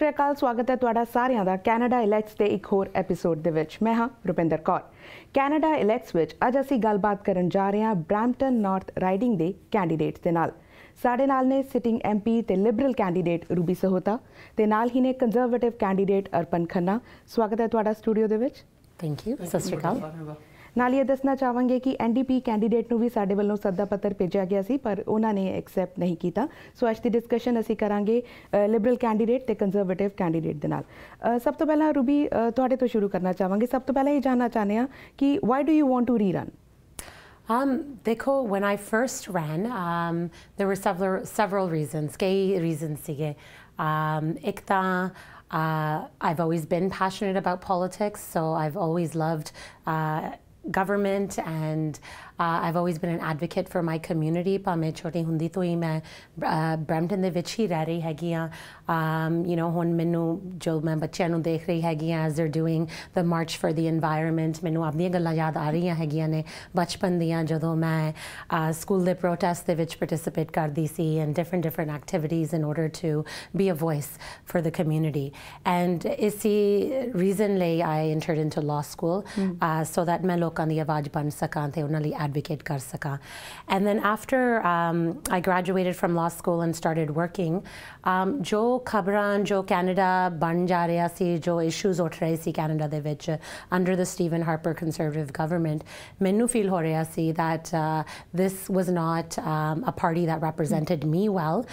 ਸ੍ਰੀ ਅਕਾਲ ਸਵਾਗਤ ਹੈ ਤੁਹਾਡਾ ਸਾਰਿਆਂ ਦਾ ਕੈਨੇਡਾ ਇਲੈਕਟਸ ਦੇ ਇੱਕ ਹੋਰ ਐਪੀਸੋਡ ਦੇ ਵਿੱਚ। ਮੈਂ ਹਾਂ ਰੁਪਿੰਦਰ ਕੌਰ। ਕੈਨੇਡਾ ਇਲੈਕਟਸ ਵਿੱਚ ਅੱਜ ਅਸੀਂ ਗੱਲਬਾਤ ਕਰਨ ਜਾ ਰਹੇ ਹਾਂ ਬ੍ਰੈਂਪਟਨ ਨਾਰਥ ਰਾਈਡਿੰਗ ਦੇ ਕੈਂਡੀਡੇਟਸ ਦੇ ਨਾਲ। ਸਾਡੇ ਨਾਲ ਨੇ ਸਿਟਿੰਗ ਐਮਪੀ ਤੇ ਲਿਬਰਲ ਕੈਂਡੀਡੇਟ ਰੂਬੀ ਸਹੋਤਾ ਤੇ ਨਾਲ ਹੀ ਨੇ ਕੰਜ਼ਰਵੇਟਿਵ ਕੈਂਡੀਡੇਟ ਅਰਪਨ ਖੰਨਾ। ਸਵਾਗਤ ਹੈ ਤੁਹਾਡਾ ਸਟੂਡੀਓ ਦੇ ਵਿੱਚ। ਥੈਂਕ ਯੂ ਸਤਿ ਸ਼੍ਰੀ ਅਕਾਲ। ਨਾਲ ਇਹ ਦੱਸਣਾ ਚਾਹਾਂਗੇ ਕਿ ਐਨਡੀਪੀ ਕੈਂਡੀਡੇਟ ਨੂੰ ਵੀ ਸਾਡੇ ਵੱਲੋਂ ਸੱਦਾ ਪੱਤਰ ਭੇਜਿਆ ਗਿਆ ਸੀ ਪਰ ਉਹਨਾਂ ਨੇ ਐਕਸੈਪਟ ਨਹੀਂ ਕੀਤਾ ਸੋ ਅੱਜ ਦੀ ਡਿਸਕਸ਼ਨ ਅਸੀਂ ਕਰਾਂਗੇ ਲਿਬਰਲ ਕੈਂਡੀਡੇਟ ਤੇ ਕੰਜ਼ਰਵੇਟਿਵ ਕੈਂਡੀਡੇਟ ਦੇ ਨਾਲ ਸਭ ਤੋਂ ਪਹਿਲਾਂ ਰੂਬੀ ਤੁਹਾਡੇ ਤੋਂ ਸ਼ੁਰੂ ਕਰਨਾ ਚਾਹਾਂਗੇ ਸਭ ਤੋਂ ਪਹਿਲਾਂ ਇਹ ਜਾਨਣਾ ਚਾਹੁੰਦੇ ਆ ਕਿ why do you want to rerun Um, Dekho, when I first ran, um, there were several several reasons, gay reasons. Um, Ikta, uh, I've always been passionate about politics, so I've always loved. Uh, government and I've always been an advocate for my community ਭਾਵੇਂ ਛੋਟੀ ਹੁੰਦੀ ਤੋਂ ਹੀ ਮੈਂ Brampton ਦੇ ਵਿੱਚ ਹੀ ਰਹਿ ਰਹੀ ਹੈਗੀ ਆ um, you know ਹੁਣ ਮੈਨੂੰ ਜੋ ਮੈਂ ਬੱਚਿਆਂ ਨੂੰ ਦੇਖ ਰਹੀ ਹੈਗੀ ਆ as they're doing the march for the environment ਮੈਨੂੰ ਆਪਣੀਆਂ ਗੱਲਾਂ ਯਾਦ ਆ ਰਹੀਆਂ ਹੈਗੀਆਂ ਨੇ ਬਚਪਨ ਦੀਆਂ ਜਦੋਂ ਮੈਂ ਸਕੂਲ ਦੇ ਪ੍ਰੋਟੈਸਟ ਦੇ ਵਿੱਚ ਪਾਰਟਿਸਿਪੇਟ ਕਰਦੀ ਸੀ and different different activities in order to be a voice for the community and ਇਸੀ reason ਲਈ I entered into law school uh, so that ਮੈਂ ਲੋਕਾਂ ਦੀ ਆਵਾਜ਼ ਬਣ ਸਕਾਂ ਤੇ ਉਹਨਾਂ ਲਈ advocate ਕਰ ਸਕਾਂ and then after um, I graduated from law school and started working um, ਜੋ ਖਬਰਾਂ ਜੋ ਕੈਨੇਡਾ ਬਣ ਜਾ ਰਿਹਾ ਸੀ ਜੋ ਇਸ਼ੂਜ਼ ਉੱਠ ਰਹੇ ਸੀ ਕੈਨੇਡਾ ਦੇ ਵਿੱਚ under the Stephen Harper conservative government ਮੈਨੂੰ ਫੀਲ ਹੋ ਰਿਹਾ ਸੀ that uh, this was not um, a party that represented me well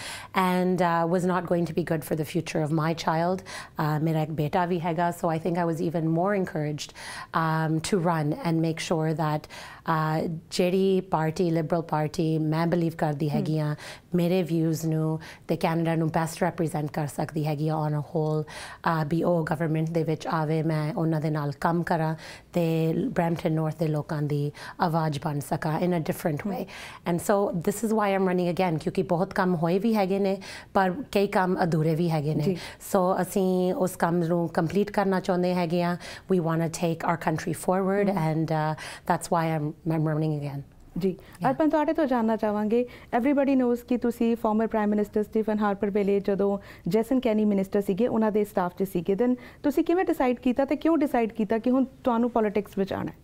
and uh, was not going to be good for the future of my child uh, ਮੇਰਾ ਇੱਕ ਬੇਟਾ ਵੀ ਹੈਗਾ so I think I was even more encouraged um, to run and make sure that uh, ਜਿਹੜੀ party Liberal party ਮੈਂ believe ਕਰਦੀ ਹੈਗੀ ਆ ਮੇਰੇ ਵਿਊਜ਼ ਨੂੰ ਤੇ ਕੈਨੇਡਾ ਨੂੰ ਬੈਸਟ ਰਿਪਰੈਜ਼ੈਂਟ ਕਰ ਸਕਦੀ ਹੈਗੀ ਆ ਔਨ ਅ ਹੋਲ ਵੀ ਉਹ ਗਵਰਨਮੈਂਟ ਦੇ ਵਿੱਚ ਆਵੇ ਮੈਂ ਉਹਨਾਂ ਦੇ ਨਾਲ ਕੰਮ ਕਰਾਂ ਤੇ ਬ੍ਰੈਂਪਟਨ ਨਾਰਥ ਦੇ ਲੋਕਾਂ ਦੀ ਆਵਾਜ਼ ਬਣ ਸਕਾਂ in a different way and so this is why I'm running again ਕਿਉਂਕਿ ਬਹੁਤ ਕੰਮ ਹੋਏ ਵੀ ਹੈਗੇ ਨੇ ਪਰ ਕਈ ਕੰਮ ਅਧੂਰੇ ਵੀ ਹੈਗੇ ਨੇ। ਸੋ ਅਸੀਂ ਉਸ ਕੰਮ ਨੂੰ ਕੰਪਲੀਟ ਕਰਨਾ ਚਾਹੁੰਦੇ ਹੈਗੇ ਆ। We want to take our country forward and that's why I'm I'm running again ਜੀ ਅਰਪਨ ਤੁਹਾਡੇ ਤੋਂ ਜਾਨਣਾ ਚਾਹਾਂਗੇ। ਐਵਰੀਬਾਡੀ ਨੋਜ਼ ਕਿ ਤੁਸੀਂ former prime minister Stephen Harper ਵੇਲੇ ਜਦੋਂ ਜੈਸਨ ਕੈਨੀ ਮਿਨਿਸਟਰ ਸੀਗੇ ਉਹਨਾਂ ਦੇ ਸਟਾਫ 'ਚ ਸੀਗੇ। ਦੈਨ ਤੁਸੀਂ ਕਿਵੇਂ ਡਿਸਾਈਡ ਕੀਤਾ ਤੇ ਕਿਉਂ ਡਿਸਾਈਡ ਕੀਤਾ ਕਿ ਹੁਣ ਤੁਹਾਨੂੰ ਪੋਲਿਟਿਕਸ ਵਿੱਚ ਆਣਾ ਹੈ?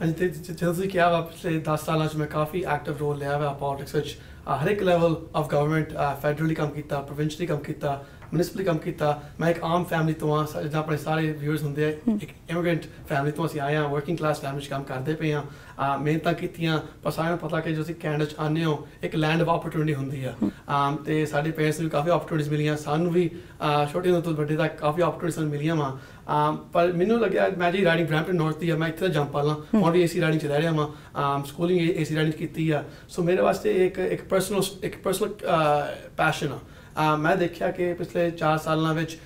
ਹਾਂਜੀ ਤੇ ਤੁਸੀਂ ਕਿਹਾ ਵਾ ਪਿਛਲੇ 10 ਸਾਲਾਂ 'ਚ ਮੈਂ ਕਾਫੀ ਐਕਟਿਵ ਰੋਲ ਲਿਆ ਵਾ ਪੋਲਿਟਿਕਸ ਵਿੱਚ ਹਰ ਇੱਕ ਲੈਵਲ ਆਫ ਗਵਰਨਮੈਂਟ ਫੈਡਰਲੀ ਕੰਮ ਕੀਤਾ ਪ੍ਰੋਵਿੰਸ਼ਲੀ ਕੰਮ ਕੀਤਾ ਮਿਊਨਿਸਪਲੀ ਕੰਮ ਕੀਤਾ ਮੈਂ ਇੱਕ ਆਮ ਫੈਮਿਲੀ ਤੋਂ ਆ ਜਿੱਦਾਂ ਆਪਣੇ ਸਾਰੇ ਵਿਊਅਰਸ ਹੁੰਦੇ ਆ ਇੱਕ ਇਮੀਗ੍ਰੈਂਟ ਫੈਮਿਲੀ ਤੋਂ ਅਸੀਂ ਆਏ ਆ ਵਰਕਿੰਗ ਕਲਾਸ ਫੈਮਿਲੀ 'ਚ ਕੰਮ ਕਰਦੇ ਪਏ ਆ ਮਿਹਨਤਾਂ ਕੀਤੀਆਂ ਪਰ ਸਾਰਿਆਂ ਨੂੰ ਪਤਾ ਕਿ ਜੋ ਤੁਸੀਂ ਕੈਨੇਡਾ 'ਚ ਆਉਂਦੇ ਹੋ ਇੱਕ ਲੈਂਡ ਆਫ ਓਪਰਚੁਨਿਟੀ ਹੁੰਦੀ ਆ। ਅਮ ਤੇ ਸਾਡੇ ਪੇਰੈਂਟਸ ਨੂੰ ਵੀ ਕਾਫੀ ਓਪਰਚੁਨਿਟੀਜ਼ ਮਿਲੀਆਂ ਸਾਨੂੰ ਵੀ ਛੋਟੇ ਤੋਂ ਵੱਡੇ ਤੱਕ ਕਾਫੀ ਓਪਰਚੁਨਿਟੀਜ਼ ਸਾਨੂੰ ਮਿਲੀਆਂ ਵਾ। ਅਮ ਪਰ ਮੈਨੂੰ ਲੱਗਿਆ ਮੈਂ ਜੀ ਰਾਈਡਿੰਗ ਬ੍ਰੈਂਪਟਨ ਨਾਰਥ ਦੀ ਆ ਮੈਂ ਇੱਥੇ ਜੰਪ ਪਾਲਾਂ ਹੁਣ ਵੀ ਏਸੀ ਰਾਈਡਿੰਗ ਚ ਰਹਿ ਰਿਹਾ ਵਾਂ। ਅਮ ਸਕੂਲਿੰਗ ਏਸੀ ਰਾਈਡਿੰਗ ਕੀਤੀ ਆ। ਸੋ ਮੇਰੇ ਵਾਸਤੇ ਇੱਕ ਇੱਕ ਪਰਸਨਲ ਇੱਕ ਪਰਸਨਲ ਪੈਸ਼ਨ ਆ। ਮੈਂ ਦੇਖਿਆ ਕਿ ਪਿਛਲੇ 4 ਸਾਲਾਂ ਵਿੱਚ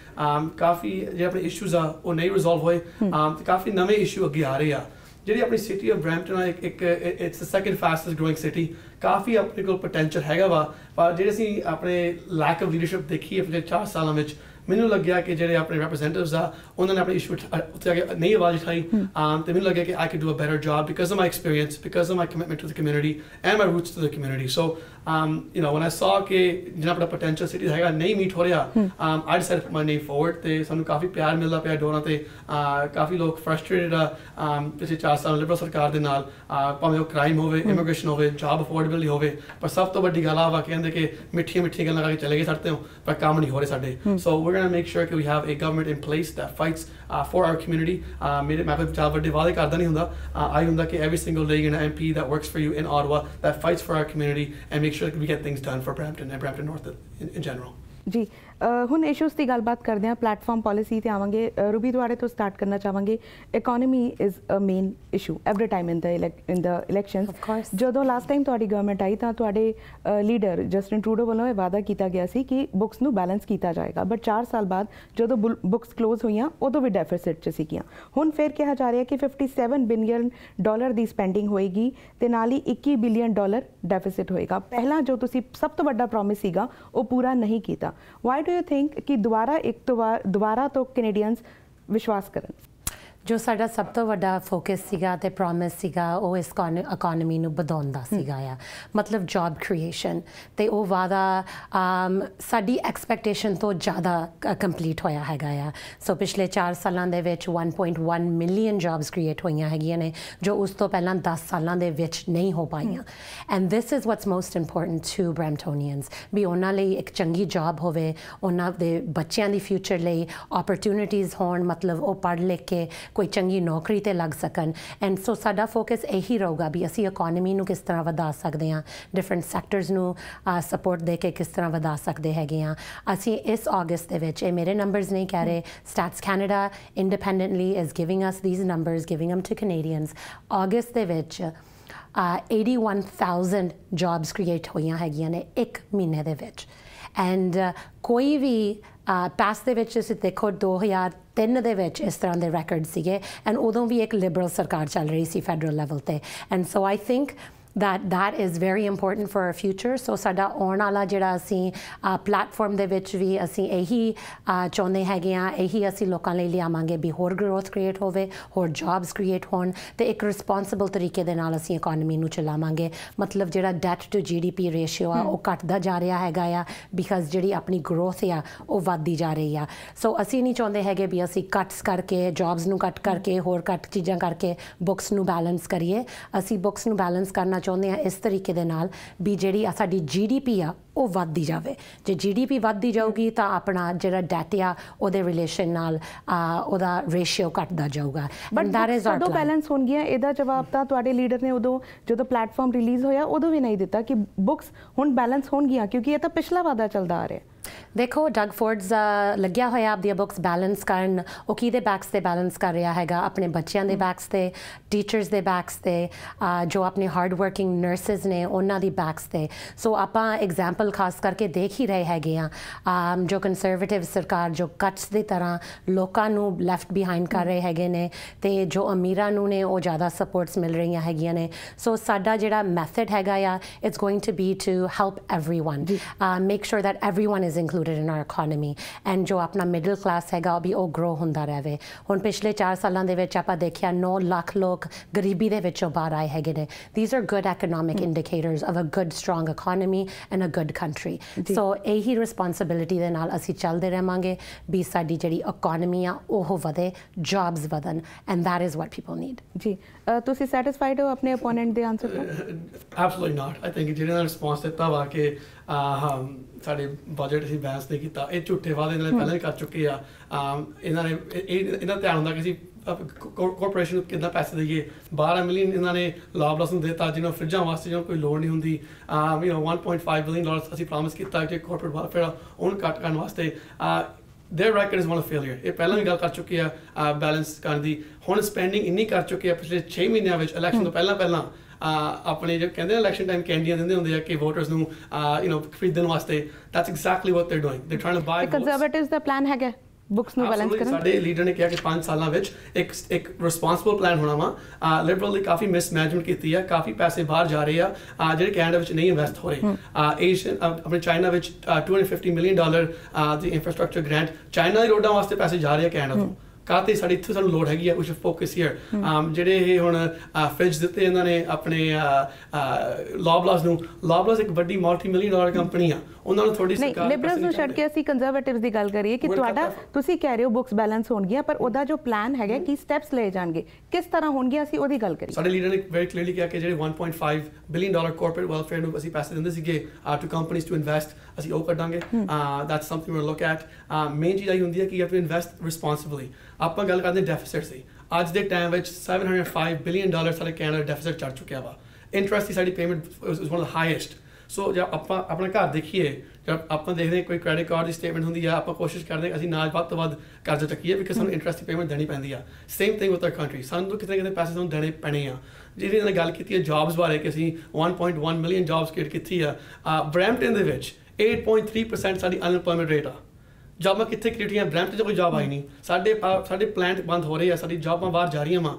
ਕਾਫੀ ਜਿਹੜੇ ਆਪਣੇ ਇਸ਼ੂਜ਼ ਆ ਉਹ ਨਹੀਂ ਰਿਜ਼ੋਲਵ ਹੋਏ। ਤੇ ਕਾਫੀ ਨਵੇਂ ਇਸ਼ੂ ਅੱਗੇ ਆ ਰਹੇ ਆ। ਜਿਹੜੀ ਆਪਣੀ ਸਿਟੀ ਆਫ ਬ੍ਰੈਂਪਟਨ ਆ ਇੱਕ ਇੱਕ it's the second fastest growing city ਕਾਫੀ ਆਪਣੇ ਕੋਲ ਪੋਟੈਂਸ਼ੀਅਲ ਹੈਗਾ ਵਾ। ਪਰ ਜਿਹੜੇ ਅਸੀਂ ਆਪਣੇ ਲੈਕ ਆਫ ਲੀਡਰਸ਼ਿਪ ਦੇਖੀ ਹੈ ਪਿਛਲੇ 4 ਸਾਲਾਂ ਵਿੱਚ ਮੈਨੂੰ ਲੱਗਿਆ ਕਿ ਜਿਹੜੇ ਆਪਣੇ ਰਿਪਰੈਜ਼ੈਂਟੇਟਿਵਸ ਆ ਉਹਨਾਂ ਨੇ ਆਪਣੇ ਇਸ਼ੂ ਉੱਤੇ ਆ ਕੇ ਨਹੀਂ ਆਵਾਜ਼ ਉਠਾਈ। um, ਤੇ ਮੈਨੂੰ ਲੱਗਿਆ ਕਿ I could do a better job because of my experience, because of my commitment to the community and my roots to the community. So, um, you know, when I saw ਕਿ ਜਿਹੜਾ ਆਪਣਾ potential cities ਹੈਗਾ ਨਹੀਂ meat ਹੋ ਰਿਹਾ um, I decided to put my name forward ਤੇ ਸਾਨੂੰ ਕਾਫੀ ਪਿਆਰ ਮਿਲਦਾ ਪਿਆ ਡੋਰਾਂ ਤੇ uh, ਕਾਫੀ ਲੋਕ frustrated ਆ um, ਪਿਛਲੇ 4 ਸਾਲ ਲਿਬਰਲ ਸਰਕਾਰ ਦੇ ਨਾਲ uh, ਭਾਵੇਂ ਉਹ ਕ੍ਰਾਈਮ ਹੋਵੇ ਇਮੀਗ੍ਰੇਸ਼ਨ ਹੋਵੇ ਜੌਬ ਅਫੋਰਡੇਬਿਲਟੀ ਹੋਵੇ ਪਰ ਸਭ ਤੋਂ ਵੱਡੀ ਗੱਲ ਆ ਵਾ ਕਹਿੰਦੇ ਕਿ ਮਿੱਠੀਆਂ ਮਿੱਠੀਆਂ ਗੱਲਾਂ ਕਰਕੇ ਚਲੇ ਗਏ ਸਾਡੇ ਤੋਂ ਪਰ ਕੰਮ ਨਹੀਂ ਹੋ ਰਹੇ ਸਾਡੇ ਸੋ we're going to make sure ਕਿ we have a government in place that fights uh, for our community uh, ਮੇਰੇ ਮੈਂ ਕੋਈ ਜ਼ਿਆਦਾ ਵੱਡੇ ਵਾਅਦੇ ਕਰਦਾ ਨਹੀਂ ਹੁੰਦਾ uh, ਆਈ ਹੁੰਦਾ ਕਿ every single day an MP that works for you in Ottawa that fights for our community and make sure that we get things done for Brampton and Brampton North in, in general ਹੁਣ issues ਦੀ ਗੱਲਬਾਤ ਕਰਦੇ ਹਾਂ। Platform policy ਤੇ ਆਵਾਂਗੇ। Ruby ਦੁਆਰੇ ਤੋਂ start ਕਰਨਾ ਚਾਹਾਂਗੇ। Economy is a main issue every time in the in the elections ਜਦੋਂ ਲਾਸਟ ਟਾਈਮ ਤੁਹਾਡੀ ਗਵਰਨਮੈਂਟ ਆਈ ਤਾਂ ਤੁਹਾਡੇ ਲੀਡਰ ਜਸਟਿਨ ਟਰੂਡੋ ਵੱਲੋਂ ਇਹ ਵਾਅਦਾ ਕੀਤਾ ਗਿਆ ਸੀ ਕਿ ਬੁੱਕਸ ਨੂੰ ਬੈਲੈਂਸ ਕੀਤਾ ਜਾਏਗਾ। ਬਟ 4 ਸਾਲ ਬਾਅਦ ਜਦੋਂ ਬੁੱਕਸ ਕਲੋਜ਼ ਹੋਈਆਂ ਉਦੋਂ ਵੀ ਡੈਫਿਸਿਟ ਚ ਸੀਗੀਆਂ। ਹੁਣ ਫੇਰ ਕਿਹਾ ਜਾ ਰਿਹਾ ਕਿ 57 ਬਿਲੀਅਨ ਡਾਲਰ ਦੀ ਸਪੈਂਡਿੰਗ ਹੋਏਗੀ ਤੇ ਨਾਲ ਹੀ 21 ਬਿਲੀਅਨ ਡਾਲਰ ਡੈਫਿਸਿਟ ਹੋਏਗਾ। ਪਹਿਲਾਂ ਜੋ ਤੁਸੀਂ ਸਭ ਤੋਂ ਵੱਡਾ ਪ੍ਰੋਮਿਸ ਸੀਗਾ ਉਹ ਪੂਰਾ ਨਹੀਂ ਕੀਤਾ। ਵਾਈ ਡੂ ਯੂ ਥਿੰਕ ਕਿ ਦੁਬਾਰਾ ਇੱਕ ਤੋਂ ਵਾਰ ਦੁਬਾਰਾ ਤੋਂ ਕੈਨੇਡੀਅਨਸ ਵਿਸ਼ਵਾਸ ਕਰਨ ਜੋ ਸਾਡਾ ਸਭ ਤੋਂ ਵੱਡਾ ਫੋਕਸ ਸੀਗਾ ਤੇ ਪ੍ਰੋਮਿਸ ਸੀਗਾ ਉਹ ਇਸ ਇਕਨੋਮੀ ਨੂੰ ਵਧਾਉਣ ਸੀਗਾ ਆ। ਮਤਲਬ ਜੌਬ ਕ੍ਰੀਏਸ਼ਨ ਤੇ ਉਹ ਵਾਦਾ ਸਾਡੀ ਐਕਸਪੈਕਟੇਸ਼ਨ ਤੋਂ ਜ਼ਿਆਦਾ ਕੰਪਲੀਟ ਹੋਇਆ ਹੈਗਾ ਆ। ਸੋ ਪਿਛਲੇ 4 ਸਾਲਾਂ ਦੇ ਵਿੱਚ 1.1 ਮਿਲੀਅਨ ਜੌਬਸ ਕ੍ਰੀਏਟ ਹੋਈਆਂ ਹੈਗੀਆਂ ਨੇ ਜੋ ਉਸ ਤੋਂ ਪਹਿਲਾਂ 10 ਸਾਲਾਂ ਦੇ ਵਿੱਚ ਨਹੀਂ ਹੋ ਪਾਈਆਂ। And this is what's most important to Bramptonians ਵੀ ਉਹਨਾਂ ਲਈ ਇੱਕ ਚੰਗੀ ਜੌਬ ਹੋਵੇ ਉਹਨਾਂ ਦੇ ਬੱਚਿਆਂ ਦੀ ਫਿਊਚਰ ਲਈ ਓਪਰਚੁਨਿਟੀਆਂ ਹੋਣ ਮਤਲਬ ਉਹ ਪੜ੍ਹ ਲਿਖ ਕੇ ਕੋਈ ਚੰਗੀ ਨੌਕਰੀ ਤੇ ਲੱਗ ਸਕਣ। ਐਂਡ ਸੋ ਸਾਡਾ ਫੋਕਸ ਇਹੀ ਰਹੂਗਾ ਵੀ ਅਸੀਂ ਇਕਨੋਮੀ ਨੂੰ ਕਿਸ ਤਰ੍ਹਾਂ ਵਧਾ ਸਕਦੇ ਹਾਂ। ਡਿਫਰੈਂਟ ਸੈਕਟਰਸ ਨੂੰ ਸਪੋਰਟ ਦੇ ਕੇ ਕਿਸ ਤਰ੍ਹਾਂ ਵਧਾ ਸਕਦੇ ਹੈਗੇ ਆ ਅਸੀਂ ਇਸ ਅਗਸਤ ਦੇ ਵਿੱਚ ਇਹ ਮੇਰੇ ਨੰਬਰਸ ਨਹੀਂ ਕਹਿ ਰਹੇ stats Canada independently is giving us these numbers giving them to Canadians ਅਗਸਤ ਦੇ ਵਿੱਚ uh, 81000 ਜੌਬਸ ਕ੍ਰੀਏਟ ਹੋਈਆਂ ਹੈਗੀਆਂ ਨੇ ਇੱਕ ਮਹੀਨੇ ਦੇ ਵਿੱਚ। ਐਂਡ ਕੋਈ ਵੀ ਪਾਸ ਦੇ ਵਿੱਚ ਤੁਸੀਂ ਦੇਖੋ 2003 ਦੇ ਵਿੱਚ ਇਸ ਤਰ੍ਹਾਂ ਦੇ ਰੈਕੋਰਡ ਸੀਗੇ ਐਂਡ ਉਦੋਂ ਵੀ ਇੱਕ ਲਿਬਰਲ ਸਰਕਾਰ ਚੱਲ ਰਹੀ ਸੀ ਫੈਡਰਲ ਲੈਵਲ ਤੇ। And so I think that that is very important for our future. So ਸਾਡਾ ਆਉਣ ਵਾਲਾ ਜਿਹੜਾ ਅਸੀਂ ਪਲੇਟਫਾਰਮ ਦੇ ਵਿੱਚ ਵੀ ਅਸੀਂ ਇਹੀ ਚਾਹੁੰਦੇ ਹੈਗੇ ਆ ਇਹੀ ਅਸੀਂ ਲੋਕਾਂ ਲਈ ਲਿਆਵਾਂਗੇ ਵੀ ਹੋਰ ਗਰੋਥ ਕ੍ਰੀਏਟ ਹੋਵੇ, ਹੋਰ ਜੌਬਸ ਕ੍ਰੀਏਟ ਹੋਣ ਤੇ ਇੱਕ ਰਿਸਪੌਂਸਿਬਲ ਤਰੀਕੇ ਦੇ ਨਾਲ ਅਸੀਂ ਇਕਨੋਮੀ ਨੂੰ ਚਲਾਵਾਂਗੇ। ਮਤਲਬ ਜਿਹੜਾ ਡੈਟ ਟੂ ਜੀਡੀਪੀ ਰੇਸ਼ੀਓ ਆ, ਉਹ ਘਟਦਾ ਜਾ ਰਿਹਾ ਹੈਗਾ ਆ ਬਿਕਾਜ਼ ਜਿਹੜੀ ਆਪਣੀ ਗਰੋਥ ਆ, ਉਹ ਵੱਧਦੀ ਜਾ ਰਹੀ ਆ। ਸੋ ਅਸੀਂ ਨਹੀਂ ਚਾਹੁੰਦੇ ਹੈਗੇ ਵੀ ਅਸੀਂ ਕੱਟਸ ਕਰਕੇ ਜੌਬਸ ਨੂੰ ਕੱਟ ਕਰਕੇ, ਹੋਰ ਕੱਟ ਚੀਜ਼ਾਂ ਕਰਕੇ ਬੁੱਕਸ ਨੂੰ ਬੈਲੈਂਸ ਕਰੀਏ। ਅਸੀਂ ਬੁੱਕਸ ਨੂੰ ਬੈਲੈਂਸ ਕਰਨਾ ਚਾਹੁੰਦੇ ਆ ਇਸ ਤਰੀਕੇ ਦੇ ਨਾਲ ਵੀ ਜਿਹੜੀ ਆ ਸਾਡੀ ਜੀਡੀਪੀ ਆ ਉਹ ਵੱਧਦੀ ਜਾਵੇ। ਜੇ ਜੀਡੀਪੀ ਵੱਧਦੀ ਜਾਊਗੀ ਤਾਂ ਆਪਣਾ ਜਿਹੜਾ ਡੈਟ ਆ ਉਹਦੇ ਰਿਲੇਸ਼ਨ ਨਾਲ ਉਹਦਾ ਰੇਸ਼ੀਓ ਘਟਦਾ ਜਾਊਗਾ। But that is our balance ਹੋਣਗੀਆਂ ਇਹਦਾ ਜਵਾਬ ਤਾਂ ਤੁਹਾਡੇ ਲੀਡਰ ਨੇ ਉਦੋਂ ਜਦੋਂ ਪਲੇਟਫਾਰਮ ਰਿਲੀਜ਼ ਹੋਇਆ ਉਦੋਂ ਵੀ ਨਹੀਂ ਦਿੱਤਾ ਕਿ ਬੁక్స్ ਹੁਣ ਬੈਲੈਂਸ ਹੋਣਗੀਆਂ ਕਿਉਂਕਿ ਇਹ ਤਾਂ ਪਿਛਲਾ ਵਾਦਾ ਚੱਲਦਾ ਆ ਰਿਹਾ। ਦੇਖੋ ਡਗ ਫੋਰਡਸ ਲੱਗਿਆ ਹੋਇਆ ਆਪਦੀਆਂ ਬੁੱਕਸ ਬੈਲੈਂਸ ਕਰਨ। ਉਹ ਕਿਹਦੇ ਬੈਕਸ ਤੇ ਬੈਲੈਂਸ ਕਰ ਰਿਹਾ ਹੈਗਾ? ਆਪਣੇ ਬੱਚਿਆਂ ਦੇ ਬੈਕਸ ਤੇ ਟੀਚਰਸ ਦੇ ਬੈਕਸ ਤੇ ਜੋ ਆਪਣੇ ਹਾਰਡ ਵਰਕਿੰਗ ਨਰਸਸ ਨੇ ਉਹਨਾਂ ਦੀ ਬੈਕਸ ਤੇ। ਸੋ ਆਪਾਂ ਐਗਜ਼ਾਮਪਲ ਖਾਸ ਕਰਕੇ ਦੇਖ ਹੀ ਰਹੇ ਹੈਗੇ ਆ। ਜੋ ਕੰਸਰਵੇਟਿਵ ਸਰਕਾਰ ਜੋ ਕੱਟਸ ਦੀ ਤਰ੍ਹਾਂ ਲੋਕਾਂ ਨੂੰ ਲੈਫਟ ਬਿਹਾਈਂਡ ਕਰ ਰਹੇ ਹੈਗੇ ਨੇ ਤੇ ਜੋ ਅਮੀਰਾਂ ਨੂੰ ਨੇ ਉਹ ਜ਼ਿਆਦਾ ਸਪੋਰਟਸ ਮਿਲ ਰਹੀਆਂ ਹੈਗੀਆਂ ਨੇ। ਸੋ ਸਾਡਾ ਜਿਹੜਾ ਮੈਥਡ ਹੈਗਾ ਆ it's going to be to help everyone make sure that everyone is included in our economy. And ਜੋ ਆਪਣਾ ਮਿਡਲ ਕਲਾਸ ਹੈਗਾ ਉਹ ਵੀ ਉਹ ਗਰੋ ਹੁੰਦਾ ਰਹੇ ਹੁਣ ਪਿਛਲੇ 4 ਸਾਲਾਂ ਦੇ ਵਿੱਚ ਆਪਾਂ ਦੇਖਿਆ 9 ਲੱਖ ਲੋਕ ਗਰੀਬੀ ਦੇ ਵਿੱਚੋਂ ਬਾਹਰ ਆਏ ਹੈਗੇ ਨੇ these are good economic indicators of a good strong economy and a good country so ਇਹੀ ਰਿਸਪੌਂਸਿਬਿਲਿਟੀ ਦੇ ਨਾਲ ਅਸੀਂ ਚੱਲਦੇ ਰਹਾਂਗੇ ਵੀ ਸਾਡੀ ਜਿਹੜੀ ਇਕਨੋਮੀ ਆ ਉਹ ਵਧੇ ਜੌਬਸ ਵਧਣ and that is what people need ਜੀ ਤੁਸੀਂ ਸੈਟੀਸਫਾਈਡ ਹੋ ਆਪਣੇ ਅਪੋਨੈਂਟ ਦੇ ਆਨਸਰ ਤੋਂ ਐਬਸੋਲੂਟਲੀ ਨਾਟ ਆਈ ਥਿੰਕ ਜਿਹੜੇ ਰਿਸਪੌਂਸ ਦਿੱਤਾ ਵਾ ਕਿ ਸਾਡੇ ਬਜਟ ਸੀ ਬੈਂਸ ਤੇ ਕੀਤਾ। ਇਹ ਝੂਠੇ ਵਾਅਦੇ ਨਾਲ ਪਹਿਲਾਂ ਹੀ ਕਰ ਚੁੱਕੇ ਆ। ਇਹਨਾਂ ਨੇ ਇਹਨਾਂ ਧਿਆਨ ਹੁੰਦਾ ਕਿ ਅਸੀਂ ਕਾਰਪੋਰੇਸ਼ਨ ਨੂੰ ਕਿੰਨਾ ਪੈਸੇ ਦੇਈਏ। 12 ਮਿਲੀਅਨ ਇਹਨਾਂ ਨੇ ਲਾਭ ਲਾਸਨ ਦਿੱਤਾ ਜਿਹਨਾਂ ਫਰਿੱਜਾਂ ਵਾਸਤੇ ਜਿਹਨਾਂ ਕੋਈ ਲੋੜ ਨਹੀਂ ਹੁੰਦੀ। ਆਮ ਯੂ نو 1.5 ਬਿਲੀਅਨ ਡਾਲਰਸ ਅਸੀਂ ਪ੍ਰੋਮਿਸ ਕੀਤਾ ਕਿ ਕਾਰਪੋਰੇਟ ਵਾਲਫੇਅਰ ਉਹਨ ਕੱਟ ਕਰਨ ਵਾਸਤੇ। their record is one of failure ਇਹ ਪਹਿਲਾਂ ਵੀ ਗੱਲ ਕਰ ਚੁੱਕੀ ਆ ਬੈਲੈਂਸ ਕਰਨ ਦੀ। ਹੁਣ ਸਪੈਂਡਿੰਗ ਇੰਨੀ ਕਰ ਚੁੱਕੀ ਆ ਪਿਛਲੇ 6 ਮਹੀਨਿਆਂ ਵਿੱਚ ਇਲੈਕਸ਼ਨ ਤੋਂ ਪਹਿਲਾਂ ਪਹਿਲਾਂ ਆਪਣੇ ਜੋ ਕਹਿੰਦੇ ਇਲੈਕਸ਼ਨ ਟਾਈਮ ਕੈਂਡੀਆਂ ਦਿੰਦੇ ਹੁੰਦੇ ਆ ਕਿ ਵੋਟਰਸ ਨੂੰ ਯੂ ਨੋ ਖਰੀਦਣ ਵਾਸਤੇ। That's exactly what they doing they trying to buy Conservatives the plan ਹੈਗਾ ਬੁੱਕਸ ਨੂੰ ਬੈਲੈਂਸ ਕਰਨ? ਸਾਡੇ ਲੀਡਰ ਨੇ ਕਿਹਾ ਕਿ 5 ਸਾਲਾਂ ਵਿੱਚ ਇੱਕ ਇੱਕ ਰਿਸਪੌਂਸਿਬਲ ਪਲਾਨ ਹੋਣਾ ਵਾ। ਲਿਬਰਲ ਦੀ ਕਾਫੀ ਮਿਸਮੈਨੇਜਮੈਂਟ ਕੀਤੀ ਆ। ਕਾਫੀ ਪੈਸੇ ਬਾਹਰ ਜਾ ਰਹੇ ਆ। ਜਿਹੜੇ ਕੈਨੇਡਾ ਵਿੱਚ ਨਹੀਂ ਇਨਵੈਸਟ ਹੋ ਰਹੇ। ਏਸ਼ੀਅਨ ਆਪਣੇ ਚਾਈਨਾ ਵਿੱਚ 250 ਮਿਲੀਅਨ ਡਾਲਰ ਦੀ ਇਨਫਰਾਸਟ੍ਰਕਚਰ ਗ੍ਰਾਂਟ ਚਾਈਨਾ ਦੇ ਰੋਡਾਂ ਵਾਸਤੇ ਪੈਸੇ ਜਾ ਰਹੇ ਆ ਕੈਨੇਡਾ ਤੋਂ। ਕਾਤੇ ਸਾਡੀ ਇੱਥੇ ਸਾਨੂੰ ਲੋੜ ਹੈਗੀ ਆ ਵੀ ਸ਼ੁਡ ਫੋਕਸ ਹੇਅਰ ਜਿਹੜੇ ਇਹ ਹੁਣ ਫ੍ਰਿਜ ਦਿੱਤੇ ਇਹਨਾਂ ਨੇ ਆਪਣੇ ਲੌਬਲਾਸ ਨੂੰ। ਲੌਬਲਾਸ ਇੱਕ ਵੱਡੀ ਮਲਟੀ ਮਿਲੀਅਨ ਡਾਲਰ ਕੰਪਨੀ ਆ। ਉਹਨਾਂ ਨੂੰ ਥੋੜੀ ਸਰਕਾਰ ਨਹੀਂ ਲਿਬਰਲਸ ਨੂੰ ਛੱਡ ਕੇ ਅਸੀਂ ਕੰਜ਼ਰਵੇਟਿਵਸ ਦੀ ਗੱਲ ਕਰੀਏ ਕਿ ਤੁਹਾਡਾ ਤੁਸੀਂ ਕਹਿ ਰਹੇ ਹੋ ਬੁక్స్ ਬੈਲੈਂਸ ਹੋਣਗੀਆਂ ਪਰ ਉਹਦਾ ਜੋ ਪਲਾਨ ਹੈਗਾ ਕੀ ਸਟੈਪਸ ਲਏ ਜਾਣਗੇ। ਕਿਸ ਤਰ੍ਹਾਂ ਹੋਣਗੇ ਅਸੀਂ ਉਹਦੀ ਗੱਲ ਕਰੀਏ। ਸਾਡੇ ਲੀਡਰ ਨੇ ਵੈਰੀ ਕਲੀਅਰਲੀ ਕਿਹਾ ਕਿ ਜਿਹੜੇ 1.5 ਬਿਲੀਅਨ ਡਾਲਰ ਕਾਰਪੋਰੇਟ ਵੈਲਫੇਅਰ ਨੂੰ ਅਸੀਂ ਪੈਸੇ ਦਿੰਦੇ ਸੀਗੇ ਟੂ ਕੰਪਨੀਆਂ ਟੂ ਇਨਵੈਸਟ ਅਸੀਂ ਉਹ ਕੱਢਾਂਗੇ। That's something we look at main ਚੀਜ਼ ਆਈ ਹੁੰਦੀ ਹੈ ਕਿ you have to invest responsibly ਆਪਾਂ ਗੱਲ ਕਰਦੇ ਡੈਫਿਸਿਟ ਦੀ। ਅੱਜ ਦੇ ਟਾਈਮ ਵਿੱਚ 705 ਬਿਲੀਅਨ ਡਾਲਰ ਸਾਡੇ ਕੈਨੇਡਾ ਡੈਫਿਸਿਟ ਚੜ ਚੁੱਕਿਆ ਵਾ। ਇੰਟਰਸਟ ਦੀ ਸਾਡੀ payment is one of highest so ਜੇ ਆਪਾਂ ਆਪਣਾ ਘਰ ਦੇਖੀਏ ਜਦ ਆਪਾਂ ਦੇਖਦੇ ਕੋਈ ਕ੍ਰੈਡਿਟ ਕਾਰਡ ਦੀ ਸਟੇਟਮੈਂਟ ਹੁੰਦੀ ਆ ਆਪਾਂ ਕੋਸ਼ਿਸ਼ ਕਰਦੇ ਹਾਂ ਅਸੀਂ ਨਾਲ ਵੱਧ ਤੋਂ ਵੱਧ ਕਰਜ਼ਾ ਚੱਕੀਏ ਬਿਕਾਜ਼ ਸਾਨੂੰ ਇੰਟਰਸਟ ਦੀ ਪੇਮੈਂਟ ਦੇਣੀ ਪੈਂਦੀ ਆ। Same thing with our country ਸਾਨੂੰ ਕਿਤੇ ਕਿਤੇ ਪੈਸੇ ਸਾਨੂੰ ਦੇਣੇ ਪੈਣੇ ਆ। ਜਿਹਦੀ ਨਾਲ ਗੱਲ ਕੀਤੀ ਹੈ ਜੌਬਸ ਬਾਰੇ ਕਿ ਅਸੀਂ 1.1 ਮਿਲੀਅਨ ਜੌਬਸ ਕ੍ਰੀਏਟ ਕੀਤੀ ਆ। ਬ੍ਰੈਂਪਟਨ ਦੇ ਵਿੱਚ 8.3% ਸਾਡੀ ਅਨਪਲੋਇਮੈਂਟ ਰੇਟ ਆ। ਜੌਬਾਂ ਕਿੱਥੇ ਕ੍ਰੀਏਟੀਆਂ ਬ੍ਰੈਂਪਟਨ 'ਚ ਕੋਈ ਜੌਬ ਆਈ ਨਹੀਂ। ਸਾਡੇ ਸਾਡੇ ਪਲਾਂਟ ਬੰਦ ਹੋ ਰਹੇ ਆ, ਸਾਡੀ ਜੌਬਾਂ ਬਾਹਰ ਜਾ ਰਹੀਆਂ ਵਾ।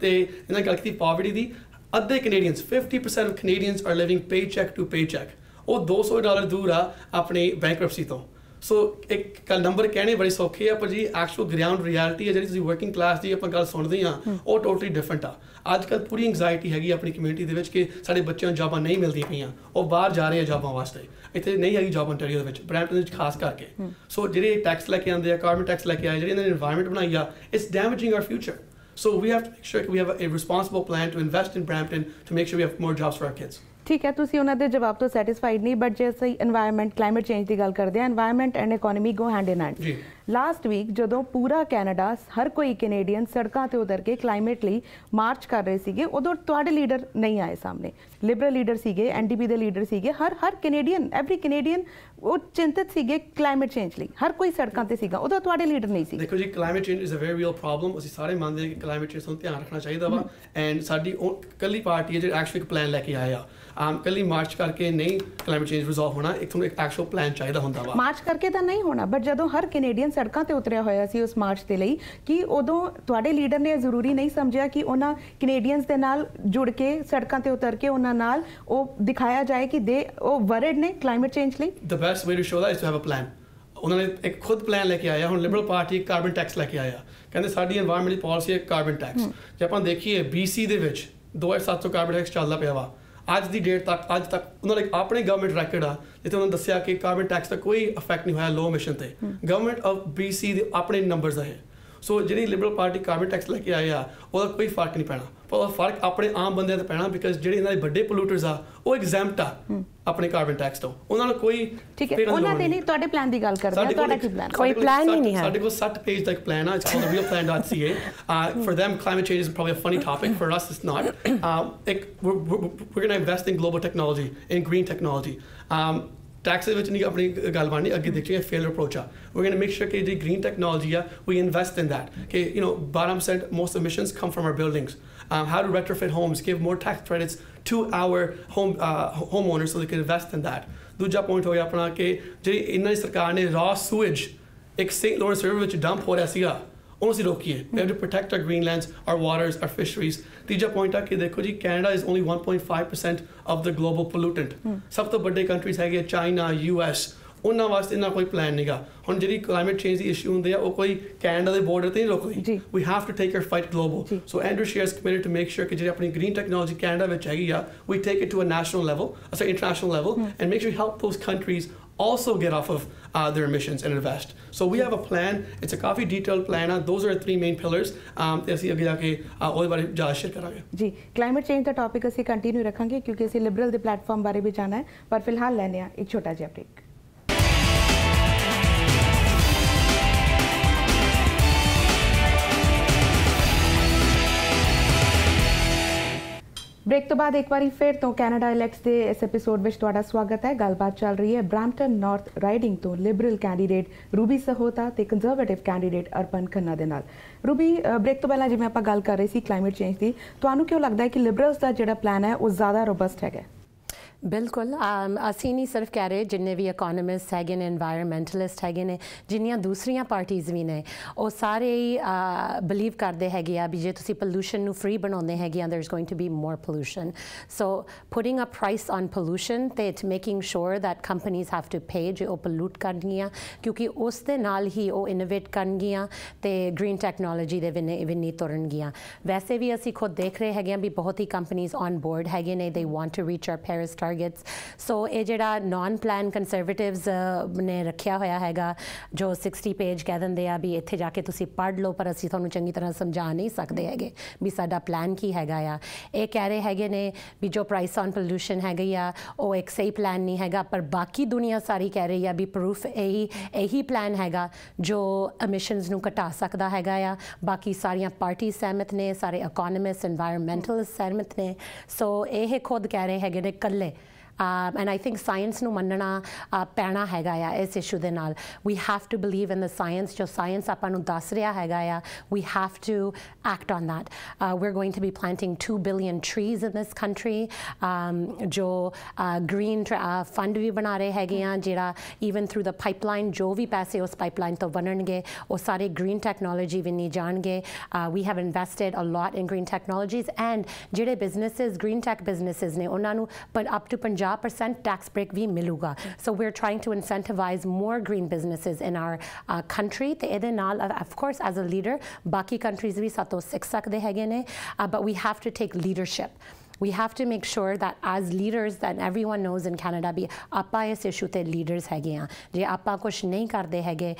ਤੇ ਇਹਨਾਂ ਗੱਲ ਕੀਤੀ ਪਾਵਰਟੀ ਦੀ। ਅੱਧੇ Canadians 50% of Canadians are living paycheck to paycheck ਉਹ 200 ਡਾਲਰ ਦੂਰ ਆ ਆਪਣੇ ਬੈਂਕਰਪਸੀ ਤੋਂ। ਸੋ ਇੱਕ ਕੱਲ ਨੰਬਰ ਕਹਿਣੇ ਬੜੇ ਸੌਖੇ ਆ ਪਰ ਜੀ ਐਕਚੁਅਲ ਗਰਾਊਂਡ ਰਿਐਲਿਟੀ ਹੈ ਜਿਹੜੀ ਤੁਸੀਂ ਵਰਕਿੰਗ ਕਲਾਸ ਦੀ ਆਪਾਂ ਗੱਲ ਸੁਣਦੇ ਆ ਉਹ ਟੋਟਲੀ ਡਿਫਰੈਂਟ ਆ। ਅੱਜ ਕੱਲ ਪੂਰੀ ਐਂਗਜ਼ਾਇਟੀ ਹੈਗੀ ਆਪਣੀ ਕਮਿਊਨਿਟੀ ਦੇ ਵਿੱਚ ਕਿ ਸਾਡੇ ਬੱਚਿਆਂ ਨੂੰ ਜੌਬਾਂ ਨਹੀਂ ਮਿਲਦੀਆਂ ਪਈਆਂ। ਉਹ ਬਾਹਰ ਜਾ ਰਹੇ ਆ ਜੌਬਾਂ ਵਾਸਤੇ। ਇੱਥੇ ਨਹੀਂ ਹੈਗੀ ਜੌਬ ਅੰਟਰੀਓ ਦੇ ਵਿੱਚ ਬ੍ਰੈਂਟਨ ਵਿੱਚ ਖਾਸ ਕਰਕੇ। ਸੋ ਜਿਹੜੇ ਟੈਕਸ ਲੈ ਕੇ ਆਉਂਦੇ ਆ ਕਾਰਬਨ ਟੈਕਸ ਲੈ ਕੇ ਆਏ ਜਿਹੜੇ ਇਹਨਾਂ ਨੇ এনवायरमेंट ਬਣਾਈ ਆ it's damaging our future So we have to make sure we have a, responsible plan to invest in Brampton to make sure we have more jobs for our kids. ਠੀਕ ਹੈ ਤੁਸੀਂ ਉਹਨਾਂ ਦੇ ਜਵਾਬ ਤੋਂ ਸੈਟੀਸਫਾਈਡ ਨਹੀਂ ਬਟ ਜੇ ਅਸੀਂ এনवायरमेंट ਕਲਾਈਮੇਟ ਚੇਂਜ ਦੀ ਗੱਲ ਕਰਦੇ ਆ environment and economy go hand in hand last week ਜਦੋਂ ਪੂਰਾ ਕੈਨੇਡਾ ਹਰ ਕੋਈ ਕੈਨੇਡੀਅਨ ਸੜਕਾਂ ਤੇ ਉਤਰ ਕੇ ਕਲਾਈਮੇਟ ਲਈ ਮਾਰਚ ਕਰ ਰਹੇ ਸੀਗੇ ਉਦੋਂ ਤੁਹਾਡੇ ਲੀਡਰ ਨਹੀਂ ਆਏ ਸਾਹਮਣੇ ਲਿਬਰਲ ਲੀਡਰ ਸੀਗੇ ਐਨਡੀਪੀ ਦੇ ਲੀਡਰ ਸੀਗੇ ਹਰ ਹਰ ਕੈਨੇਡੀਅਨ ਐਵਰੀ ਕੈਨੇਡੀਅਨ ਉਹ ਚਿੰਤਤ ਸੀਗੇ ਕਲਾਈਮੇਟ ਚੇਂਜ ਲਈ ਹਰ ਕੋਈ ਸੜਕਾਂ ਤੇ ਸੀਗਾ ਉਦੋਂ ਤੁਹਾਡੇ ਲੀਡਰ ਨਹੀਂ ਸੀ ਦੇਖੋ ਜੀ climate change is a very real problem ਅਸੀਂ ਸਾਰੇ ਮੰਨਦੇ ਹਾਂ ਕਿ ਕਲਾਈਮੇਟ ਚੇਂਜ ਤੋਂ ਧਿਆਨ ਰੱਖਣਾ ਚਾਹੀਦਾ ਵਾ ਐਂਡ ਸਾਡੀ ਕੱਲੀ ਪਾਰਟੀ ਹੈ ਜਿਹੜੀ ਐਕਚੁਅਲੀ ਇੱਕ ਪਲਾਨ ਲੈ ਕੇ ਆਇਆ ਆਮ ਕੱਲੀ ਮਾਰਚ ਕਰਕੇ ਨਹੀਂ ਕਲਾਈਮੇਟ ਚੇਂਜ ਰਿਜ਼ੋਲਵ ਹੋਣਾ ਇੱਕ ਤੁਹਾਨੂੰ ਇੱਕ ਐਕਚੁਅਲ ਪਲਾਨ ਚਾਹੀਦਾ ਹੁੰਦਾ ਵਾ। ਮਾਰਚ ਕਰਕੇ ਤਾਂ ਨਹੀਂ ਹੋਣਾ ਬਟ ਜਦੋਂ ਹਰ ਕੈਨੇਡੀਅਨ ਸੜਕਾਂ ਤੇ ਉਤਰਿਆ ਹੋਇਆ ਸੀ ਉਸ ਮਾਰਚ ਦੇ ਲਈ ਕਿ ਉਦੋਂ ਤੁਹਾਡੇ ਲੀਡਰ ਨੇ ਜ਼ਰੂਰੀ ਨਹੀਂ ਸਮਝਿਆ ਕਿ ਉਹਨਾਂ ਕੈਨੇਡੀਅਨਸ ਦੇ ਨਾਲ ਜੁੜ ਕੇ ਸੜਕਾਂ ਤੇ ਉਤਰ ਕੇ ਉਹਨਾਂ ਨਾਲ ਉਹ ਦਿਖਾਇਆ ਜਾਏ ਕਿ ਦੇ ਉਹ ਵਰਡ ਨੇ ਕਲਾਈਮੇਟ ਚੇਂਜ ਲਈ? The best way to show that is to have a plan ਉਹਨਾਂ ਨੇ ਇੱਕ ਖੁਦ ਪਲਾਨ ਲੈ ਕੇ ਆਇਆ ਹੁਣ ਲਿਬਰਲ ਪਾਰਟੀ ਕਾਰਬਨ ਟੈਕਸ ਲੈ ਕੇ ਆਇਆ। ਕਹਿੰਦੇ ਸਾਡੀ এনवायरमेंट ਪਾਲਿਸੀ ਹੈ ਕਾਰਬਨ ਟੈਕਸ ਜੇ ਆਪਾਂ ਦੇਖੀਏ BC ਦੇ ਵਿੱਚ 2700 ਕਾਰਬਨ ਟੈਕਸ ਚੱਲਦਾ ਪਿਆ ਵਾ। ਅੱਜ ਦੀ ਡੇਟ ਤੱਕ ਅੱਜ ਤੱਕ ਉਹਨਾਂ ਦੇ ਆਪਣੇ ਗਵਰਨਮੈਂਟ ਰੈਕੋਰਡ ਆ ਜਿੱਥੇ ਉਹਨਾਂ ਨੇ ਦੱਸਿਆ ਕਿ ਕਾਰਬਨ ਟੈਕਸ ਦਾ ਕੋਈ ਇਫੈਕਟ ਨਹੀਂ ਹੋਇਆ ਲੋ ਐਮਿਸ਼ਨ ਤੇ। ਗਵਰਨਮੈਂਟ ਆਫ BC ਦੇ ਆਪਣੇ ਨੰਬਰਸ ਆ ਇਹ। ਸੋ ਜਿਹੜੀ ਲਿਬਰਲ ਪਾਰਟੀ ਕਾਰਬਨ ਟੈਕਸ ਲੈ ਕੇ ਆਏ ਆ ਉਹਦਾ ਕੋਈ ਫ਼ਰਕ ਨਹੀਂ ਪੈਣਾ। ਪਰ ਫ਼ਰਕ ਆਪਣੇ ਆਮ ਬੰਦਿਆਂ ਤੇ ਪੈਣਾ ਬਿਕਾਜ਼ ਜਿਹੜੇ ਇਹਨਾਂ ਦੇ ਵੱਡੇ ਪੋਲੂਟਰਸ ਆ ਉਹ ਐਗਜ਼ੈਂਪਟ ਆ ਆਪਣੇ ਕਾਰਬਨ ਟੈਕਸ ਤੋਂ। ਉਹਨਾਂ ਨੂੰ ਕੋਈ ਠੀਕ ਹੈ ਉਹਨਾਂ ਦੇ ਨਹੀਂ। ਤੁਹਾਡੇ ਪਲਾਨ ਦੀ ਗੱਲ ਕਰਦੇ ਕੋਲ ਤੁਹਾਡਾ ਕੀ ਪਲਾਨ ਕੋਈ plan ਹੀ ਨਹੀਂ ਹੈ। ਸਾਡੇ ਕੋਲ 60 ਪੇਜ ਦਾ ਇੱਕ ਪਲਾਨ ਆ it's called realplan.ca uh, for them climate change is probably a funny topic for us it's not. Um, it, we're, we're, we're going to invest in global technology in green technology. Um, tax ਦੇ ਵਿੱਚ ਨਹੀਂ ਆਪਣੀ ਗੱਲ ਬਣਨੀ ਅੱਗੇ ਦੇਖੀਏ fail approach ਆ we going to make sure ਕਿ ਜਿਹੜੀ ਗ੍ਰੀਨ ਟੈਕਨੋਲੋਜੀ ਆ ਵੀ ਇਨਵੈਸਟ ਇਨ ਥੈਟ ਕਿ you know 12% most emissions come from our buildings um, how to retrofit homes, give more tax credits to our home uh, homeowners so they can invest in that. ਦੂਜਾ point ਹੋਇਆ ਆਪਣਾ ਕਿ ਜਿਹੜੀ ਇਹਨਾਂ ਦੀ ਸਰਕਾਰ ਨੇ raw sewage ਇੱਕ Saint Lawrence river ਵਿੱਚ ਡੰਪ ਹੋ ਰਿਹਾ ਸੀਗਾ ਉਹਨੂੰ ਅਸੀਂ ਰੋਕੀਏ we have to protect our greenlands our waters our fisheries ਤੀਜਾ ਪੁਆਇੰਟ ਆ ਕਿ ਦੇਖੋ ਜੀ Canada is only 1.5% of the global pollutant ਸਭ ਤੋਂ ਵੱਡੇ ਕੰਟਰੀਜ਼ ਹੈਗੇ ਚਾਈਨਾ ਯੂਐਸ ਉਹਨਾਂ ਵਾਸਤੇ ਇਹਨਾਂ ਕੋਈ ਪਲਾਨ ਨਹੀਂਗਾ ਹੁਣ ਜਿਹੜੀ ਕਲਾਈਮੇਟ ਚੇਂਜ ਦੀ ਇਸ਼ੂ ਹੁੰਦੇ ਆ ਉਹ ਕੋਈ ਕੈਨੇਡਾ ਦੇ ਬਾਰਡਰ ਤੇ ਨਹੀਂ ਰੁਕਦੀ ਜੀ। we have to take our fight global ਜੀ। so Andrew Scheer is committed to make sure ਕਿ ਜਿਹੜੀ ਆਪਣੀ green technology ਕੈਨੇਡਾ ਵਿੱਚ ਹੈਗੀ ਆ we take it to a national level uh, sorry international level and make sure we help those countries also get off of uh, their emissions and invest. So we have a plan. It's a coffee detailed plan. Uh, those are the three main pillars. Um, ਤੇ ਅਸੀਂ ਅੱਗੇ ਜਾ ਕੇ uh, ਉਹਦੇ ਬਾਰੇ ਜ਼ਿਆਦਾ share ਕਰਾਂਗੇ ਜੀ climate change ਦਾ topic ਅਸੀਂ ਕੰਟੀਨਿਊ ਰੱਖਾਂਗੇ ਕਿਉਂਕਿ ਅਸੀਂ ਲਿਬਰਲ ਦੇ ਪਲੇਟਫਾਰਮ ਬਾਰੇ ਵੀ ਜਾਣਾ ਹੈ ਪਰ ਫਿਲਹਾਲ ਲੈਣੇ ਆ ਇੱਕ ਛੋਟਾ ਜਿਹਾ ਬ੍ਰੇਕ ਬ੍ਰੇਕ ਤੋਂ ਬਾਅਦ ਇੱਕ ਵਾਰੀ ਫਿਰ ਤੋਂ ਕੈਨੇਡਾ ਇਲੈਕਟਸ ਦੇ ਇਸ ਐਪੀਸੋਡ ਵਿੱਚ ਤੁਹਾਡਾ ਸਵਾਗਤ ਹੈ। ਗੱਲਬਾਤ ਚੱਲ ਰਹੀ ਹੈ ਬ੍ਰੈਂਪਟਨ ਨਾਰਥ ਰਾਈਡਿੰਗ ਤੋਂ ਲਿਬਰਲ ਕੈਂਡੀਡੇਟ ਰੂਬੀ ਸਹੋਤਾ ਤੇ ਕੰਜ਼ਰਵੇਟਿਵ ਕੈਂਡੀਡੇਟ ਅਰਪਨ ਖੰਨਾ ਦੇ ਨਾਲ। ਰੂਬੀ ਬ੍ਰੇਕ ਤੋਂ ਪਹਿਲਾਂ ਜਿਵੇਂ ਆਪਾਂ ਗੱਲ ਕਰ ਰਹੇ ਸੀ ਕਲਾਈਮੇਟ ਚੇਂਜ ਦੀ, ਤੁਹਾਨੂੰ ਕਿਉਂ ਲੱਗਦਾ ਹੈ ਕਿ ਲਿਬਰਲਸ ਦਾ ਜਿਹੜਾ ਪਲਾਨ ਹੈ ਉਹ ਜ਼ਿਆਦਾ ਰੋਬਸਟ ਹੈਗਾ ਬਿਲਕੁਲ ਅਸੀਂ ਨਹੀਂ ਸਿਰਫ ਕਹਿ ਰਹੇ ਜਿੰਨੇ ਵੀ ਇਕਨੋਮਿਸਟ ਹੈਗੇ ਨੇ এনवायरमेंटਲਿਸਟ ਹੈਗੇ ਨੇ, ਜਿੰਨੀਆਂ ਦੂਸਰੀਆਂ ਪਾਰਟੀਆਂ ਵੀ ਨੇ, ਉਹ ਸਾਰੇ ਹੀ ਬਲੀਵ ਕਰਦੇ ਹੈਗੇ ਆ ਵੀ ਜੇ ਤੁਸੀਂ ਪੋਲੂਸ਼ਨ ਨੂੰ ਫ੍ਰੀ ਬਣਾਉਂਦੇ ਹੈਗੇ ਆ there is going to be more pollution so putting a price on pollution ਤੇ ਇਟ ਮੇਕਿੰਗ ਸ਼ੋਰ ਦੈਟ ਕੰਪਨੀਆਂ ਹੈਵ ਟੂ ਪੇ ਜੇ ਉਹ ਪੋਲੂਟ ਕਰਨਗੀਆਂ, ਕਿਉਂਕਿ ਉਸ ਦੇ ਨਾਲ ਹੀ ਉਹ ਇਨੋਵੇਟ ਕਰਨਗੀਆਂ ਤੇ ਗ੍ਰੀਨ ਟੈਕਨੋਲੋਜੀ ਦੇ ਵੀ ਨਹੀਂ ਤੁਰਨਗੀਆਂ। ਵੈਸੇ ਵੀ ਅਸੀਂ ਖੁਦ ਦੇਖ ਰਹੇ ਹੈਗੇ ਆ ਵੀ ਬਹੁਤ ਹੀ ਕੰਪਨੀਆਂ ਔਨ ਬੋਰਡ ਹੈਗੇ ਨੇ they want to reach our Paris targets so ਇਹ ਜਿਹੜਾ ਨਾਨ ਪਲਾਨ ਕੰਜ਼ਰਵੇਟਿਵਸ ਨੇ ਰੱਖਿਆ ਹੋਇਆ ਹੈਗਾ, ਜੋ 60 ਪੇਜ ਕਹਿ ਦਿੰਦੇ ਆ ਵੀ ਇੱਥੇ ਜਾ ਕੇ ਤੁਸੀਂ ਪੜ੍ਹ ਲਓ, ਪਰ ਅਸੀਂ ਤੁਹਾਨੂੰ ਚੰਗੀ ਤਰ੍ਹਾਂ ਸਮਝਾ ਨਹੀਂ ਸਕਦੇ ਹੈਗੇ ਵੀ ਸਾਡਾ ਪਲਾਨ ਕੀ ਹੈਗਾ ਆ। ਇਹ ਕਹਿ ਰਹੇ ਹੈਗੇ ਨੇ ਵੀ ਜੋ ਪ੍ਰਾਈਸ ਔਨ ਪੋਲੂਸ਼ਨ ਹੈਗਾ ਆ, ਉਹ ਇੱਕ ਸਹੀ ਪਲਾਨ ਨਹੀਂ ਹੈਗਾ, ਪਰ ਬਾਕੀ ਦੁਨੀਆ ਸਾਰੀ ਕਹਿ ਰਹੀ ਆ ਵੀ ਪ੍ਰੂਫ ਇਹੀ ਇਹੀ ਪਲਾਨ ਹੈਗਾ ਜੋ ਐਮਿਸ਼ਨਸ ਨੂੰ ਘਟਾ ਸਕਦਾ ਹੈਗਾ ਆ। ਬਾਕੀ ਸਾਰੀਆਂ ਪਾਰਟੀ ਸਹਿਮਤ ਨੇ, ਸਾਰੇ ਇਕਨੋਮਿਸਟ এনवायरमेंटਲਿਸਟ ਸਹਿਮਤ ਨੇ। ਸੋ ਇਹ ਖੁਦ ਕਹਿ ਰਹੇ ਹੈਗੇ ਨੇ ਕੱਲੇ Um, and I think science ਨੂੰ ਮੰਨਣਾ uh, ਪੈਣਾ ਹੈਗਾ ਆ ਇਸ ਇਸ਼ੂ ਦੇ ਨਾਲ we have to believe in the science ਜੋ science ਆਪਾਂ ਨੂੰ ਦੱਸ ਰਿਹਾ ਹੈਗਾ ਆ we have to act on that uh, we're going to be planting 2 billion trees in this country um, ਜੋ uh, green uh, fund ਵੀ ਬਣਾ ਰਹੇ ਹੈਗੇ ਆ ਜਿਹੜਾ even through the pipeline ਜੋ ਵੀ ਪੈਸੇ ਉਸ pipeline ਤੋਂ ਬਣਨਗੇ ਉਹ ਸਾਰੇ green technology ਵੀ ਨਹੀਂ ਜਾਣਗੇ uh, we have invested a lot in green technologies and ਜਿਹੜੇ businesses green tech businesses ਨੇ ਉਹਨਾਂ ਨੂੰ ਪਰ up to 50 50% ਟੈਕਸ ਬ੍ਰੇਕ ਵੀ ਮਿਲੂਗਾ so we are trying to incentivize more green businesses in our country ਤੇ ਇਹਦੇ ਨਾਲ of course as a leader ਬਾਕੀ ਕੰਟਰੀਜ਼ ਵੀ ਸਾਤੋਂ ਸਿੱਖ ਸਕਦੇ ਹੈਗੇ ਨੇ but we have to take leadership we have to make sure that as leaders that everyone knows in Canada ਵੀ ਆਪਾਂ ਇਸ ਇਸ਼ੂ ਤੇ ਲੀਡਰਸ ਹੈਗੇ ਆ ਜੇ ਆਪਾਂ ਕੁਝ ਨਹੀਂ ਕਰਦੇ ਹੈਗੇ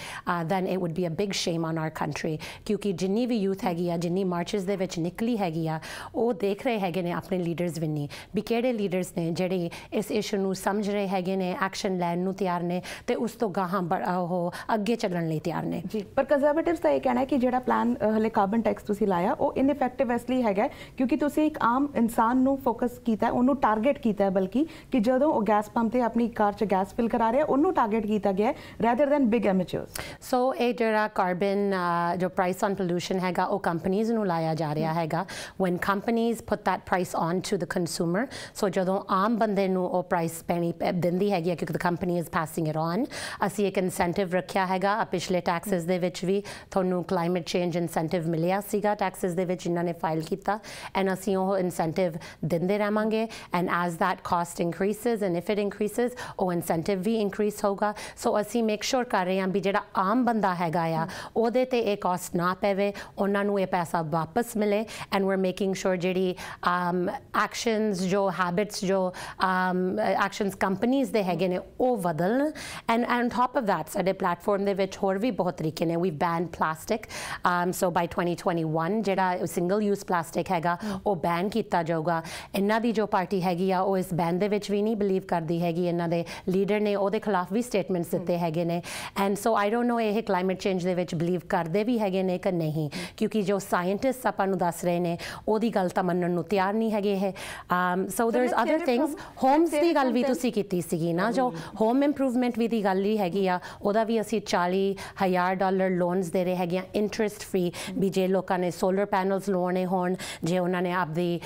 then it would be a big shame on our country. ਕਿਉਂਕਿ ਜਿੰਨੀ ਵੀ ਯੂਥ ਹੈਗੀ ਆ ਜਿੰਨੀ ਮਾਰਚਸ ਦੇ ਵਿੱਚ ਨਿਕਲੀ ਹੈਗੀ ਆ ਉਹ ਦੇਖ ਰਹੇ ਹੈਗੇ ਨੇ ਆਪਣੇ ਲੀਡਰਸ ਵਿੰਨੀ ਵੀ ਕਿਹੜੇ ਲੀਡਰਸ ਨੇ ਜਿਹੜੇ ਇਸ ਇਸ਼ੂ ਨੂੰ ਸਮਝ ਰਹੇ ਹੈਗੇ ਨੇ ਐਕਸ਼ਨ ਲੈਣ ਨੂੰ ਤਿਆਰ ਨੇ ਤੇ ਉਸ ਤੋਂ ਗਾਹਾਂ ਉਹ ਅੱਗੇ ਚੱਲਣ ਲਈ ਤਿਆਰ ਨੇ ਜੀ ਪਰ ਕੰਜ਼ਰਵੇਟਿਵਸ ਦਾ ਇਹ ਕਹਿਣਾ ਹੈ ਕਿ ਜਿਹੜਾ ਪਲਾਨ ਹਲੇ ਕਾਰਬਨ ਟੈਕਸ ਤੁਸੀਂ ਲਾਇਆ ਉਹ ਇਨਇਫੈਕਟਿਵ ਇਸ ਲਈ ਹੈਗਾ ਕਿਉਂਕਿ ਤੁਸੀਂ ਇੱਕ ਆਮ ਇਨਸਾਨ ਨੂੰ ਫੋਕਸ ਕੀਤਾ ਉਹਨੂੰ ਟਾਰਗੇਟ ਕੀਤਾ ਹੈ ਬਲਕਿ ਕਿ ਜਦੋਂ ਉਹ ਗੈਸ ਪੰਪ ਤੇ ਆਪਣੀ ਕਾਰ 'ਚ ਗੈਸ ਫਿਲ ਕਰਾ ਰਿਹਾ ਉਹਨੂੰ ਟਾਰਗੇਟ ਕੀਤਾ ਗਿਆ rather than big emitters so ਇਹ ਜਿਹੜਾ ਕਾਰਬਨ ਜੋ ਪ੍ਰਾਈਸ ਔਨ ਪੋਲੂਸ਼ਨ ਹੈਗਾ ਉਹ ਕੰਪਨੀਆਂ ਨੂੰ ਲਾਇਆ ਜਾ ਰਿਹਾ ਹੈਗਾ। When companies put that price on to the consumer ਸੋ ਜਦੋਂ ਆਮ ਬੰਦੇ ਨੂੰ ਉਹ ਪ੍ਰਾਈਸ ਪੈਣੀ ਦਿੰਦੀ ਹੈਗੀ ਕਿਉਂਕਿ the company is passing it on ਅਸੀਂ ਇੱਕ ਇਨਸੈਂਟਿਵ ਰੱਖਿਆ ਹੈਗਾ। ਪਿਛਲੇ ਟੈਕਸਸ ਦੇ ਵਿੱਚ ਵੀ ਤੁਹਾਨੂੰ ਕਲਾਈਮੇਟ ਚੇਂਜ ਇਨਸੈਂਟਿਵ ਮਿਲਿਆ ਸੀਗਾ ਟੈਕਸਸ ਦੇ ਵਿੱਚ ਜਿਨ੍ਹਾਂ ਨੇ ਫਾਈਲ ਕੀਤਾ। ਐਂਡ ਅਸੀਂ ਉਹ ਇਨਸੈਂਟਿਵ ਦਿੰਦੇ ਰਹਾਂਗੇ and as that cost increases and if it increases ਉਹ ਇਨਸੈਂਟਿਵ ਵੀ ਇਨਕਰੀਸ ਹੋਗਾ ਸੋ ਅਸੀਂ ਮੇਕ ਸ਼ੋਰ ਕਰ ਰਹੇ ਹਾਂ ਵੀ ਜਿਹੜਾ ਆਮ ਬੰਦਾ ਹੈਗਾ ਆ ਉਹਦੇ ਤੇ ਇਹ ਕਾਸਟ ਨਾ ਪਵੇ ਉਹਨਾਂ ਨੂੰ ਇਹ ਪੈਸਾ ਵਾਪਸ ਮਿਲੇ and we are making sure ਜਿਹੜੀ ਐਕਸ਼ਨਸ ਜੋ ਹੈਬਿਟਸ ਜੋ ਐਕਸ਼ਨਸ ਕੰਪਨੀਆਂ ਦੇ ਹੈਗੇ ਨੇ ਉਹ ਬਦਲਣ and on top of that ਸਾਡੇ ਪਲੇਟਫਾਰਮ ਦੇ ਵਿੱਚ ਹੋਰ ਵੀ ਬਹੁਤ ਤਰੀਕੇ ਨੇ ਵੀ ਬੈਨ ਪਲਾਸਟਿਕ ਸੋ ਬਾਈ 2021 ਜਿਹੜਾ ਸਿੰਗਲ ਯੂਜ਼ ਪਲਾਸਟਿਕ ਹੈਗਾ ਉਹ ਬੈਨ ਕੀਤਾ ਜਾਊਗਾ ਇਹਨਾਂ ਦੀ ਜੋ ਪਾਰਟੀ ਹੈਗੀ ਆ ਉਹ ਇਸ ਬੈਨ ਦੇ ਵਿੱਚ ਵੀ ਨਹੀਂ ਬਲੀਵ ਕਰਦੀ ਹੈਗੀ ਇਹਨਾਂ ਦੇ ਲੀਡਰ ਨੇ ਉਹਦੇ ਖਿਲਾਫ ਵੀ ਸਟੇਟਮੈਂਟਸ ਦਿੱਤੇ ਹੈਗੇ ਨੇ। And so I don't know ਇਹ ਕਲਾਈਮੇਟ ਚੇਂਜ ਦੇ ਵਿੱਚ ਬਲੀਵ ਕਰਦੇ ਵੀ ਹੈਗੇ ਨੇ ਕਿ ਨਹੀਂ। ਕਿਉਂਕਿ ਜੋ ਸਾਇੰਟਿਸਟ ਆਪਾਂ ਨੂੰ ਦੱਸ ਰਹੇ ਨੇ ਉਹਦੀ ਗੱਲ ਤਾਂ ਮੰਨਣ ਨੂੰ ਤਿਆਰ ਨਹੀਂ ਹੈਗੇ ਇਹ। So there is other things homes ਦੀ ਗੱਲ ਵੀ ਤੁਸੀਂ ਕੀਤੀ ਸੀਗੀ ਨਾ ਜੋ ਹੋਮ। ਇੰਪਰੂਵਮੈਂਟ ਵੀ ਦੀ ਗੱਲ ਹੀ ਹੈਗੀ ਆ ਉਹਦਾ ਵੀ ਅਸੀਂ 40 ਹਜ਼ਾਰ ਡਾਲਰ ਲੋਨਸ ਦੇ ਰਹੇ ਹੈਗੇ ਆ ਇੰਟਰਸਟ ਫ੍ਰੀ ਵੀ ਜੇ ਲੋਕਾਂ ਨੇ ਸੋਲਰ ਪੈਨਲਸ ਲਾਉਣੇ ਹੋਣ ਜੇ ਉਹਨਾਂ ਨੇ ਆਪਦੀ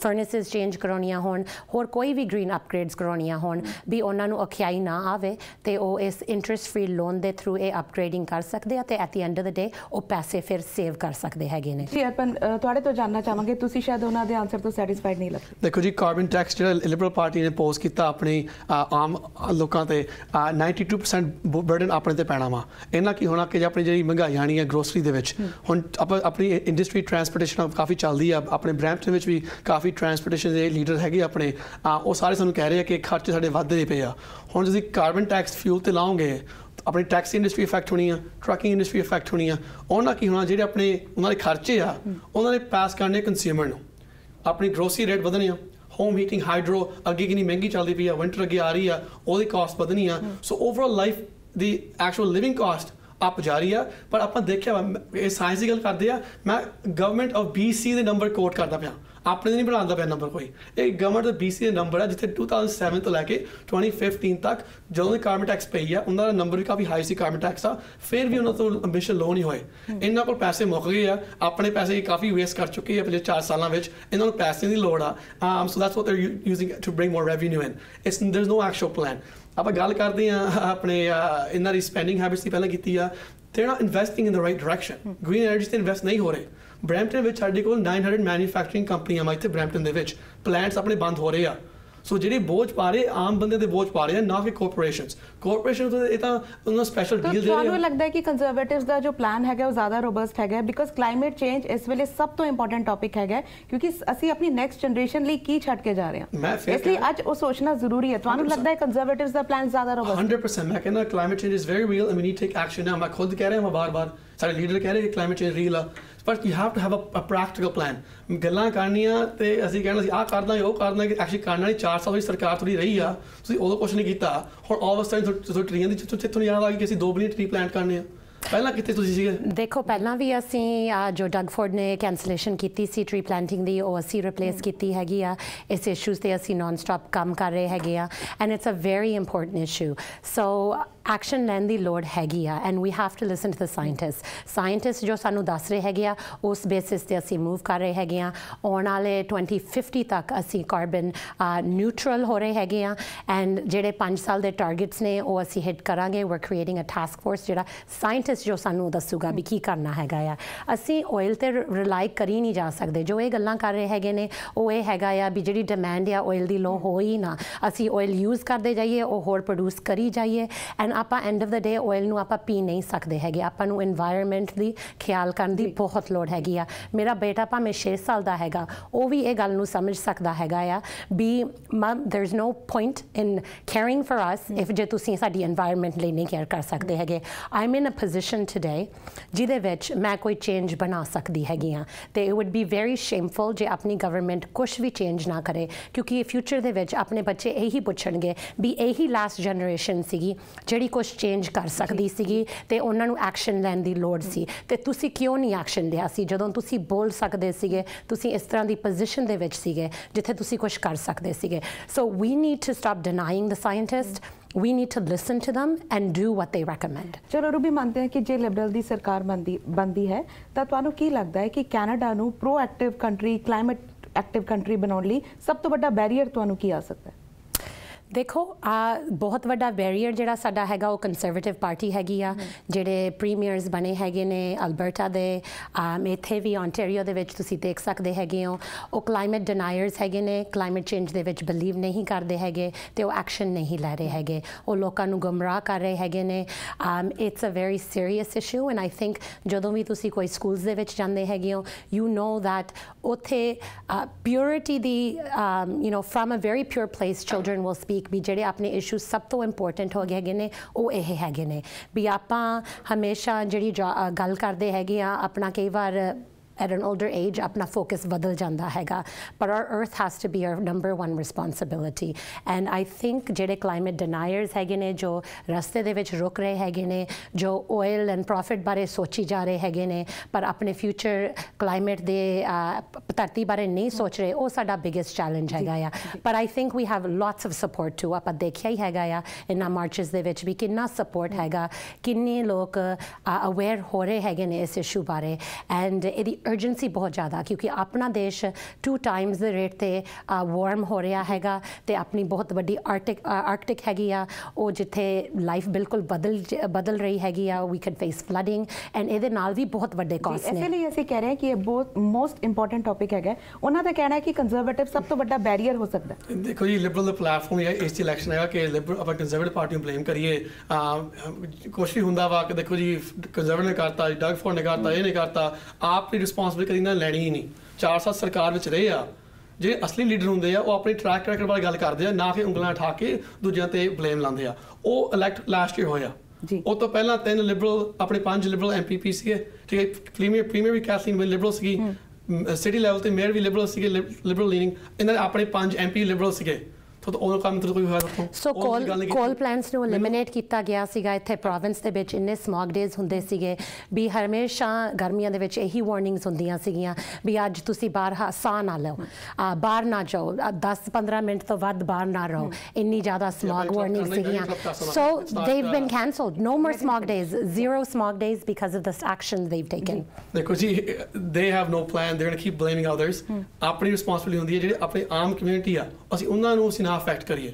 ਫਰਨੈਸਸ ਚੇਂਜ ਕਰਾਉਣੀਆਂ ਹੋਣ ਹੋਰ ਕੋਈ ਵੀ ਗ੍ਰੀਨ ਅਪਗ੍ਰੇਡਸ ਕਰਾਉਣੀਆਂ ਹੋਣ ਵੀ ਉਹਨਾਂ ਨੂੰ ਅਖਿਆਈ ਨਾ ਆਵੇ ਤੇ ਉਹ ਇਸ ਇੰਟਰਸਟ ਫ੍ਰੀ ਲੋਨ ਦੇ ਥਰੂ ਇਹ ਅਪਗ੍ਰੇਡਿੰਗ ਕਰ ਸਕਦੇ ਆ ਤੇ at the end of the day ਉਹ ਪੈਸੇ ਫਿਰ ਸੇਵ ਕਰ ਸਕਦੇ ਹੈਗੇ ਨੇ। ਜੀ ਅਰਪਨ ਤੁਹਾਡੇ ਤੋਂ ਜਾਨਣਾ ਚਾਹਾਂਗੇ ਤੁਸੀਂ ਸ਼ਾਇਦ ਉਹਨਾਂ ਦੇ ਆਨਸਰ ਤੋਂ ਸੈਟੀਸਫਾਈਡ ਨਹੀਂ ਲੱਗਦੇ ਦੇਖੋ ਜੀ ਕਾਰਬਨ ਟੈਕਸ ਜਿਹੜਾ ਲਿਬਰਲ ਪਾਰਟੀ ਨੇ ਪੋਜ਼ ਕੀਤਾ ਆਪਣੀ ਆਮ ਲੋਕਾਂ ਤੇ 92% ਬਰਡਨ ਆਪਣੇ ਤੇ ਪੈਣਾ ਵਾ। ਇਹਨਾਂ ਕੀ ਹੋਣਾ ਕਿ ਆਪਣੀ ਜਿਹੜੀ ਮਹਿੰਗਾਈ ਆਣੀ ਹੈ ਗਰੋਸਰੀ ਦੇ ਵਿੱਚ ਹੁਣ ਆਪਾਂ ਆਪਣੀ ਇੰਡਸਟਰੀ ਟਰਾਂਸਪੋਰਟੇਸ਼ਨ ਕਾਫੀ ਚੱਲਦੀ ਆ ਆਪਣੇ ਬ੍ਰੈਂਪਟਨ ਵਿੱਚ ਵੀ ਕਾਫੀ ਟਰਾਂਸਪੋਰਟੇਸ਼ਨ ਦੇ ਲੀਡਰ ਹੈਗੇ ਆਪਣੇ ਉਹ ਸਾਰੇ ਸਾਨੂੰ ਕਹਿ ਰਹੇ ਆ ਕਿ ਖਰਚ ਸਾਡੇ ਵੱਧਦੇ ਪਏ ਆ। ਹੁਣ ਤੁਸੀਂ ਕਾਰਬਨ ਟੈਕਸ ਫਿਊਲ ਤੇ ਲਾਓਗੇ ਆਪਣੀ ਟੈਕਸੀ ਇੰਡਸਟਰੀ ਇਫੈਕਟ ਹੋਣੀ ਆ ਟਰੱਕਿੰਗ ਇੰਡਸਟਰੀ ਇਫੈਕਟ ਹੋਣੀ ਆ ਉਹਨਾਂ ਕੀ ਹੋਣਾ ਜਿਹੜੇ ਆਪਣੇ ਉਹਨਾਂ ਦੇ ਖਰਚੇ ਆ ਉਹਨਾਂ ਦੇ ਪਾਸ ਕਰਨੇ ਕੰਜ਼ਿਊਮਰ ਨੂੰ। ਆਪਣੀ ਗਰੋਸਰੀ ਰੇਟ ਵਧਣੇ ਆ ਹੋਮ ਹੀਟਿੰਗ ਹਾਈਡਰੋ ਅੱਗੇ ਕਿੰਨੀ ਮਹਿੰਗੀ ਚੱਲਦੀ ਪਈ ਆ ਵਿੰਟਰ ਅੱਗੇ ਆ ਰਹੀ ਆ ਉਹਦੀ ਕਾਸਟ ਵਧਣੀ ਆ। ਸੋ ਓਵਰਆਲ ਲਾਈਫ ਦੀ ਐਕਚੁਅਲ ਲਿਵਿੰਗ ਕਾਸਟ ਅਪ ਜਾ ਰਹੀ ਆ ਪਰ ਆਪਾਂ ਦੇਖਿਆ ਇਹ ਸਾਇੰਸ ਦੀ ਗੱਲ ਕਰਦੇ ਆ ਮੈਂ ਗਵਰਨਮੈਂਟ ਆਫ BC ਦੇ ਨੰਬਰ ਕੋਟ ਕਰਦਾ ਪਿਆ। ਆਪਣੇ ਨਹੀਂ ਬਣਾਉਂਦਾ ਪਿਆ ਨੰਬਰ ਕੋਈ। ਇਹ ਗਵਰਨਮੈਂਟ ਦਾ BC ਦੇ ਨੰਬਰ ਹੈ ਜਿੱਥੇ 2007 ਤੋਂ ਲੈ ਕੇ 2015 ਤੱਕ ਜਦੋਂ ਦੇ ਕਾਰਬਨ ਟੈਕਸ ਪਈ ਆ ਉਹਨਾਂ ਦਾ ਨੰਬਰ ਵੀ ਕਾਫੀ ਹਾਈ ਸੀ ਕਾਰਬਨ ਟੈਕਸ ਦਾ ਫਿਰ ਵੀ ਉਹਨਾਂ ਤੋਂ ਐਂਬੀਸ਼ਨ ਲੋ ਨਹੀਂ ਹੋਏ। ਇਹਨਾਂ ਕੋਲ ਪੈਸੇ ਮੁੱਕ ਗਏ ਆ ਆਪਣੇ ਪੈਸੇ ਕਾਫੀ ਵੇਸਟ ਕਰ ਚੁੱਕੇ ਆ ਪਿਛਲੇ 4 ਸਾਲਾਂ ਵਿੱਚ ਇਹਨਾਂ ਨੂੰ ਪੈਸੇ ਦੀ ਲੋੜ ਆ। Um so that's what they're using to bring more revenue in. It's there's no actual plan. ਆਪਾਂ ਗੱਲ ਕਰਦੇ ਆ ਆਪਣੇ ਇਹਨਾਂ ਦੀ ਸਪੈਂਡਿੰਗ ਹੈਬਿਟਸ ਦੀ ਪਹਿਲਾਂ ਕੀਤੀ ਆ। They're not investing in the right direction. green energy ਤੇ ਇਨਵੈਸਟ ਨਹੀਂ ਹੋ ਰਹੇ। ਬ੍ਰੈਂਪਟਨ ਵਿੱਚ ਸਾਡੇ ਕੋਲ 900 ਮੈਨੂਫੈਕਚਰਿੰਗ ਕੰਪਨੀਆਂ ਆ ਇੱਥੇ ਬ੍ਰੈਂਪਟਨ ਦੇ ਵਿੱਚ। ਪਲਾਂਟਸ ਆਪਣੇ ਬੰਦ ਹੋ ਰਹੇ ਆ। ਸੋ ਜਿਹੜੇ ਬੋਝ ਪਾ ਰਹੇ ਆਮ ਬੰਦੇ ਦੇ ਬੋਝ ਪਾ ਰਹੇ ਆ ਨਾ ਕਿ ਕਾਰਪੋਰੇਸ਼ਨਸ ਕਾਰਪੋਰੇਸ਼ਨ ਤੋਂ ਇਹ ਤਾਂ ਉਹਨਾਂ ਸਪੈਸ਼ਲ ਡੀਲ ਦੇ ਰਹੇ ਤੁਹਾਨੂੰ ਲੱਗਦਾ ਹੈ ਕਿ ਕੰਜ਼ਰਵੇਟਿਵਸ ਦਾ ਜੋ ਪਲਾਨ ਹੈਗਾ ਉਹ ਜ਼ਿਆਦਾ ਰੋਬਸਟ ਹੈਗਾ ਬਿਕਾਜ਼ ਕਲਾਈਮੇਟ ਚੇਂਜ ਇਸ ਵੇਲੇ ਸਭ ਤੋਂ ਇੰਪੋਰਟੈਂਟ ਟਾਪਿਕ ਹੈਗਾ ਕਿਉਂਕਿ ਅਸੀਂ ਆਪਣੀ ਨੈਕਸਟ ਜਨਰੇਸ਼ਨ ਲਈ ਕੀ ਛੱਡ ਕੇ ਜਾ ਰਹੇ ਹਾਂ? ਇਸ ਲਈ ਅੱਜ ਉਹ ਸੋਚਣਾ ਜ਼ਰੂਰੀ ਹੈ। ਤੁਹਾਨੂੰ ਲੱਗਦਾ ਹੈ ਕੰਜ਼ਰਵੇਟਿਵਸ ਦਾ ਪਲਾਨ ਜ਼ਿਆਦਾ ਰੋਬਸਟ 100% ਮੈਂ ਕਹਿੰਦਾ climate change is very real and we need take action now ਮੈਂ ਖੁਦ ਕਹਿ ਰਿਹਾ ਹਾਂ ਬਾਰ-ਬਾਰ ਸਾਡੇ ਲੀਡਰ ਕਹਿ ਰਹੇ ਕਿ ਕਲਾਈਮੇਟ ਚੇਂਜ ਰੀਅਲ ਆ। But you have to have a practical plan ਗੱਲਾਂ ਕਰਨੀਆਂ ਤੇ ਅਸੀਂ ਕਹਿਣਾ ਸੀ, ਆਹ ਕਰਦਾ ਉਹ ਕਰਦਾ ਕਿ ਐਕਚੁਅਲੀ ਕਰਨਾ ਨਹੀਂ 4 ਸਾਲ ਦੀ ਸਰਕਾਰ ਥੋੜੀ ਰਹੀ ਆ, ਤੁਸੀਂ ਉਦੋਂ ਕੁਝ ਨਹੀਂ ਕੀਤਾ। ਹੁਣ ਆਲ ਆਫ ਸਡਨ ਤੁਸੀਂ ਟਰੀਆਂ ਦੀ ਤੁਹਾਨੂੰ ਯਾਦ ਆ ਗਈ ਕਿ ਅਸੀਂ ਦੋ ਬਿਲੀਅਨ ਟਰੀ ਪਲਾਂਟ ਕਰਨੇ ਆ। ਪਹਿਲਾਂ ਕਿੱਥੇ ਤੁਸੀਂ ਸੀਗੇ? ਦੇਖੋ ਪਹਿਲਾਂ ਵੀ ਅਸੀਂ ਜੋ ਡਗ ਫੋਰਡ ਨੇ ਕੈਂਸਲੇਸ਼ਨ ਕੀਤੀ ਸੀ ਟਰੀ ਪਲਾਂਟਿੰਗ ਦੀ ਉਹ ਅਸੀਂ ਰਿਪਲੇਸ ਕੀਤੀ ਹੈਗੀ ਆ। ਇਸ ਇਸ਼ੂਸ ਤੇ ਅਸੀਂ ਨਾਨ ਸਟਾਪ ਕੰਮ ਕਰ ਰਹੇ ਹੈਗੇ ਆ। And it's a very important issue so action ਲੈਣ ਦੀ ਲੋੜ ਹੈਗੀ ਆ। And we have to listen to the scientist scientist ਜੋ ਸਾਨੂੰ ਦੱਸ ਰਹੇ ਹੈਗੇ ਆ ਉਸ ਬੇਸਿਸ ਤੇ ਅਸੀਂ ਮੂਵ ਕਰ ਰਹੇ ਹੈਗੇ ਆ। ਆਉਣ ਵਾਲੇ 2050 ਤੱਕ ਅਸੀਂ ਕਾਰਬਨ ਨਿਊਟਰਲ ਹੋ ਰਹੇ ਹੈਗੇ ਆ। ਐਂਡ ਜਿਹੜੇ 5 ਸਾਲ ਦੇ ਟਾਰਗੇਟਸ ਨੇ ਉਹ ਅਸੀਂ ਹਿੱਟ ਕਰਾਂਗੇ। We are creating a task force ਜਿਹੜਾ ਸਾਇੰਟਿਸਟ ਸਾਇੰਟਿਸਟ ਜੋ ਸਾਨੂੰ ਦੱਸੂਗਾ ਵੀ ਕੀ ਕਰਨਾ ਹੈਗਾ ਆ। ਅਸੀਂ ਆਇਲ ਤੇ ਰਿਲਾਈ ਕਰੀ ਨਹੀਂ ਜਾ ਸਕਦੇ। ਜੋ ਇਹ ਗੱਲਾਂ ਕਰ ਰਹੇ ਹੈਗੇ ਨੇ ਉਹ ਇਹ ਹੈਗਾ ਆ ਵੀ ਜਿਹੜੀ ਡਿਮਾਂਡ ਆ ਆਇਲ ਦੀ ਲੋ ਹੋਈ ਨਾ। ਅਸੀਂ ਆਇਲ ਯੂਜ਼ ਕਰਦੇ ਜਾਈਏ ਉਹ ਹੋਰ ਪ੍ਰੋਡਿਊਸ ਕਰੀ ਜਾਈਏ। ਐਂਡ ਆਪਾਂ end of the day oil ਨੂੰ ਆਪਾਂ ਪੀ ਨਹੀਂ ਸਕਦੇ ਹੈਗੇ। ਆਪਾਂ ਨੂੰ এনवायरमेंट ਦੀ ਖਿਆਲ ਕਰਨ ਦੀ ਬਹੁਤ ਲੋੜ ਹੈਗੀ ਆ। ਮੇਰਾ ਬੇਟਾ ਭਾਵੇਂ 6 ਸਾਲ ਦਾ ਹੈਗਾ ਉਹ ਵੀ ਇਹ ਗੱਲ ਨੂੰ ਸਮਝ ਸਕਦਾ ਹੈਗਾ ਆ we hmm there is no point in caring for us if ਜੇ ਤੁਸੀਂ ਸਾਡੀ এনवायरमेंट ਲਈ ਨਹੀਂ ਕੇਅਰ ਕਰ ਸਕਦੇ ਹੈਗੇ। ਆਈ ਮੀਨ ਇਨ ਅ ਪੋਜੀਸ਼ਨ ਟੁਡੇ ਜਿਹਦੇ ਵਿੱਚ ਮੈਂ ਕੋਈ ਚੇਂਜ ਬਣਾ ਸਕਦੀ ਹੈਗੀ ਆ ਤੇ it would be very shameful ਜੇ ਆਪਣੀ ਗਵਰਨਮੈਂਟ ਕੁਝ ਵੀ ਚੇਂਜ ਨਾ ਕਰੇ ਕਿਉਂਕਿ ਫਿਊਚਰ ਦੇ ਵਿੱਚ ਆਪਣੇ ਬੱਚੇ ਇਹੀ ਪੁੱਛਣਗੇ ਵੀ ਇਹੀ ਲਾਸਟ ਜਨਰੇਸ਼ਨ ਸੀਗੀ ਜਿਹੜੀ ਕੁਝ ਚੇਂਜ ਕਰ ਸਕਦੀ ਸੀਗੀ ਤੇ ਉਹਨਾਂ ਨੂੰ ਐਕਸ਼ਨ ਲੈਣ ਦੀ ਲੋੜ ਸੀ। ਤੇ ਤੁਸੀਂ ਕਿਉਂ ਨਹੀਂ ਐਕਸ਼ਨ ਲਿਆ ਸੀ? ਜਦੋਂ ਤੁਸੀਂ ਬੋਲ ਸਕਦੇ ਸੀਗੇ ਤੁਸੀਂ ਇਸ ਤਰ੍ਹਾਂ ਦੀ ਪੋਜੀਸ਼ਨ ਦੇ ਵਿੱਚ ਸੀਗੇ ਜਿੱਥੇ ਤੁਸੀਂ ਕੁਝ ਕਰ ਸਕਦੇ ਸੀਗੇ। So we need to stop denying the scientist we need to listen to them and do what they recommend. ਚਲੋ ਰੂਬੀ ਮੰਨਦੇ ਹਾਂ ਕਿ ਜੇ ਲਿਬਰਲ ਦੀ ਸਰਕਾਰ ਬਣਦੀ ਬਣਦੀ ਹੈ ਤਾਂ ਤੁਹਾਨੂੰ ਕੀ ਲੱਗਦਾ ਹੈ ਕਿ ਕੈਨੇਡਾ ਨੂੰ proactive country climate active country ਬਣਾਉਣ ਲਈ ਸਭ ਤੋਂ ਵੱਡਾ ਬੈਰੀਅਰ ਤੁਹਾਨੂੰ ਕੀ ਆ ਸਕਦਾ ਹੈ ਦੇਖੋ ਆ ਬਹੁਤ ਵੱਡਾ ਬੈਰੀਅਰ ਜਿਹੜਾ ਸਾਡਾ ਹੈਗਾ ਉਹ ਕੰਜ਼ਰਵੇਟਿਵ ਪਾਰਟੀ ਹੈਗੀ ਆ ਜਿਹੜੇ ਪ੍ਰੀਮੀਅਰਸ ਬਣੇ ਹੈਗੇ ਨੇ ਅਲਬਰਟਾ ਦੇ ਇੱਥੇ ਵੀ ਆਨਟਾਰੀਓ ਦੇ ਵਿੱਚ ਤੁਸੀਂ ਦੇਖ ਸਕਦੇ ਹੈਗੇ ਹੋ। ਉਹ ਕਲਾਈਮੇਟ ਡਿਨਾਇਰਸ ਹੈਗੇ ਨੇ ਕਲਾਈਮੇਟ ਚੇਂਜ ਦੇ ਵਿੱਚ ਬਲੀਵ ਨਹੀਂ ਕਰਦੇ ਹੈਗੇ ਤੇ ਉਹ ਐਕਸ਼ਨ ਨਹੀਂ ਲੈ ਰਹੇ ਹੈਗੇ। ਉਹ ਲੋਕਾਂ ਨੂੰ ਗਮਰਾਹ ਕਰ ਰਹੇ ਹੈਗੇ ਨੇ। It's a very serious issue and I think ਜਦੋਂ ਵੀ ਤੁਸੀਂ ਕੋਈ ਸਕੂਲਸ ਦੇ ਵਿੱਚ ਜਾਂਦੇ ਹੈਗੇ ਹੋ ਯੂ ਨੋ ਥੈਟ ਉਥੇ purity the you know from a very pure place children will speak ਵੀ ਜਿਹੜੇ ਆਪਣੇ ਇਸ਼ੂ ਸਭ ਤੋਂ ਇੰਪੋਰਟੈਂਟ ਹੋ ਗਏ ਹੈਗੇ ਨੇ ਉਹ ਇਹ ਹੈਗੇ ਨੇ ਵੀ ਆਪਾਂ ਹਮੇਸ਼ਾ ਜਿਹੜੀ ਗੱਲ ਕਰਦੇ ਹੈਗੇ ਆ ਆਪਣਾ ਕਈ ਵਾਰ at an older age ਆਪਣਾ ਫੋਕਸ ਬਦਲ ਜਾਂਦਾ ਹੈਗਾ ਪਰ our earth has to be our number one responsibility. And i think ਜਿਹੜੇ climate deniers ਹੈਗੇ ਨੇ ਜੋ ਰਸਤੇ ਦੇ ਵਿੱਚ ਰੁਕ ਰਹੇ ਹੈਗੇ ਨੇ ਜੋ oil and profit ਬਾਰੇ ਸੋਚੀ ਜਾ ਰਹੇ ਹੈਗੇ ਨੇ ਪਰ ਆਪਣੇ ਫਿਊਚਰ ਕਲਾਈਮੇਟ ਦੇ ਧਰਤੀ ਬਾਰੇ ਨਹੀਂ ਸੋਚ ਰਹੇ ਉਹ ਸਾਡਾ ਬਿਗੇਸਟ ਚੈਲੰਜ ਹੈਗਾ ਆ ਪਰ I think we have lots of support to ਆਪਾਂ ਦੇਖਿਆ ਹੀ ਹੈਗਾ ਆ ਇਨਾਂ ਮਾਰਚਸ ਦੇ ਵਿੱਚ ਵੀ ਕਿੰਨਾ ਸਪੋਰਟ ਹੈਗਾ ਕਿੰਨੇ ਲੋਕ ਅਵੇਅਰ ਹੋ ਰਹੇ ਹੈਗੇ ਨੇ ਇਸ ਇਸ਼ੂ ਬਾਰੇ ਐਂਡ ਇਹਦੀ ਅਰਜੈਂਸੀ ਬਹੁਤ ਜ਼ਿਆਦਾ ਕਿਉਂਕਿ ਆਪਣਾ ਦੇਸ਼ ਟੂ ਟਾਈਮਸ ਦੇ ਰੇਟ ਤੇ ਵਾਰਮ ਹੋ ਰਿਹਾ ਹੈਗਾ ਤੇ ਆਪਣੀ ਬਹੁਤ ਵੱਡੀ ਆਰਟਿਕ ਆਰਕਟਿਕ ਹੈਗੀ ਆ ਉਹ ਜਿੱਥੇ ਲਾਈਫ ਬਿਲਕੁਲ ਬਦਲ ਬਦਲ ਰਹੀ ਹੈਗੀ ਆ we can face flooding and ਇਹਦੇ ਨਾਲ ਵੀ ਬਹੁਤ ਵੱਡੇ ਕਾਸਟ ਨੇ। ਇਸੇ ਲਈ ਅਸੀਂ ਕਹਿ ਰਹੇ ਹਾਂ ਕਿ ਇਹ ਬਹੁਤ ਮੋਸਟ ਇੰਪੋਰਟੈਂਟ ਟੌਪਿਕ ਹੈਗਾ। ਉਹਨਾਂ ਦਾ ਕਹਿਣਾ ਹੈ ਕਿ ਕੰਜ਼ਰਵੇਟਿਵ ਸਭ ਤੋਂ ਵੱਡਾ ਬੈਰੀਅਰ ਹੋ ਸਕਦਾ। ਹੈ ਦੇਖੋ ਜੀ ਲਿਬਰਲ ਦਾ ਪਲੇਟਫਾਰਮ ਹੈ ਇਸ ਇਲੈਕਸ਼ਨ ਹੈਗਾ ਕਿ ਲਿਬਰਲ ਆਪਾਂ ਕੰਜ਼ਰਵੇਟਿਵ ਪਾਰਟੀ ਨੂੰ ਬਲੇਮ ਕਰੀਏ। ਕੁਛ ਵੀ ਹੁੰਦਾ ਵਾ ਕਿ ਦੇਖੋ ਜੀ ਕੰਜ਼ਰਵੇਟਿਵ ਨੇ ਕਰਤਾ ਡਗ ਫੋਰ ਨੇ ਕਰਤਾ ਇਹ ਨੇ ਕਰਤਾ ਆਪ ਦੀ ਰਿਸਪੌਂਸਿਬਿਲਟੀ ਕਦੀ ਨਾ ਲੈਣੀ ਹੀ ਨਹੀਂ। 4 ਸਾਲ ਸਰਕਾਰ ਵਿੱਚ ਰਹੇ ਆ ਜਿਹੜੇ ਅਸਲੀ ਲੀਡਰ ਹੁੰਦੇ ਆ ਉਹ ਆਪਣੀ ਟਰੈਕ ਰੈਕੋਰਡ ਬਾਰੇ ਗੱਲ ਕਰਦੇ ਆ ਨਾ ਕਿ ਉਂਗਲਾਂ ਠਾ ਕੇ ਦੂਜਿਆਂ ਤੇ ਬਲੇਮ ਲਾਉਂਦੇ ਆ। ਉਹ ਇਲੈਕਟ ਲਾਸਟ ਈਅਰ ਹੋਇਆ ਜੀ। ਉਹ ਤੋਂ ਪਹਿਲਾਂ ਤਿੰਨ ਲਿਬਰਲ ਆਪਣੇ ਪੰਜ ਲਿਬਰਲ ਐਮਪੀਪੀ ਸੀਗੇ। ਠੀਕ ਹੈ ਪ੍ਰੀਮੀਅਰ ਪ੍ਰੀਮੀਅਰ ਵੀ ਕੈਥਲੀਨ ਵੀ ਲਿਬਰਲ ਸੀਗੀ। ਸਿਟੀ ਲੈਵਲ ਤੇ ਮੇਅਰ ਵੀ ਲਿਬਰਲ ਸੀਗੇ ਲਿਬਰਲ ਲੀਨਿੰਗ ਇਹਨਾਂ ਦੇ ਆਪਣੇ ਪੰਜ ਐਮਪੀ ਲਿਬਰਲ ਸੀਗੇ। ਤਾਂ ਉਹ ਕੰਮ ਤੇ ਕੋਈ ਹੋਇਆ ਤਾਂ ਸੋ ਕੋਲ ਕੋਲ ਪਲਾਂਟਸ ਨੂੰ ਐਲੀਮੀਨੇਟ ਕੀਤਾ ਗਿਆ ਸੀਗਾ ਇੱਥੇ ਪ੍ਰੋਵਿੰਸ ਦੇ ਵਿੱਚ। ਇੰਨੇ ਸਮੌਗ ਡੇਜ਼ ਹੁੰਦੇ ਸੀਗੇ। ਵੀ ਹਮੇਸ਼ਾ ਗਰਮੀਆਂ ਦੇ ਵਿੱਚ ਇਹੀ ਵਾਰਨਿੰਗਸ ਹੁੰਦੀਆਂ ਸੀਗੀਆਂ ਵੀ ਅੱਜ ਤੁਸੀਂ ਬਾਹਰ ਸਾਹ ਨਾ ਲਓ। ਬਾਹਰ ਨਾ ਜਾਓ। 10-15 ਮਿੰਟ ਤੋਂ ਵੱਧ ਬਾਹਰ ਨਾ ਰਹੋ। ਇੰਨੀ ਜ਼ਿਆਦਾ ਸਮੌਗ ਵਾਰਨਿੰਗ ਸੀਗੀਆਂ। ਸੋ they've been cancelled. No more smog days. zero smog days because of this action they've taken. ਦੇਖੋ ਜੀ they have no plan. They're going to keep blaming others. ਆਪਣੀ ਰਿਸਪੌਂਸਿਬਿਲਟੀ ਹੁੰਦੀ ਹੈ ਜਿਹੜੇ ਆਪਣੇ ਆਮ ਕਮਿਊਨਿਟੀ ਆ। ਅਸੀਂ ਉਹਨਾਂ ਨੂੰ ਅਸੀਂ ਨਾ ਅਫੈਕਟ ਕਰੀਏ।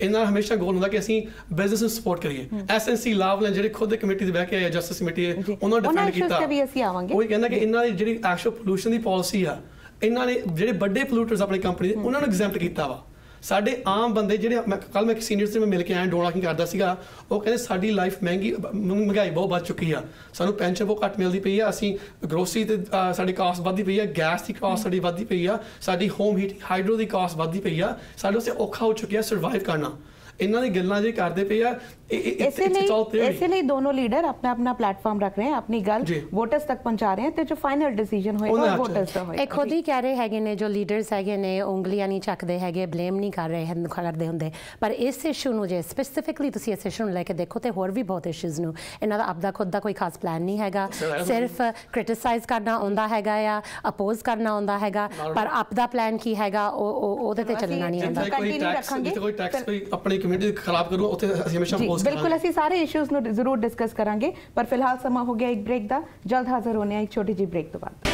ਇਹਨਾਂ ਦਾ ਹਮੇਸ਼ਾ ਗੋਲ ਹੁੰਦਾ ਕਿ ਅਸੀਂ ਬਿਜ਼ਨਸ ਨੂੰ ਸਪੋਰਟ ਕਰੀਏ। ਐਸਐਨਸੀ ਲਾਵਲੈਂਡ ਜਿਹੜੇ ਖੁਦ ਦੇ ਕਮੇਟੀ ਦੇ ਬਹਿ ਕੇ ਆਏ ਜਸਟਿਸ ਕਮੇਟੀ ਉਹਨਾਂ ਨੇ ਡਿਫੈਂਡ ਕੀਤਾ। ਉਹ ਕਹਿੰਦਾ ਕਿ ਇਹਨਾਂ ਦੀ ਜਿਹੜੀ ਐਕਚੁਅਲ ਪੋਲੂਸ਼ਨ ਦੀ ਪਾਲਿਸੀ ਆ ਇਹਨਾਂ ਨੇ ਜਿਹੜੇ ਵੱਡੇ ਪੋਲੂਟਰਸ ਆਪਣੀ ਕੰਪਨੀ ਦੇ ਉਹਨਾਂ ਨੂੰ ਐਗਜ਼ੈਂਪਟ ਕੀਤਾ ਵਾ। ਸਾਡੇ ਆਮ ਬੰਦੇ ਜਿਹੜੇ ਮੈਂ ਕੱਲ ਮੈਂ ਇੱਕ ਸੀਨੀਅਰ ਸੇ, ਮੈਂ ਮਿਲ ਕੇ ਆਇਆ, ਡੋਲਾ ਕੀ ਕਰਦਾ ਸੀਗਾ, ਉਹ ਕਹਿੰਦੇ ਸਾਡੀ ਲਾਈਫ ਮਹਿੰਗੀ ਮਹਿੰਗਾਈ ਬਹੁਤ ਵੱਧ ਚੁੱਕੀ ਆ। ਸਾਨੂੰ ਪੈਨਸ਼ਨ ਬਹੁਤ ਘੱਟ ਮਿਲਦੀ ਪਈ ਆ, ਅਸੀਂ ਗਰੋਸਰੀ ਤੇ ਸਾਡੀ ਕਾਸਟ ਵੱਧਦੀ ਪਈ ਆ ਗੈਸ ਦੀ ਕਾਸਟ ਸਾਡੀ ਵੱਧਦੀ ਪਈ ਆ, ਸਾਡੀ ਹੋਮ ਹੀਟ ਹਾਈਡਰੋ ਦੀ ਕਾਸਟ ਵੱਧਦੀ ਪਈ ਆ, ਸਾਡੇ ਉਸੇ ਔਖਾ ਹੋ ਚੁੱਕਿਆ ਸਰਵਾਈਵ ਕਰਨਾ। ਇਹਨਾਂ ਦੀ ਗੱਲਾਂ ਜੇ ਕਰਦੇ ਪਏ ਆ ਇਸੇ ਲਈ ਇਸੇ ਲਈ ਦੋਨੋਂ ਲੀਡਰ ਆਪਣਾ ਆਪਣਾ ਪਲੇਟਫਾਰਮ ਰੱਖ ਰਹੇ ਹਨ ਆਪਣੀ ਗੱਲ ਵੋਟਰਸ ਤੱਕ ਪਹੁੰਚਾ ਰਹੇ ਹਨ ਤੇ ਜੋ ਫਾਈਨਲ ਡਿਸੀਜਨ ਹੋਏਗਾ ਵੋਟਰਸ ਦਾ ਹੋਏਗਾ। ਇਹ ਖੁਦ ਹੀ ਕਹਿ ਰਹੇ ਹੈਗੇ ਨੇ ਜੋ ਲੀਡਰਸ ਹੈਗੇ ਨੇ ਉਂਗਲੀਆਂ ਨਹੀਂ ਚੱਕਦੇ ਹੈਗੇ ਬਲੇਮ ਨਹੀਂ ਕਰ ਰਹੇ ਹਨ ਕਰਦੇ ਹੁੰਦੇ। ਪਰ ਇਸ ਇਸ਼ੂ ਨੂੰ ਜੇ ਸਪੈਸੀਫਿਕਲੀ ਤੁਸੀਂ ਇਸ ਇਸ਼ੂ ਨੂੰ ਲੈ ਕੇ ਦੇਖੋ ਤੇ ਹੋਰ ਵੀ ਬਹੁਤ ਇਸ਼ੂਜ਼ ਨੂੰ। ਇਹਨਾਂ ਦਾ ਆਪਦਾ ਖੁਦ ਦਾ ਕੋਈ ਖਾਸ ਪਲਾਨ ਨਹੀਂ ਹੈਗਾ। ਸਿਰਫ ਕ੍ਰਿਟਿਸਾਈਜ਼ ਕਰਨਾ ਆਉਂਦਾ ਹੈਗਾ ਆ ਅਪੋਜ਼ ਕਰਨਾ ਆਉਂਦਾ ਹੈਗਾ। ਪਰ ਆਪਦਾ ਪਲਾਨ ਕੀ ਹੈਗਾ ਉਹ ਉਹਦੇ ਤੇ ਚੱਲਣਾ ਨਹੀਂ ਆਉਂਦਾ। ਕੰਟੀਨਿਊ ਰੱਖਾਂਗੇ। ਕੋਈ ਟੈਕਸ ਕੋਈ ਆਪਣੀ ਕਮਿਊਨਿਟੀ ਖਰਾਬ ਕਰੂ ਉੱਥੇ ਅਸੀਂ ਹਮੇਸ਼ਾ ਪੋਸਟ ਕਰਾਂਗੇ ਬਿਲਕੁਲ ਅਸੀਂ ਸਾਰੇ ਇਸ਼ੂਜ਼ ਨੂੰ ਜ਼ਰੂਰ ਡਿਸਕਸ ਕਰਾਂਗੇ ਪਰ ਫਿਲਹਾਲ ਸਮਾਂ ਹੋ ਗਿਆ ਇੱਕ ਬ੍ਰੇਕ ਦਾ। ਜਲਦ ਹਾਜ਼ਰ ਹੋਣੇ ਆ ਇੱਕ ਛੋਟੀ ਜਿਹੀ ਬ੍ਰੇਕ ਤੋਂ ਬਾਅਦ।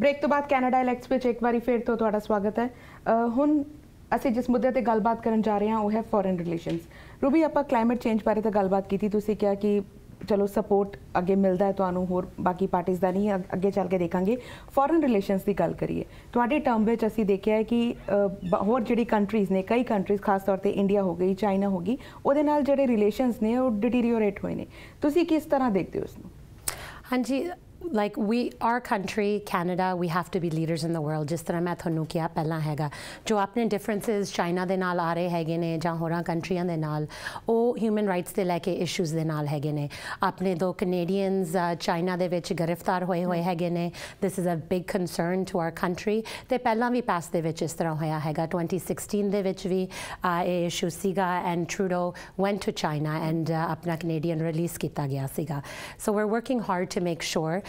ਬ੍ਰੇਕ ਤੋਂ ਬਾਅਦ ਕੈਨੇਡਾ ਇਲੈਕਟਸ ਵਿੱਚ ਇੱਕ ਵਾਰੀ ਫੇਰ ਤੋਂ ਤੁਹਾਡਾ ਸਵਾਗਤ ਹੈ। ਹੁਣ ਅਸੀਂ ਜਿਸ ਮੁੱਦੇ ਤੇ ਗੱਲਬਾਤ ਕਰਨ ਜਾ ਰਹੇ ਹਾਂ ਉਹ ਹੈ ਫੋਰਨ ਰਿਲੇਸ਼ਨਸ ਰੂਬੀ ਆਪਾਂ ਕਲਾਈਮੇਟ ਚੇਂਜ ਬਾਰੇ ਤਾਂ ਗੱਲਬਾਤ ਕੀਤੀ ਤੁਸੀਂ ਕਿਹਾ ਕਿ ਚਲੋ ਸਪੋਰਟ ਅੱਗੇ ਮਿਲਦਾ ਹੈ ਤੁਹਾਨੂੰ, ਹੋਰ ਬਾਕੀ ਪਾਰਟੀਆਂ ਦਾ ਨਹੀਂ ਅੱਗੇ ਚੱਲ ਕੇ ਦੇਖਾਂਗੇ। ਫੋਰਨ ਰਿਲੇਸ਼ਨਸ ਦੀ ਗੱਲ ਕਰੀਏ, ਤੁਹਾਡੇ ਟਰਮ ਵਿੱਚ ਅਸੀਂ ਦੇਖਿਆ ਹੈ ਕਿ ਬ- ਹੋਰ ਜਿਹੜੀ ਕੰਟਰੀਜ਼ ਨੇ, ਕਈ ਕੰਟਰੀਜ਼ ਖਾਸ ਤੌਰ ਤੇ ਇੰਡੀਆ ਹੋ ਗਈ ਚਾਈਨਾ ਹੋ ਗਈ, ਉਹਦੇ ਨਾਲ ਜਿਹੜੇ ਰਿਲੇਸ਼ਨਸ ਨੇ, ਉਹ ਡਿਟੀਰੀਓਰੇਟ ਹੋਏ ਨੇ। ਤੁਸੀਂ ਕਿਸ ਤਰ੍ਹਾਂ ਦੇਖਦੇ ਹੋ ਇਸ ਨੂੰ? ਹਾਂਜੀ like we our country Canada we have to be leaders in the world. ਜਿਸ ਤਰ੍ਹਾਂ ਮੈਂ ਤੁਹਾਨੂੰ ਕਿਹਾ ਪਹਿਲਾਂ ਹੈਗਾ ਜੋ ਆਪਣੇ ਡਿਫਰੈਂਸਸ ਚਾਈਨਾ ਦੇ ਨਾਲ ਆ ਰਹੇ ਹੈਗੇ ਨੇ ਜਾਂ ਹੋਰਾਂ ਕੰਟਰੀਆਂ ਦੇ ਨਾਲ ਉਹ ਹਿਊਮਨ ਰਾਈਟਸ ਦੇ ਲੈ ਕੇ ਇਸ਼ੂਜ਼ ਦੇ ਨਾਲ ਹੈਗੇ ਨੇ ਆਪਣੇ ਦੋ ਕੈਨੇਡੀਅਨਸ ਚਾਈਨਾ ਦੇ ਵਿੱਚ ਗ੍ਰਿਫਤਾਰ ਹੋਏ ਹੋਏ ਹੈਗੇ ਨੇ this is a big concern to our country. ਤੇ ਪਹਿਲਾਂ ਵੀ ਪਾਸ ਦੇ ਵਿੱਚ ਇਸ ਤਰ੍ਹਾਂ ਹੋਇਆ ਹੈਗਾ 2016 ਦੇ ਵਿੱਚ ਵੀ ਅਹ, ਇਹ ਇਸ਼ੂ ਸੀਗਾ and Trudeau went to China and uh, ਆਪਣਾ ਕੈਨੇਡੀਅਨ ਰਿਲੀਜ਼ ਕੀਤਾ ਗਿਆ ਸੀਗਾ so we're working hard to make sure uh,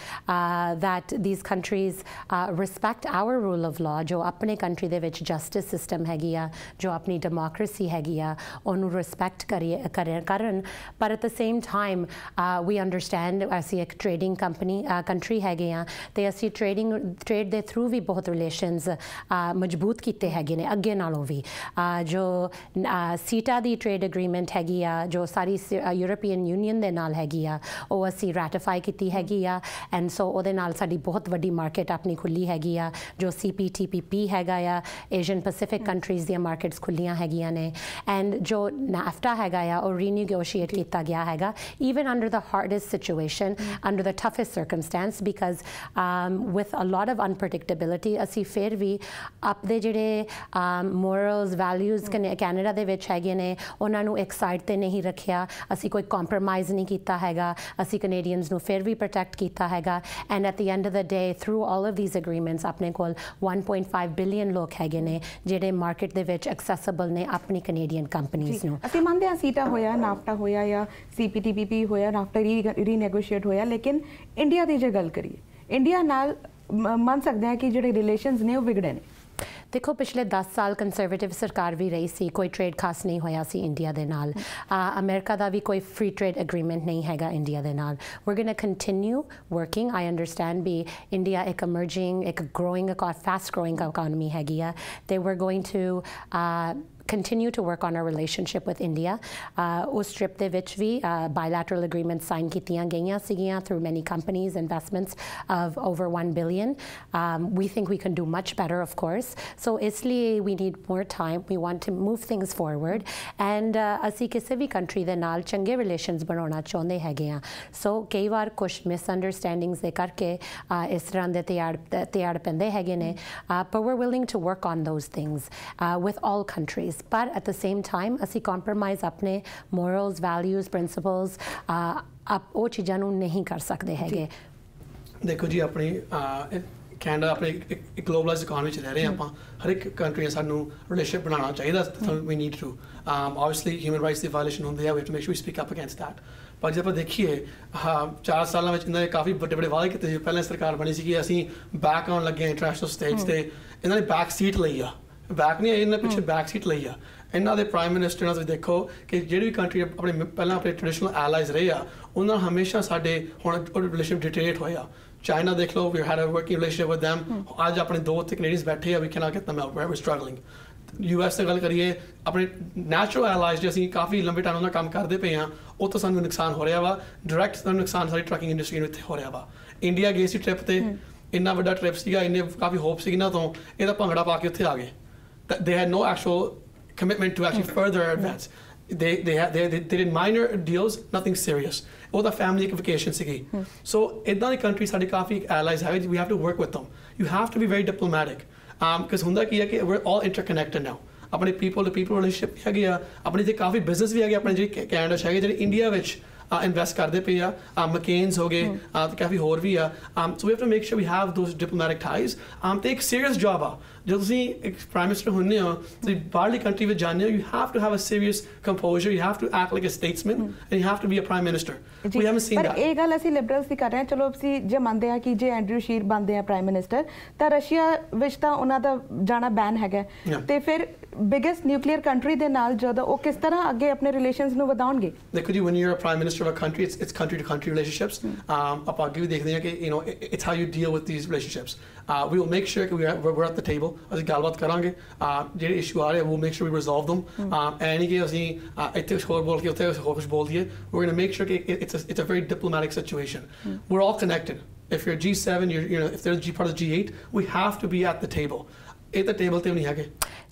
that these countries uh, respect our rule of law. ਜੋ ਆਪਣੇ ਕੰਟਰੀ ਦੇ ਵਿੱਚ ਜਸਟਿਸ ਸਿਸਟਮ ਹੈਗੀ ਆ ਜੋ ਆਪਣੀ ਡੈਮੋਕ੍ਰੇਸੀ ਹੈਗੀ ਆ ਉਹਨੂੰ ਰਿਸਪੈਕਟ ਕਰੀਏ ਕਰੇ- ਕਰਨ ਪਰ at the same time uh, we understand ਅਸੀਂ ਇੱਕ ਟ੍ਰੇਡਿੰਗ ਕੰਪਨੀ ਕੰਟਰੀ ਹੈਗੇ ਆ ਤੇ ਅਸੀਂ ਟ੍ਰੇਡਿੰਗ ਟ੍ਰੇਡ ਦੇ ਥਰੂ ਵੀ ਬਹੁਤ ਰਿਲੇਸ਼ਨਸ ਮਜ਼ਬੂਤ ਕੀਤੇ ਹੈਗੇ ਨੇ ਅੱਗੇ ਨਾਲੋਂ ਵੀ uh, ਜੋ ਸੀਟਾ ਦੀ ਟ੍ਰੇਡ ਐਗਰੀਮੈਂਟ ਹੈਗੀ ਆ ਜੋ ਸਾਰੀ ਯੂਰੋਪੀਅਨ ਯੂਨੀਅਨ ਦੇ ਨਾਲ ਹੈਗੀ ਆ ਉਹ ਅਸੀਂ ਰੈਟੀਫਾਈ ਕੀਤੀ ਹੈਗੀ ਆ ਐਂਡ ਸੋ ਉਹਦੇ ਨਾਲ ਸਾਡੀ ਬਹੁਤ ਵੱਡੀ ਮਾਰਕੀਟ ਆਪਣੀ ਖੁੱਲੀ ਹੈਗੀ ਆ ਜੋ ਸੀਪੀਟੀਪੀਪੀ ਹੈਗਾ ਆ ਏਸ਼ੀਅਨ ਪੈਸੀਫਿਕ ਕੰਟਰੀਜ਼ ਦੀਆਂ ਮਾਰਕੀਟਸ ਖੁੱਲੀਆਂ ਹੈਗੀਆਂ ਨੇ। ਐਂਡ ਜੋ ਨਾਫਟਾ ਹੈਗਾ ਆ ਉਹ ਰੀਨੇਗੋਸ਼ੀਏਟ ਕੀਤਾ ਗਿਆ ਹੈਗਾ even under the hardest situation under the toughest circumstance because um, with a lot of unpredictability ਅਸੀਂ ਫਿਰ ਵੀ ਆਪਦੇ ਜਿਹੜੇ ਮੋਰਲਸ ਵੈਲਿਊਜ਼ ਕੈਨੇਡਾ ਦੇ ਵਿੱਚ ਹੈਗੇ ਨੇ ਉਹਨਾਂ ਨੂੰ ਇੱਕ ਸਾਈਡ ਤੇ ਨਹੀਂ ਰੱਖਿਆ ਅਸੀਂ ਕੋਈ ਕੰਪਰੋਮਾਈਜ਼ ਨਹੀਂ ਕੀਤਾ ਹੈਗਾ ਅਸੀਂ ਕੈਨੇਡੀਅਨਸ ਨੂੰ ਫਿਰ ਵੀ ਪ੍ਰੋਟੈਕਟ ਕੀਤਾ ਹੈਗਾ and at the end of the day through all of these agreements ਆਪਣੇ ਕੋਲ 1.5 ਬਿਲੀਅਨ ਲੋਕ ਹੈਗੇ ਨੇ ਜਿਹੜੇ ਮਾਰਕੀਟ ਦੇ ਵਿੱਚ ਐਕਸੈਸਿਬਲ ਨੇ ਆਪਣੀ ਕੈਨੇਡੀਅਨ ਕੰਪਨੀਆਂ ਨੂੰ ਅਸੀਂ ਮੰਨਦੇ ਹਾਂ ਸੀਟਾ ਹੋਇਆ ਨਾਫਟਾ ਹੋਇਆ ਜਾਂ ਸੀਪੀਟੀਪੀਪੀ ਹੋਇਆ ਨਾਫਟਾ ਰੀਨੈਗੋਸ਼ੀਏਟ ਹੋਇਆ ਲੇਕਿਨ ਇੰਡੀਆ ਦੀ ਜੇ ਗੱਲ ਕਰੀਏ ਇੰਡੀਆ ਨਾਲ ਮੰਨ ਸਕਦੇ ਹਾਂ ਕਿ ਜਿਹੜੇ ਰਿਲੇਸ਼ਨਸ ਨੇ ਉਹ ਵਿਗੜੇ ਨੇ ਦੇਖੋ ਪਿਛਲੇ 10 ਸਾਲ ਕੰਜ਼ਰਵੇਟਿਵ ਸਰਕਾਰ ਵੀ ਰਹੀ ਸੀ ਕੋਈ ਟ੍ਰੇਡ ਖਾਸ ਨਹੀਂ ਹੋਇਆ ਸੀ ਇੰਡੀਆ ਦੇ ਨਾਲ। ਅ, ਅਮਰੀਕਾ ਦਾ ਵੀ ਕੋਈ ਫ੍ਰੀ ਟ੍ਰੇਡ ਐਗਰੀਮੈਂਟ ਨਹੀਂ ਹੈਗਾ ਇੰਡੀਆ ਦੇ ਨਾਲ। We going to continue working I understand we India ਇੱਕ emerging ਇੱਕ growing ਫਾਸਟ growing ਇਕਨੋਮੀ ਹੈਗੀ ਆ। ਤੇ we going to continue to work on our relationship with India. Uh, ਉਸ trip ਦੇ ਵਿੱਚ ਵੀ uh, bilateral agreements sign ਕੀਤੀਆਂ ਗਈਆਂ ਸੀਗੀਆਂ through many companies investments of over 1 billion. Um, we think we can do much better, of course. So ਇਸ ਲਈ we need more time. We want to move things forward. And uh, ਅਸੀਂ ਕਿਸੇ ਵੀ country ਦੇ ਨਾਲ ਚੰਗੇ relations ਬਣਾਉਣਾ ਚਾਹੁੰਦੇ ਹੈਗੇ ਆ ਸੋ ਕਈ ਵਾਰ ਕੁਝ misunderstandings ਦੇ ਕਰਕੇ uh, ਇਸ ਤਰ੍ਹਾਂ ਦੇ ਤਿਆੜ ਤਿਆੜ ਪੈਂਦੇ ਹੈਗੇ ਨੇ uh, but we're willing to work on those things uh, with all Countries ਪਰ at the same time ਅਸੀਂ compromise ਆਪਣੇ values principles uh, ਆਪ ਉਹ ਚੀਜ਼ਾਂ ਨੂੰ ਨਹੀਂ ਕਰ ਸਕਦੇ ਹੈਗੇ। ਦੇਖੋ ਜੀ ਆਪਣੀ ਕੈਨੇਡਾ ਆਪਣੇ ਇੱਕ ਗਲੋਬਲਾਈਜ਼ਡ ਇਕਨੋਮੀ ਚ ਰਹਿ ਰਹੇ ਆਪਾਂ। ਹਰ ਇੱਕ ਕੰਟਰੀ ਸਾਨੂੰ ਰਿਲੇਸ਼ਨਸ਼ਿਪ ਬਣਾਉਣਾ ਚਾਹੀਦਾ we need to obviously human rights the violation ਹੁੰਦੀ ਹੈ we to make sure we speak up against that ਪਰ ਜੇ ਆਪਾਂ ਦੇਖੀਏ ਹਾਂ 4 ਸਾਲਾਂ ਵਿੱਚ ਇਹਨਾਂ ਨੇ ਕਾਫੀ ਵੱਡੇ ਵੱਡੇ ਵਾਅਦੇ ਕੀਤੇ ਸੀ। ਪਹਿਲਾਂ ਸਰਕਾਰ ਬਣੀ ਸੀ ਕਿ ਅਸੀਂ ਬੈਕ ਆਉਣ ਲੱਗੇ ਇੰਟਰਨੈਸ਼ਨਲ ਸਟੇਜ ਤੇ। ਇਹਨਾਂ ਨੇ ਬੈਕ ਸੀਟ ਲਈ ਆ। ਬੈਕ ਨਹੀਂ ਆਈ, ਇਹਨਾਂ ਪਿੱਛੇ ਬੈਕ ਸੀਟ ਲਈ ਆ। ਇਹਨਾਂ ਦੇ ਪ੍ਰਾਈਮ ਮਿਨਿਸਟਰ ਨਾਲ ਤੁਸੀਂ ਦੇਖੋ ਕਿ ਜਿਹੜੀ ਵੀ ਕੰਟਰੀ ਆਪਣੇ ਪਹਿਲਾਂ ਆਪਣੇ ਟ੍ਰੈਡੀਸ਼ਨਲ ਐਲਾਈਜ਼ ਰਹੇ ਆ ਉਹਨਾਂ ਨਾਲ ਹਮੇਸ਼ਾ ਸਾਡੇ ਹੁਣ ਰਿਲੇਸ਼ਨ ਡਿਟੇਟ ਹੋਇਆ ਚਾਈਨਾ ਦੇਖ ਲਓ we had a working relationship with them ਅੱਜ ਆਪਣੇ ਦੋ ਤੇ ਕੈਨੇਡੀਅਨਸ ਬੈਠੇ ਆ we can get them out we're struggling US ਦੀ ਗੱਲ ਕਰੀਏ ਆਪਣੇ ਨੈਚੁਰਲ ਐਲਾਈਜ਼ ਜੇ ਅਸੀਂ ਕਾਫੀ ਲੰਬੇ ਟਾਈਮ ਨਾਲ ਕੰਮ ਕਰਦੇ ਪਏ ਆ ਉਹ ਤੋਂ ਸਾਨੂੰ ਨੁਕਸਾਨ ਹੋ ਰਿਹਾ ਵਾ। ਡਾਇਰੈਕਟ ਸਾਨੂੰ ਨੁਕਸਾਨ ਸਾਡੀ ਟਰੱਕਿੰਗ ਇੰਡਸਟਰੀ ਨੂੰ ਇੱਥੇ ਹੋ ਰਿਹਾ ਵਾ। ਇੰਡੀਆ ਗਏ ਸੀ ਟ੍ਰਿਪ ਤੇ। ਇੰਨਾ ਵੱਡਾ ਟ੍ਰਿਪ ਸੀਗਾ ਇੰਨੇ ਕਾਫੀ ਹੋਪ ਸੀ ਇਹਨਾਂ ਤੋਂ। ਇਹਦਾ ਭੰਗੜਾ ਪਾ ਕੇ ਉੱਥੇ ਆ ਗਏ। they had no actual commitment to actually further advance. They, they, had, they, they, they did minor deals, nothing serious. ਉਹ ਤਾਂ ਫੈਮਿਲੀ ਇੱਕ vacation ਸੀਗੀ ਸੋ ਇਦਾਂ ਦੀ ਕੰਟਰੀ ਸਾਡੇ ਕਾਫੀ allies ਹੈ ਵੀ have to work with them. You have to be very diplomatic. Um, because ਹੁੰਦਾ ਕੀ ਹੈ ਕਿ we're all interconnected now. ਆਪਣੇ people to people relationship ਵੀ ਹੈਗੇ ਆ ਆਪਣੇ ਤੇ ਕਾਫੀ ਬਿਜ਼ਨਸ ਵੀ ਹੈਗੇ ਆਪਣੇ ਜਿਹੜੇ ਕੈਨੇਡਾ ਚ ਹੈਗੇ ਜਿਹੜੇ ਇੰਡੀਆ ਵਿੱਚ ਇਨਵੈਸਟ ਕਰਦੇ ਪਏ ਆ ਮਕੇਨਸ ਹੋ ਗਏ ਅਹ, ਤੇ ਕਾਫੀ ਹੋਰ ਵੀ ਆ so we have to make sure we have those diplomatic ties ਤੇ ਇੱਕ ਸੀਰੀਅਸ ਜੌਬ ਆ ਜਦੋਂ ਤੁਸੀਂ ਇੱਕ ਪ੍ਰਾਈਮ ਮਿਨਿਸਟਰ ਹੁੰਦੇ ਹੋ ਤੁਸੀਂ ਬਾਹਰਲੀ ਕੰਟਰੀ ਵਿੱਚ ਜਾਂਦੇ ਹੋ you have to have a serious composure you have to act like a statesman and you have to be a prime minister we haven't seen ਪਰ ਦੈਟ ਇਹ ਗੱਲ ਅਸੀਂ ਲਿਬਰਲਸ ਦੀ ਕਰ ਰਹੇ ਹਾਂ। ਚਲੋ ਅਸੀਂ ਜੇ ਮੰਨਦੇ ਹਾਂ ਕਿ ਜੇ ਐਂਡਰਿਊ ਸ਼ੀਰ ਬਣਦੇ ਆ ਪ੍ਰਾਈਮ ਮਿਨਿਸਟਰ ਤਾਂ ਰਸ਼ੀਆ ਵਿੱਚ ਤਾਂ ਉਹਨਾਂ ਦਾ ਜਾਣਾ ਬੈਨ ਹੈਗਾ. ਤੇ ਫਿਰ ਬਿਗੇਸਟ ਨਿਊਕਲੀਅਰ ਕੰਟਰੀ ਦੇ ਨਾਲ ਜਦੋਂ ਉਹ ਕਿਸ ਤਰ੍ਹਾਂ ਅੱਗੇ ਆਪਣੇ ਰਿਲੇਸ਼ਨਸ ਨੂੰ ਵਧਾਉਣਗੇ ਦੇਖੋ ਜੀ when you're a prime minister of a country it's it's country to country relationships um ਆਪਾਂ ਅੱਗੇ ਵੀ ਦੇਖਦੇ ਹਾਂ ਕਿ you know it- it's how you deal with these relationships uh, we will make sure ਕਿ we are we're at the table ਅਸੀਂ ਗੱਲਬਾਤ ਕਰਾਂਗੇ uh, ਜਿਹੜੇ ਇਸ਼ੂ ਆ ਰਹੇ we'll make sure we resolve them um ਐ ਨਹੀਂ ਕਿ ਅਸੀਂ uh, ਇੱਥੇ ਕੁਛ ਹੋਰ ਬੋਲ ਕੇ ਉੱਥੇ ਹੋਰ ਕੁਛ ਬੋਲ ਦਈਏ we're going to make sure ਕਿ it- it's a, it's a very diplomatic situation we're all connected if you're G7 you're you know if they're G part of G8 we have to be at the table ਇਹ ਤਾਂ table ਤੇ ਵੀ ਨਹੀਂ ਹੈਗੇ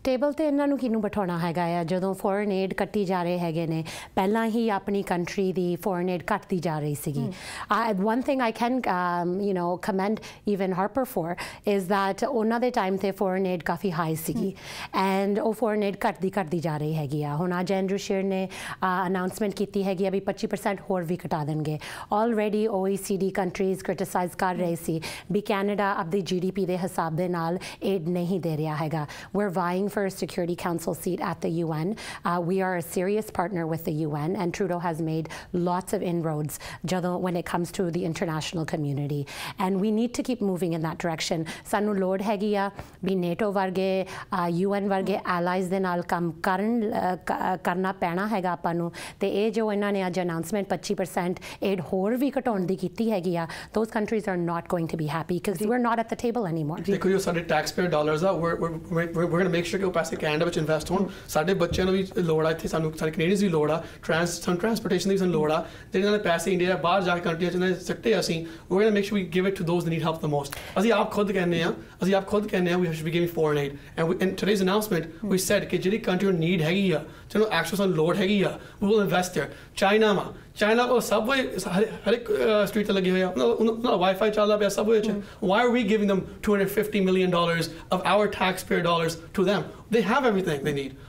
table ਤੇ ਇਹਨਾਂ ਨੂੰ ਕਿਨੂੰ ਬਿਠਾਉਣਾ ਹੈਗਾ ਆ? ਜਦੋਂ ਫੋਰਨ ਏਡ ਕੱਟੀ ਜਾ ਰਹੇ ਹੈਗੇ ਨੇ ਪਹਿਲਾਂ ਹੀ ਆਪਣੀ ਕੰਟਰੀ ਦੀ ਫੋਰਨ ਏਡ ਕੱਟਦੀ ਜਾ ਰਹੀ ਸੀਗੀ। One thing I can you know commend even Harper for is that ਉਹਨਾਂ ਦੇ ਟਾਈਮ ਤੇ ਫੋਰਨ ਏਡ ਕਾਫੀ ਹਾਈ ਸੀਗੀ। ਐਂਡ ਉਹ ਫੋਰਨ ਏਡ ਕੱਟਦੀ ਕੱਟਦੀ ਜਾ ਰਹੀ ਹੈਗੀ ਆ। ਹੁਣ ਅੱਜ ਐਂਡਰੂ ਸ਼ੇਰ ਨੇ ਅਨਾਉਂਸਮੈਂਟ ਕੀਤੀ ਹੈਗੀ ਆ ਵੀ 25% ਹੋਰ ਵੀ ਘਟਾ ਦੇਣਗੇ। ਆਲਰੇਡੀ OECD ਕੰਟਰੀਜ਼ ਕ੍ਰਿਟਿਸਾਈਜ਼ ਕਰ ਰਹੇ ਸੀ ਵੀ ਕੈਨੇਡਾ ਆਪਣੀ ਜੀਡੀਪੀ ਦੇ ਹਿਸਾਬ ਦੇ ਨਾਲ ਏਡ ਨਹੀਂ ਦੇ ਰਿਹਾ ਹੈਗਾ। We are vying for a Security Council seat at the UN. Uh, we are a serious partner with the UN, and Trudeau has made lots of inroads ਜਦੋਂ when it comes to the international community. And we need to keep moving in that direction. ਸਾਨੂੰ ਲੋੜ ਹੈਗੀ ਆ ਵੀ NATO ਵਰਗੇ UN ਵਰਗੇ allies ਦੇ ਨਾਲ ਕੰਮ ਕਰਨ ਅ, ਕ- ਕਰਨਾ ਪੈਣਾ ਹੈਗਾ ਆਪਾਂ ਨੂੰ ਤੇ ਇਹ ਜੋ ਇਹਨਾਂ ਨੇ ਅੱਜ ਅਨਾਉਂਸਮੈਂਟ 25% ਏਡ ਹੋਰ ਵੀ ਘਟਾਉਣ ਦੀ ਕੀਤੀ ਹੈਗੀ ਆ those countries are not going to be happy because we're not at the table anymore. ਦੇਖੋ ਜੋ ਸਾਡੇ ਟੈਕਸ ਪੇਅਰ ਡਾਲਰਸ ਆ we're we're we're going to make sure ਕਿ ਉਹ ਪੈਸੇ ਕੈਨੇਡਾ ਵਿੱਚ ਇਨਵੈਸਟ ਹੋਣ। ਸਾਡੇ ਬੱਚਿਆਂ ਨੂੰ ਵੀ ਲੋੜ ਆ ਇੱਥੇ ਸਾਨੂੰ ਸਾਡੇ ਕੈਨੇਡੀਅਨਸ ਵੀ ਲੋੜ ਆ। ਟ੍ਰਾਂਸ ਸਾਨੂੰ ਟ੍ਰਾਂਸਪੋਰਟੇਸ਼ਨ ਦੀ ਵੀ ਸਾਨੂੰ ਲੋੜ ਆ। ਜਿਹੜੇ ਨਾਲ ਪੈਸੇ ਇੰਡੀਆ ਬਾਹਰ ਜਾ ਕੇ ਕੰਟਰੀਆਂ ਚ ਇਹਨਾਂ ਦੇ ਸਿੱਟੇ ਅਸੀਂ we're going to make sure we give it to those that need help the ਅਸੀਂ ਆਪ ਖੁਦ ਕਹਿੰਦੇ ਆ ਅਸੀਂ ਆਪ ਖੁਦ ਕਹਿੰਦੇ ਆ ਵੀ should be giving foreign aid. And we, in today's announcement we ਕਿ ਜਿਹੜੀ ਕੰਟਰੀ ਨੂੰ ਨੀਡ ਹੈਗੀ ਆ ਜਿਹਨੂੰ ਐਕਚੁਅਲ ਸਾਨੂੰ ਲੋੜ ਹੈਗੀ ਆ we will invest there China ਵਾ ਚਾਈਨਾ ਉਹ ਸਬਵੇ ਹਰ ਇੱਕ ਸਟਰੀਟ ਤੇ ਲੱਗੇ ਹੋਏ ਆ ਉਹਨਾਂ ਉਹਨਾਂ ਦਾ ਵਾਈਫਾਈ ਚੱਲਦਾ ਪਿਆ ਸਬਵੇ ਚ why are we giving them 250 million dollars of our taxpayer dollars to them they have everything they need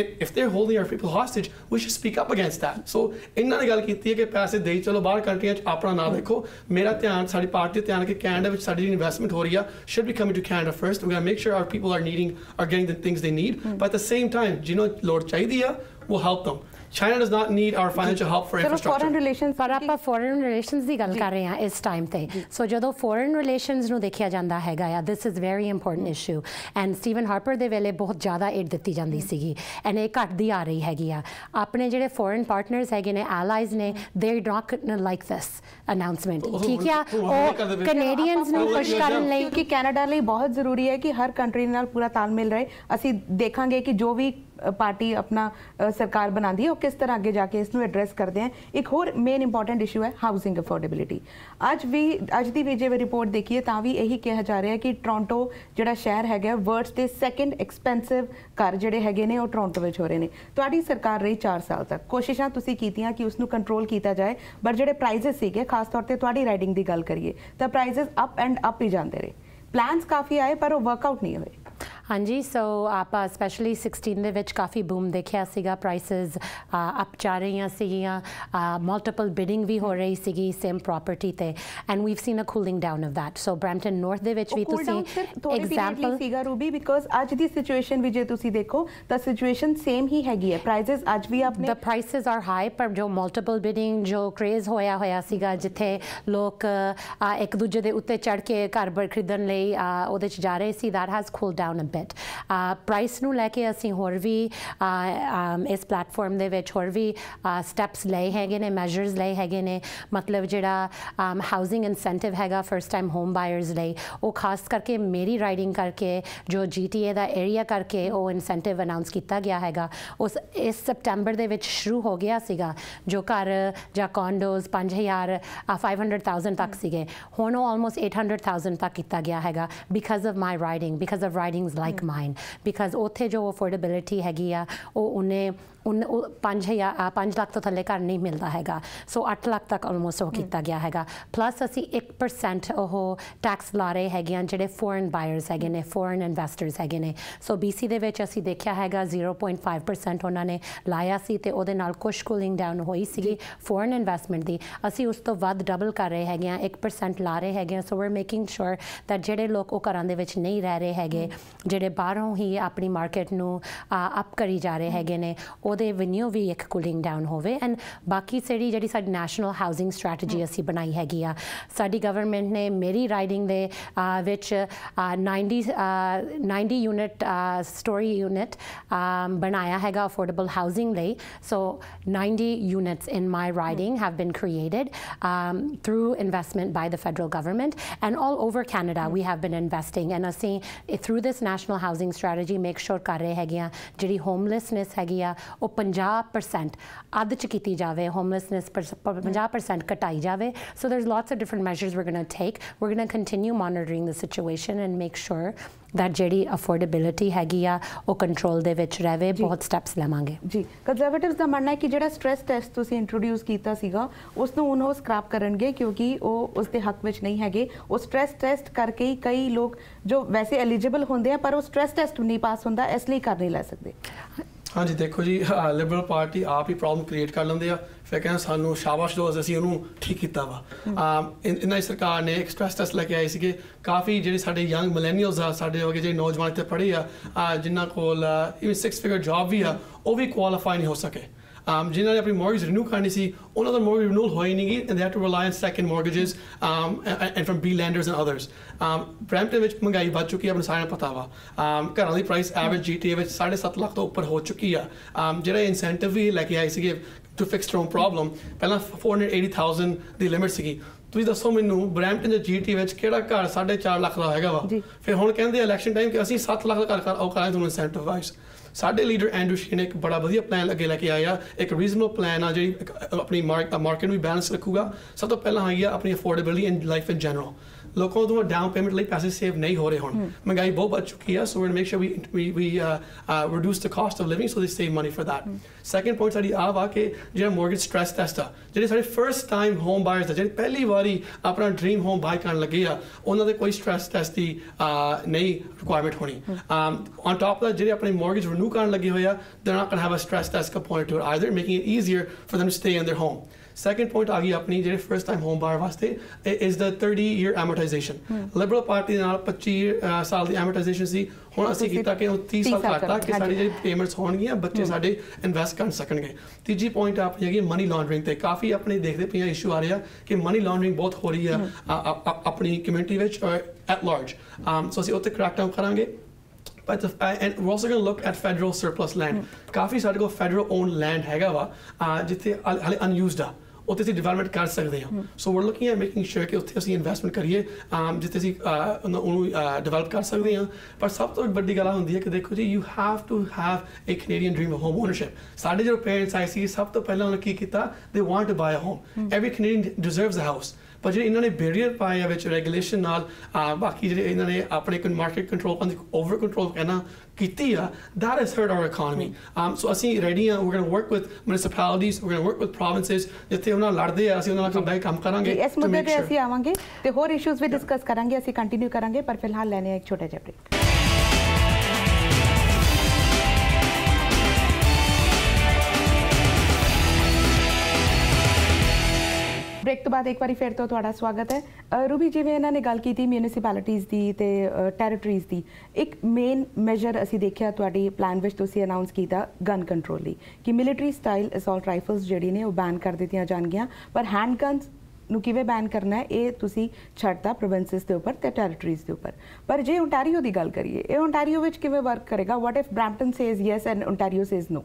If- if they're holding our people hostage we should speak up against that so ਇਹਨਾਂ ਨੇ ਗੱਲ ਕੀਤੀ ਹੈ ਕਿ ਪੈਸੇ ਦੇਈ ਚਲੋ ਬਾਹਰ ਕੰਟਰੀਆਂ ਚ ਆਪਣਾ ਨਾ ਦੇਖੋ ਮੇਰਾ ਧਿਆਨ ਸਾਡੀ ਪਾਰਟੀ ਦਾ ਧਿਆਨ ਹੈ ਕਿ ਕੈਨੇਡਾ ਵਿੱਚ ਸਾਡੀ ਇਨਵੈਸਟਮੈਂਟ ਹੋ ਰਹੀ ਆ should be coming to Canada first we're going to make sure our people are needing are getting the things they need but at the same time ਜਿਹਨੂੰ ਲੋੜ ਚਾਹੀਦੀ ਆ we'll help them China does not need our financial help for infrastructure. Foreign relations ਪਰ ਆਪਾਂ foreign relations ਦੀ ਗੱਲ ਕਰ ਰਹੇ ਹਾਂ ਇਸ ਟਾਈਮ ਤੇ ਸੋ ਜਦੋਂ ਫੋਰਨ ਰਿਲੇਸ਼ਨਸ ਨੂੰ ਦੇਖਿਆ ਜਾਂਦਾ ਹੈਗਾ ਆ this is very important issue and Steven Harper ਦੇ ਵੇਲੇ ਬਹੁਤ ਜ਼ਿਆਦਾ ਏਡ ਦਿੱਤੀ ਜਾਂਦੀ ਸੀਗੀ ਐਂਡ ਇਹ ਘਟਦੀ ਆ ਰਹੀ ਹੈਗੀ ਆ ਆਪਣੇ ਜਿਹੜੇ ਫੋਰਨ ਪਾਰਟਨਰਸ ਹੈਗੇ ਨੇ allies ਨੇ ਦੇ ਨਾਟ ਲਾਈਕ ਦਿਸ ਅਨਾਉਂਸਮੈਂਟ ਠੀਕ ਆ ਉਹ ਕੈਨੇਡੀਅਨਸ ਨੂੰ ਲੱਗੀ ਕਰਨ ਲਈ ਕਿਉਂਕਿ ਕੈਨੇਡਾ ਲਈ ਬਹੁਤ ਜ਼ਰੂਰੀ ਹੈ ਕਿ ਹਰ ਕੰਟਰੀ ਨਾਲ ਪੂਰਾ ਤਾਲਮੇਲ ਰਹੇ ਅਸੀਂ ਦੇਖਾਂਗੇ ਕਿ ਜੋ ਵੀ ਪਾਰਟੀ ਆਪਣਾ ਸਰਕਾਰ ਬਣਾਉਂਦੀ ਹੈ, ਉਹ ਕਿਸ ਤਰ੍ਹਾਂ ਅੱਗੇ ਜਾ ਕੇ ਇਸ ਨੂੰ ਐਡਰੈਸ ਕਰਦੇ ਹੈ। ਇੱਕ ਹੋਰ ਮੇਨ ਇੰਪੋਰਟੈਂਟ ਇਸ਼ੂ ਹੈ ਹਾਊਸਿੰਗ ਅਫੋਰਡੇਬਿਲਿਟੀ ਅੱਜ ਵੀ, ਅੱਜ ਦੀ ਵੀ ਜੇ ਰਿਪੋਰਟ ਦੇਖੀਏ ਤਾਂ ਵੀ ਇਹੀ ਕਿਹਾ ਜਾ ਰਿਹਾ ਹੈ ਕਿ ਟੋਰਾਂਟੋ ਜਿਹੜਾ ਸ਼ਹਿਰ ਹੈਗਾ ਵਰਲਡਸ ਦੇ ਸੈਕੰਡ ਐਕਸਪੈਂਸਿਵ ਘਰ ਜਿਹੜੇ ਹੈਗੇ ਨੇ, ਉਹ ਟੋਰਾਂਟੋ ਵਿੱਚ ਹੋ ਰਹੇ ਨੇ। ਤੁਹਾਡੀ ਸਰਕਾਰ ਰਹੀ 4 ਸਾਲ ਤੱਕ। ਕੋਸ਼ਿਸ਼ਾਂ ਤੁਸੀਂ ਕੀਤੀਆਂ ਕਿ ਉਸ ਨੂੰ ਕੰਟਰੋਲ ਕੀਤਾ ਜਾਏ ਪਰ ਜਿਹੜੇ ਪ੍ਰਾਈਸਸ ਸੀਗੇ, ਖਾਸ ਤੌਰ ਤੇ ਤੁਹਾਡੀ ਰਾਈਡਿੰਗ ਦੀ ਗੱਲ ਕਰੀਏ, ਤਾਂ ਪ੍ਰਾਈਸਸ ਅਪ ਐਂਡ ਅਪ ਹੀ ਜਾਂਦੇ ਰਹੇ। ਪਲਾਨਸ ਕਾਫੀ ਆਏ, ਪਰ ਉਹ ਵਰਕਆਊਟ ਨਹੀਂ ਹੋਏ। ਹਾਂਜੀ ਸੋ ਆਪਾਂ ਸਪੈਸ਼ਲੀ 16 ਦੇ ਵਿੱਚ ਕਾਫੀ ਬੂਮ ਦੇਖਿਆ ਸੀਗਾ ਪ੍ਰਾਈਸਸ ਅਪ ਜਾ ਰਹੀਆਂ ਸੀਗੀਆਂ ਮਲਟੀਪਲ ਬਿਡਿੰਗ ਵੀ ਹੋ ਰਹੀ ਸੀਗੀ ਸੇਮ ਪ੍ਰਾਪਰਟੀ ਤੇ and we've seen a cooling down of that. So Brampton North ਦੇ ਵਿੱਚ ਵੀ ਤੁਸੀਂ ਐਗਜ਼ਾਮਪਲ ਸੀਗਾ ਰੂਬੀ ਬਿਕੋਜ਼ ਅੱਜ ਦੀ ਸਿਚੁਏਸ਼ਨ ਵੀ ਜੇ ਤੁਸੀਂ ਦੇਖੋ ਤਾਂ ਸਿਚੁਏਸ਼ਨ ਸੇਮ ਹੀ ਹੈਗੀ ਹੈ। ਪ੍ਰਾਈਸਸ ਅੱਜ ਵੀ ਆਪਣੇ the prices are high ਪਰ ਜੋ ਮਲਟੀਪਲ ਬਿਡਿੰਗ ਜੋ ਕ੍ਰੇਜ਼ ਹੋਇਆ ਹੋਇਆ ਸੀਗਾ ਜਿੱਥੇ ਲੋਕ ਇੱਕ ਦੂਜੇ ਦੇ ਉੱਤੇ ਚੜ ਕੇ ਘਰ ਬਰ ਖਰੀਦਣ ਲਈ ਉਹਦੇ ਚ ਜਾ ਰਹੇ ਸੀ that has cooled down a bit. Price ਨੂੰ ਲੈ ਕੇ ਅਸੀਂ ਹੋਰ ਵੀ ਅ, ਅਮ, ਇਸ ਪਲੇਟਫਾਰਮ ਦੇ ਵਿੱਚ ਹੋਰ ਵੀ ਸਟੈਪਸ ਲਏ ਹੈਗੇ ਨੇ ਮੈਜਰਸ ਲਏ ਹੈਗੇ ਨੇ। ਮਤਲਬ ਜਿਹੜਾ ਹਾਊਸਿੰਗ ਇਨਸੈਂਟਿਵ ਹੈਗਾ ਫਰਸਟ ਟਾਈਮ ਹੋਮ ਬਾਇਰਸ ਲਈ ਉਹ ਖਾਸ ਕਰਕੇ ਮੇਰੀ ਰਾਈਡਿੰਗ ਕਰਕੇ ਜੋ GTA ਦਾ ਏਰੀਆ ਕਰਕੇ ਉਹ ਇਨਸੈਂਟਿਵ ਅਨਾਉਂਸ ਕੀਤਾ ਗਿਆ ਹੈਗਾ। ਉਸ ਇਸ ਸਪਟੈਂਬਰ ਦੇ ਵਿੱਚ ਸ਼ੁਰੂ ਹੋ ਗਿਆ ਸੀਗਾ ਜੋ ਘਰ ਜਾਂ ਕੌਂਡੋਜ਼ 5000 ਅ, 500000 ਤੱਕ ਸੀਗੇ। ਹੁਣ ਉਹ ਆਲਮੋਸਟ 800000 ਤੱਕ ਕੀਤਾ ਗਿਆ ਹੈਗਾ because of my riding because of ridings like mine because ਉੱਥੇ ਜੋ ਅਫੋਰਡੇਬਿਲਿਟੀ ਹੈਗੀ ਆ ਉਹ ਉਹਨੇ ਉਨ 5000 5 ਲੱਖ ਤੋਂ ਥੱਲੇ ਘਰ ਨਹੀਂ ਮਿਲਦਾ ਹੈਗਾ। ਸੋ 8 ਲੱਖ ਤੱਕ ਆਲਮੋਸਟ ਉਹ ਕੀਤਾ ਗਿਆ ਹੈਗਾ। ਪਲੱਸ ਅਸੀਂ 1% ਉਹ ਟੈਕਸ ਲਾ ਰਹੇ ਹੈਗੇ ਆ ਜਿਹੜੇ ਫੋਰਨ ਬਾਇਰਸ ਹੈਗੇ ਨੇ ਫੋਰਨ ਇਨਵੈਸਟਰਸ ਹੈਗੇ ਨੇ। ਸੋ BC ਦੇ ਵਿੱਚ ਅਸੀਂ ਦੇਖਿਆ ਹੈਗਾ 0.5% ਉਹਨਾਂ ਨੇ ਲਾਇਆ ਸੀ ਤੇ ਉਹਦੇ ਨਾਲ ਕੁਝ ਕੂਲਿੰਗ ਡਾਊਨ ਹੋਈ ਸੀਗੀ ਫੋਰਨ ਇਨਵੈਸਟਮੈਂਟ ਦੀ। ਅਸੀਂ ਉਸ ਤੋਂ ਵੱਧ ਡਬਲ ਕਰ ਰਹੇ ਹੈਗੇ ਆ 1% ਲਾ ਰਹੇ ਹੈਗੇ ਆ so we making sure that ਜਿਹੜੇ ਲੋਕ ਉਹ ਘਰਾਂ ਦੇ ਵਿੱਚ ਨਹੀਂ ਰਹਿ ਰਹੇ ਹੈਗੇ ਜਿਹੜੇ ਬਾਹਰੋਂ ਹੀ ਆਪਣੀ ਮਾਰਕੀਟ ਨੂੰ ਅਪ ਕਰੀ ਜਾ ਰਹੇ ਹੈਗੇ ਨੇ ਉਹਦੇ ਵਨਿਓ ਵੀ ਇੱਕ ਕੂਲਿੰਗ ਡਾਊਨ ਹੋਵੇ ਐਂਡ ਬਾਕੀ ਜਿਹੜੀ ਜਿਹੜੀ ਸਾਡੀ ਨੈਸ਼ਨਲ ਹਾਊਸਿੰਗ ਸਟ੍ਰੈਟਜੀ ਅਸੀਂ ਬਣਾਈ ਹੈਗੀ ਆ ਸਾਡੀ ਗਵਰਨਮੈਂਟ ਨੇ ਮੇਰੀ ਰਾਈਡਿੰਗ ਦੇ ਅ, ਵਿੱਚ ਅ, 90 ਅ, 90 ਯੂਨਿਟ ਸਟੋਰੀ ਯੂਨਿਟ ਬਣਾਇਆ ਹੈਗਾ ਅਫੋਰਡੇਬਲ ਹਾਊਸਿੰਗ ਲਈ so 90 units in my riding have been created um, through investment by the federal government and all over Canada we have been investing and ਅਸੀਂ eh, through this national housing strategy make sure ਕਰ ਰਹੇ ਹੈਗੇ ਆ ਜਿਹੜੀ homelessness ਹੈਗੀ ਆ ਉਹ 50% ਅੱਧ ਚ ਕੀਤੀ ਜਾਵੇ ਪਰ 50% ਘਟਾਈ ਜਾਵੇ। So there's lots of different measures we're going to take. We're going to continue monitoring the situation and make sure that ਜਿਹੜੀ affordability ਹੈਗੀ ਆ ਉਹ ਕੰਟਰੋਲ ਦੇ ਵਿੱਚ ਰਹੇ ਬਹੁਤ ਸਟੈਪਸ ਲਵਾਂਗੇ। ਜੀ ਕੰਜ਼ਰਵੇਟਿਵਸ ਦਾ ਮੰਨਣਾ ਹੈ ਕਿ ਜਿਹੜਾ ਸਟ੍ਰੈਸ ਟੈਸਟ ਤੁਸੀਂ ਇੰਟਰੋਡਿਊਸ ਕੀਤਾ ਸੀਗਾ ਉਸ ਨੂੰ ਹੁਣ ਉਹ ਸਕ੍ਰੈਪ ਕਰਨਗੇ ਕਿਉਂਕਿ ਉਹ ਉਸ ਦੇ ਹੱਕ ਵਿੱਚ ਨਹੀਂ ਹੈਗੇ। ਉਹ ਸਟ੍ਰੈਸ ਟੈਸਟ ਕਰਕੇ ਹੀ ਕਈ ਲੋਕ ਜੋ ਵੈਸੇ ਐਲੀਜੀਬਲ ਹੁੰਦੇ ਆ ਪਰ ਉਹ ਸਟ੍ਰੈਸ ਟੈਸਟ ਨਹੀਂ ਪਾਸ ਹੁੰਦਾ ਇਸ ਲਈ ਕਰ ਨਹੀਂ ਲੈ ਸਕਦੇ। ਹਾਂਜੀ ਦੇਖੋ ਜੀ ਲਿਬਰਲ ਪਾਰਟੀ ਆਪ ਹੀ ਪ੍ਰੋਬਲਮ ਕ੍ਰੀਏਟ ਕਰ ਲੈਂਦੇ ਆ। ਫਿਰ ਕਹਿੰਦੇ ਸਾਨੂੰ ਸ਼ਾਬਾਸ਼ ਦਿਓ ਅਸੀਂ ਉਹਨੂੰ ਠੀਕ ਕੀਤਾ ਵਾ। ਇਹਨਾਂ ਦੀ ਸਰਕਾਰ ਨੇ ਇੱਕ ਸਟ੍ਰੈਸ ਟੈਸਟ ਲੈ ਕੇ ਆਏ ਸੀਗੇ। ਕਾਫੀ ਜਿਹੜੇ ਸਾਡੇ ਯੰਗ ਮਿਲੇਨੀਅਲਸ ਆ ਸਾਡੇ ਵਰਗੇ ਜਿਹੜੇ ਨੌਜਵਾਨ ਇੱਥੇ ਪੜ੍ਹੇ ਆ ਜਿਨ੍ਹਾਂ ਕੋਲ ਇਵਨ 6 ਫਿਗਰ ਜੌਬ ਵੀ ਆ ਉਹ ਵੀ ਕੁਆਲੀਫਾਈ ਨਹੀਂ ਹੋ ਸਕੇ। um, ਜਿਨ੍ਹਾਂ ਨੇ ਆਪਣੀ mortgage renew ਕਰਨੀ ਸੀ ਉਹਨਾਂ ਦਾ mortgage renewal ਹੋਈ ਨਹੀਂ ਗੀ and they have to rely on second mortgages um, and, and from B lenders and others um, Brampton ਵਿੱਚ ਮਹਿੰਗਾਈ ਵੱਧ ਚੁੱਕੀ ਹੈ ਆਪਣਾ ਸਾਰਿਆਂ ਨੂੰ ਪਤਾ ਵਾ um, ਘਰਾਂ ਦੀ ਪ੍ਰਾਈਸ ਐਵਰੇਜ GTA ਵਿੱਚ 7.5 ਲੱਖ ਤੋਂ ਉੱਪਰ ਹੋ ਚੁੱਕੀ ਆ um, ਜਿਹੜਾ ਇਨਸੈਂਟਿਵ ਵੀ ਲੈ ਕੇ ਆਏ ਸੀਗੇ to fix your own problem ਪਹਿਲਾਂ 480000 ਦੀ ਲਿਮਿਟ ਸੀਗੀ ਤੁਸੀਂ ਦੱਸੋ ਮੈਨੂੰ ਬ੍ਰੈਂਪਟਨ ਦੇ ਜੀਟੀ ਵਿੱਚ ਕਿਹੜਾ ਘਰ 4.5 ਲੱਖ ਦਾ ਹੈਗਾ ਵਾ। ਫਿਰ ਹੁਣ ਕਹਿੰਦੇ ਇਲੈਕਸ਼ਨ ਟਾਈਮ ਕਿ ਅਸੀਂ 7 ਲੱਖ ਦਾ ਘਰ ਕਰ ਉਹ ਕਰਾਂਗੇ ਤੁਹਾਨੂੰ ਇਨਸੈਂਟਿਵਾਈਜ਼ ਸਾਡੇ ਲੀਡਰ ਐਂਡਰੂ ਸ਼ੀ ਨੇ ਇੱਕ ਬੜਾ ਵਧੀਆ ਪਲਾਨ ਅੱਗੇ ਲੈ ਕੇ ਆਇਆ। ਇੱਕ ਰੀਜ਼ਨਬਲ ਪਲਾਨ ਆ ਜਿਹੜੀ ਆਪਣੀ ਮਾਰਕੀਟ ਨੂੰ ਵੀ ਬੈਲੈਂਸ ਰੱਖੂਗਾ। ਸਭ ਤੋਂ ਪਹਿਲਾਂ ਹੈਗੀ ਆ ਆਪਣੀ affordability in life in general ਲੋਕਾਂ ਤੋਂ ਡਾਊਨ ਪੇਮੈਂਟ ਲਈ ਪੈਸੇ ਸੇਵ ਨਹੀਂ ਹੋ ਰਹੇ ਹੁਣ। ਮਹਿੰਗਾਈ ਬਹੁਤ ਵੱਧ ਚੁੱਕੀ ਹੈ so we make sure we we reduce the cost of living so they save money for that second point ਸਾਡੀ ਆ ਵਾ ਕਿ ਜਿਹੜਾ ਮਾਰਗੇਜ ਸਟ੍ਰੈਸ ਟੈਸਟ ਆ ਜਿਹੜੇ ਸਾਡੇ ਫਰਸਟ ਟਾਈਮ ਹੋਮ ਬਾਇਰਸ ਆ ਜਿਹੜੇ ਪਹਿਲੀ ਵਾਰੀ ਆਪਣਾ ਡ੍ਰੀਮ ਹੋਮ ਬਾਈ ਕਰਨ ਲੱਗੇ ਆ ਉਹਨਾਂ ਦੇ ਕੋਈ ਸਟ੍ਰੈਸ ਟੈਸਟ ਦੀ uh, ਨਹੀਂ ਰਿਕੁਆਇਰਮੈਂਟ ਹੋਣੀ। ਔਨ ਟਾਪ ਦਾ ਜਿਹੜੇ ਆਪਣੇ ਮਾਰਗੇਜ ਰੀਨਿਊ ਕਰਨ ਲੱਗੇ ਹੋਏ ਆ they are not going to have a stress test component to it either making it easier for them to stay in their home Second point ਆ ਗਈ ਆਪਣੀ ਜਿਹੜੇ ਫਰਸਟ ਟਾਈਮ ਹੋਮ ਬਾਇਰ ਵਾਸਤੇ is the 30 year amortization. Liberal Party ਨਾਲ 25 ਅਹ, ਸਾਲ ਦੀ amortization ਸੀ। ਹੁਣ ਅਸੀਂ ਕੀਤਾ ਕਿ ਉਹ 30 ਸਾਲ ਕਰਤਾ ਕਿ। ਸਾਡੀ ਜਿਹੜੀ ਪੇਮੈਂਟਸ ਹੋਣਗੀਆਂ ਬੱਚੇ ਸਾਡੇ ਇਨਵੈਸਟ ਕਰ ਸਕਣਗੇ। ਤੀਜੀ ਪੁਆਇੰਟ ਆਪਣੀ ਹੈਗੀ ਮਨੀ ਲਾਂਡਰਿੰਗ ਤੇ। ਕਾਫੀ ਆਪਣੇ ਦੇਖਦੇ ਪਏ ਇਸ਼ੂ ਆ ਰਿਹਾ ਕਿ ਮਨੀ ਲਾਂਡਰਿੰਗ ਬਹੁਤ ਹੋ ਰਹੀ ਆ ਆਪਣੀ ਕਮਿਊਨਿਟੀ ਵਿੱਚ ਐਟ ਲਾਰਜ ਸੋ ਅਸੀਂ ਉੱਤੇ ਕ੍ਰੈਕ ਡਾਊਨ ਕਰਾਂਗੇ। But the, uh, and we're also going to look at federal surplus land. ਕਾਫੀ ਸਾਡੇ ਕੋਲ federal owned land ਹੈਗਾ ਵਾ ਜਿੱਥੇ ਹਾਲੇ unused ਆ। ਉੱਥੇ ਅਸੀਂ ਡਿਵੈਲਪਮੈਂਟ ਕਰ ਸਕਦੇ ਹਾਂ ਸੋ we're looking at making sure ਕਿ ਉੱਥੇ ਅਸੀਂ ਇਨਵੈਸਟਮੈਂਟ ਕਰੀਏ um, ਜਿੱਥੇ ਅਸੀਂ uh, ਉਹਨੂੰ- ਡਿਵੈਲਪ ਕਰ ਸਕਦੇ ਹਾਂ ਪਰ ਸਭ ਤੋਂ ਵੱਡੀ ਗੱਲ ਹੁੰਦੀ ਹੈ ਕਿ ਦੇਖੋ ਜੀ you have to have a Canadian dream of home ownership ਸਾਡੇ ਜੋ ਪੇਰੈਂਟਸ ਆਏ ਸੀ ਸਭ ਤੋਂ ਪਹਿਲਾਂ ਉਹਨਾਂ ਕੀ ਕੀਤਾ they want to buy a home every Canadian deserves a house ਪਰ ਜਿਹੜੇ ਇਹਨਾਂ ਨੇ ਬੈਰੀਅਰ ਪਾਏ ਆ ਵਿੱਚ ਰੈਗੂਲੇਸ਼ਨ ਨਾਲ ਬਾਕੀ ਜਿਹੜੇ ਇਹਨਾਂ ਨੇ ਆਪਣੇ ਮਾਰਕੀਟ ਕੰਟਰੋਲ ਕਰਨ ਦੀ ਓਵਰ ਕੰਟਰੋਲ ਕਹਿਣਾ ਕੀਤੀ ਆ that has hurt our economy. Um, so ਅਸੀਂ ਰੈਡੀ ਆ we're going to work with municipalities we're going to work with provinces ਜਿੱਥੇ ਉਹਨਾਂ ਲੜਦੇ ਆ ਅਸੀਂ ਉਹਨਾਂ ਨਾਲ ਕੰਮ ਕਰਾਂਗੇ ਇਸ ਮੁੱਦੇ ਤੇ ਅਸੀਂ ਆਵਾਂਗੇ ਤੇ ਹੋਰ ਇਸ਼ੂਜ਼ ਵੀ ਡਿਸਕਸ ਕਰਾਂਗੇ ਅਸੀਂ ਕੰਟੀਨਿਊ ਕਰਾਂਗੇ ਪਰ ਫਿਲਹਾਲ ਲੈਣੇ ਆ ਇੱਕ ਛੋਟਾ ਜਿਹਾ ਬ੍ਰੇਕ ਬ੍ਰੇਕ ਤੋਂ ਬਾਅਦ ਇੱਕ ਵਾਰੀ ਫਿਰ ਤੋਂ ਤੁਹਾਡਾ ਸਵਾਗਤ ਹੈ। ਰੂਬੀ, ਜਿਵੇਂ ਇਹਨਾਂ ਨੇ ਗੱਲ ਕੀਤੀ ਮਿਊਨਿਸਪੈਲਿਟੀਜ਼ ਦੀ ਤੇ ਟੈਰੀਟਰੀਜ਼ ਦੀ, ਇੱਕ ਮੇਨ ਮੈਜਰ ਅਸੀਂ ਦੇਖਿਆ ਤੁਹਾਡੀ ਪਲਾਨ ਵਿੱਚ ਤੁਸੀਂ ਅਨਾਉਂਸ ਕੀਤਾ ਗਨ ਕੰਟਰੋਲ ਲਈ ਕਿ ਮਿਲਟਰੀ ਸਟਾਈਲ ਅਸੌਲਟ ਰਾਈਫਲਸ ਜਿਹੜੀ ਨੇ ਉਹ ਬੈਨ ਕਰ ਦਿੱਤੀਆਂ ਜਾਣਗੀਆਂ। ਪਰ ਹੈਂਡ ਗਨਸ ਨੂੰ ਕਿਵੇਂ ਬੈਨ ਕਰਨਾ ਹੈ, ਇਹ ਤੁਸੀਂ ਛੱਡਤਾ ਪ੍ਰੋਵਿੰਸਸ ਦੇ ਉੱਪਰ ਤੇ ਟੈਰੀਟਰੀਜ਼ ਦੇ ਉੱਪਰ। ਪਰ ਜੇ ਓਨਟਾਰੀਓ ਦੀ ਗੱਲ ਕਰੀਏ, ਇਹ ਓਨਟਾਰੀਓ ਵਿੱਚ ਕਿਵੇਂ ਵਰਕ ਕਰੇਗਾ? What if Brampton says yes and Ontario says no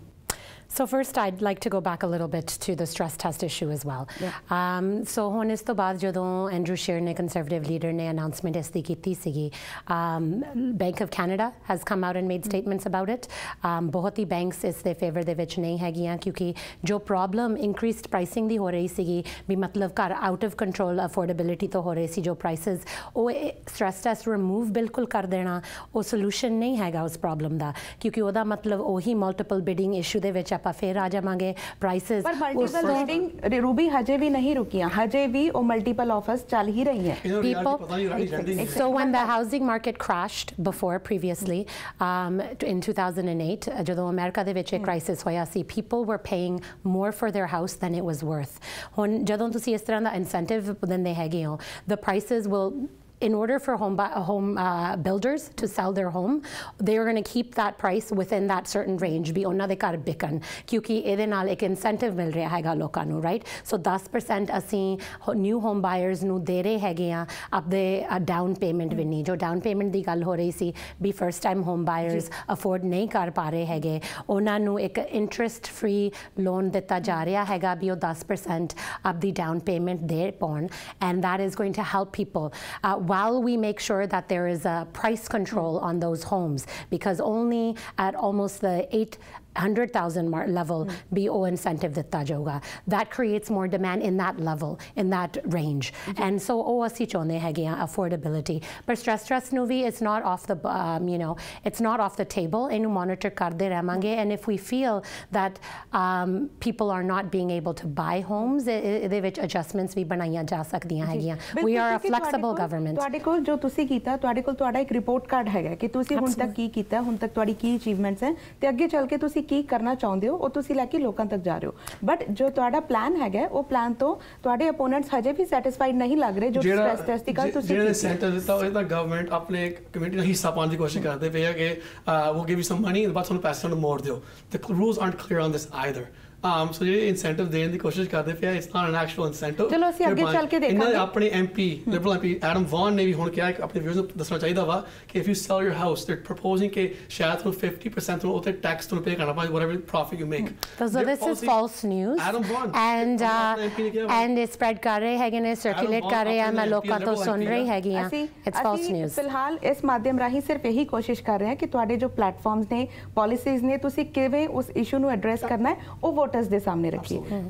So first, I'd like to go back a little bit to the stress test issue as well. Yeah. Um, so ਹੁਣ ਇਸ ਤੋਂ ਬਾਅਦ ਜਦੋਂ Andrew ਸ਼ੇਰ ਨੇ conservative leader ਨੇ announcement ਇਸ ਦੀ ਕੀਤੀ ਸੀਗੀ um, Bank of Canada has come out and made statements about it. Um, ਬਹੁਤ ਹੀ ਬੈਂਕਸ ਇਸ ਦੇ ਫੇਵਰ ਦੇ ਵਿੱਚ ਨਹੀਂ ਹੈਗੀਆਂ ਕਿਉਂਕਿ ਜੋ ਪ੍ਰੋਬਲਮ ਇਨਕਰੀਸਡ ਪ੍ਰਾਈਸਿੰਗ ਦੀ ਹੋ ਰਹੀ ਸੀਗੀ ਵੀ ਮਤਲਬ ਘਰ ਆਊਟ ਆਫ ਕੰਟਰੋਲ ਅਫੋਰਡੇਬਿਲਿਟੀ ਤੋਂ ਹੋ ਰਹੇ ਸੀ ਜੋ ਪ੍ਰਾਈਸਸ ਉਹ ਸਟ੍ਰੈਸ ਟੈਸਟ ਰਿਮੂਵ ਬਿਲਕੁਲ ਕਰ ਦੇਣਾ ਉਹ ਸੋਲੂਸ਼ਨ ਨਹੀਂ ਹੈਗਾ ਉਸ ਪ੍ਰੋਬਲਮ ਦਾ ਕਿਉਂਕਿ ਉਹਦਾ ਮਤਲਬ ਉਹੀ ਮਲਟੀਪਲ ਬਿਡਿੰਗ ਇਸ਼ੂ ਦੇ ਵਿੱਚ ਆਪਾਂ ਫੇਰ ਆ ਜਾਵਾਂਗੇ ਪ੍ਰਾਈਸਸ ਪਰ ਮਲਟੀਪਲ ਰੀਡਿੰਗ ਰੂਬੀ ਹਜੇ ਵੀ ਨਹੀਂ ਰੁਕੀਆਂ ਹਜੇ ਵੀ ਉਹ ਮਲਟੀਪਲ ਆਫਰਸ ਚੱਲ ਹੀ ਰਹੀਆਂ ਇਹਨਾਂ ਨੂੰ reality people- ਪਤਾ ਨਹੀਂ ਰਾਣੀ ਰਹਿੰਦੀ ਨਹੀਂ So when the housing market crashed before previously um, in 2008 uh, ਜਦੋਂ ਅਮਰੀਕਾ ਦੇ ਵਿੱਚ ਇਹ ਕ੍ਰਾਈਸਿਸ ਹੋਇਆ ਸੀ people were paying more for their house than it was worth ਹੁਣ ਜਦੋਂ ਤੁਸੀਂ ਇਸ ਤਰ੍ਹਾਂ ਦਾ ਇਨਸੈਂਟਿਵ ਦਿੰਦੇ ਹੈਗੇ ਹੋ the prices will in order for home bu- home uh, builders to sell their home, they are going to keep that price within that certain range. ਵੀ ਉਹਨਾਂ ਦੇ ਘਰ ਵਿਕਣ ਕਿਉਂਕਿ ਇਹਦੇ ਨਾਲ ਇੱਕ ਇਨਸੈਂਟਿਵ ਮਿਲ ਰਿਹਾ ਹੈਗਾ ਲੋਕਾਂ ਨੂੰ ਰਾਈਟ ਸੋ 10% ਅਸੀਂ ਨਿਊ ਹੋਮ ਬਾਇਰਸ ਨੂੰ ਦੇ ਰਹੇ ਹੈਗੇ ਆ ਆਪਦੇ ਡਾਊਨ ਪੇਮੈਂਟ ਵੀ ਨਹੀਂ ਜੋ ਡਾਊਨ ਪੇਮੈਂਟ ਦੀ ਗੱਲ ਹੋ ਰਹੀ ਸੀ ਵੀ first time home buyers afford ਨਹੀਂ ਕਰ ਪਾ ਰਹੇ ਹੈਗੇ ਉਹਨਾਂ ਨੂੰ ਇੱਕ ਇੰਟਰਸਟ ਫ੍ਰੀ ਲੋਨ ਦਿੱਤਾ ਜਾ ਰਿਹਾ ਹੈਗਾ ਵੀ ਉਹ 10% ਆਪਦੀ ਡਾਊਨ ਪੇਮੈਂਟ ਦੇ ਪਾਉਣ and that is going to help people. Uh, while we make sure that there is a price control on those homes because only at almost the eight 100,000 mar- level be o incentive ਦਿੱਤਾ ਜਾਊਗਾ that creates more demand in that level in that range and so ਉਹ ਅਸੀਂ ਚਾਹੁੰਦੇ ਹੈਗੇ ਆ affordability ਪਰ stress stress ਨੂੰ ਵੀ it's not off the um, you know it's not off the table ਇਹਨੂੰ monitor ਕਰਦੇ ਰਹਾਂਗੇ and if we feel that um, people are not being able to buy homes ਇਹ- ਇਹ- ਇਹਦੇ ਵਿੱਚ adjustments ਵੀ ਬਣਾਈਆਂ ਜਾ ਸਕਦੀਆਂ ਹੈਗੀਆਂ we are a ਬਿਲਕੁਲ, ਕਿਉਂਕਿ flexible ਤੁਹਾਡੇ ਕੋਲ- government ਤੁਹਾਡੇ ਕੋਲ ਜੋ ਤੁਸੀਂ ਕੀਤਾ ਤੁਹਾਡੇ ਕੋਲ ਤੁਹਾਡਾ ਇੱਕ ਰਿਪੋਰਟ ਕਾਰਡ ਹੈਗਾ ਕਿ ਤੁਸੀਂ ਹੁਣ ਤੱਕ ਕੀ ਕੀਤਾ ਹੁਣ ਤੱਕ ਤੁਹਾਡੀ ਕੀ ਅਚੀਵਮੈਂਟਸ ਹੈ ਤੇ ਅੱਗੇ ਚੱਲ ਕੇ ਤੁਸੀਂ ਕੀ ਕਰਨਾ ਚਾਹੁੰਦੇ ਹੋ ਉਹ ਤੁਸੀਂ ਲੈ ਕੇ ਲੋਕਾਂ ਤੱਕ ਜਾ ਰਹੇ ਹੋ। ਬਟ ਜੋ ਤੁਹਾਡਾ ਪਲਾਨ ਹੈਗਾ ਉਹ ਪਲਾਨ ਤੋਂ ਤੁਹਾਡੇ ਅਪੋਨੈਂਟਸ ਹਜੇ ਵੀ ਸੈਟੀਸਫਾਈਡ ਨਹੀਂ ਲੱਗ ਰਹੇ ਜੋ ਸਟ੍ਰੈਸ ਟੈਸਟ ਦੀ ਗੱਲ ਜਿ- ਤੁਸੀਂ ਜਿਹੜੇ ਹੈ। ਸੈਂਟਰ ਦਿੱਤਾ ਉਹ ਇਹਦਾ ਗਵਰਨਮੈਂਟ ਆਪਣੇ ਕਮੇਟੀ ਨਾਲ ਹਿੱਸਾ ਪਾਉਣ ਦੀ ਕੋਸ਼ਿਸ਼ ਕਰਦੇ ਪਏ ਆ ਕਿ ਉਹ ਗਿਵ ਯੂ ਸਮ ਮਨੀ ਬਾਅਦ ਤੁਹਾਨੂੰ ਪੈਸੇ ਨੂੰ ਮੋੜ ਦਿਓ। The rules aren't clear on this either um so ਜਿਹੜੇ ਇਨਸੈਂਟਿਵ ਦੇਣ ਦੀ ਕੋਸ਼ਿਸ਼ ਕਰਦੇ ਪਏ ਆ it's not an actual incentive ਚਲੋ ਅਸੀਂ ਅੱਗੇ ਚੱਲ ਕੇ ਇਹਨਾਂ ਦੇ ਦੇਖਾਂਗੇ। ਆਪਣੇ MP Liberal MP Adam Van ਨੇ ਵੀ ਹੁਣ ਕਿਹਾ ਕਿ ਆਪਣੇ ਵਿਊਜ਼ ਨੂੰ ਦੱਸਣਾ ਚਾਹੀਦਾ ਵਾ ਕਿ if you sell your house they proposing ਕਿ ਸ਼ਾਇਦ ਤੁਹਾਨੂੰ 50% ਨੂੰ ਉੱਤੇ ਟੈਕਸ ਤੁਹਾਨੂੰ ਪੇ ਕਰਨਾ ਪਵੇ whatever profit you make So, so this is false news, Adam Bond. and uh, Adam Bond ਨੇ ਕਿਹਾ ਵਾ। and it spread ਕਰ ਰਹੇ ਹੈਗੇ ਨੇ circulate Bond ਕਰ ਰਹੇ ਆ ਮੈਂ ਲੋਕਾਂ ਤੋਂ ਸੁਣ ਰਹੀ। ਹੈਗੀ ਆ false ਅਸੀਂ news ਫਿਲਹਾਲ ਇਸ ਮਾਧਿਅਮ ਰਾਹੀਂ ਸਿਰਫ ਇਹੀ ਕੋਸ਼ਿਸ਼ ਕਰ ਰਹੇ ਹਾਂ ਕਿ ਤੁਹਾਡੇ ਜੋ ਪਲੇਟਫਾਰਮਸ ਨੇ ਪਾਲਿਸੀਜ਼ ਨੇ ਤੁਸੀਂ ਕਿਵੇਂ ਉਸ ਇਸ਼ੂ ਨੂੰ ਐਡਰੈਸ ਕਰਨਾ ਹੈ ਉਹ ਵੋਟਰਸ ਦੇ ਸਾਹਮਣੇ ਰੱਖੀਏ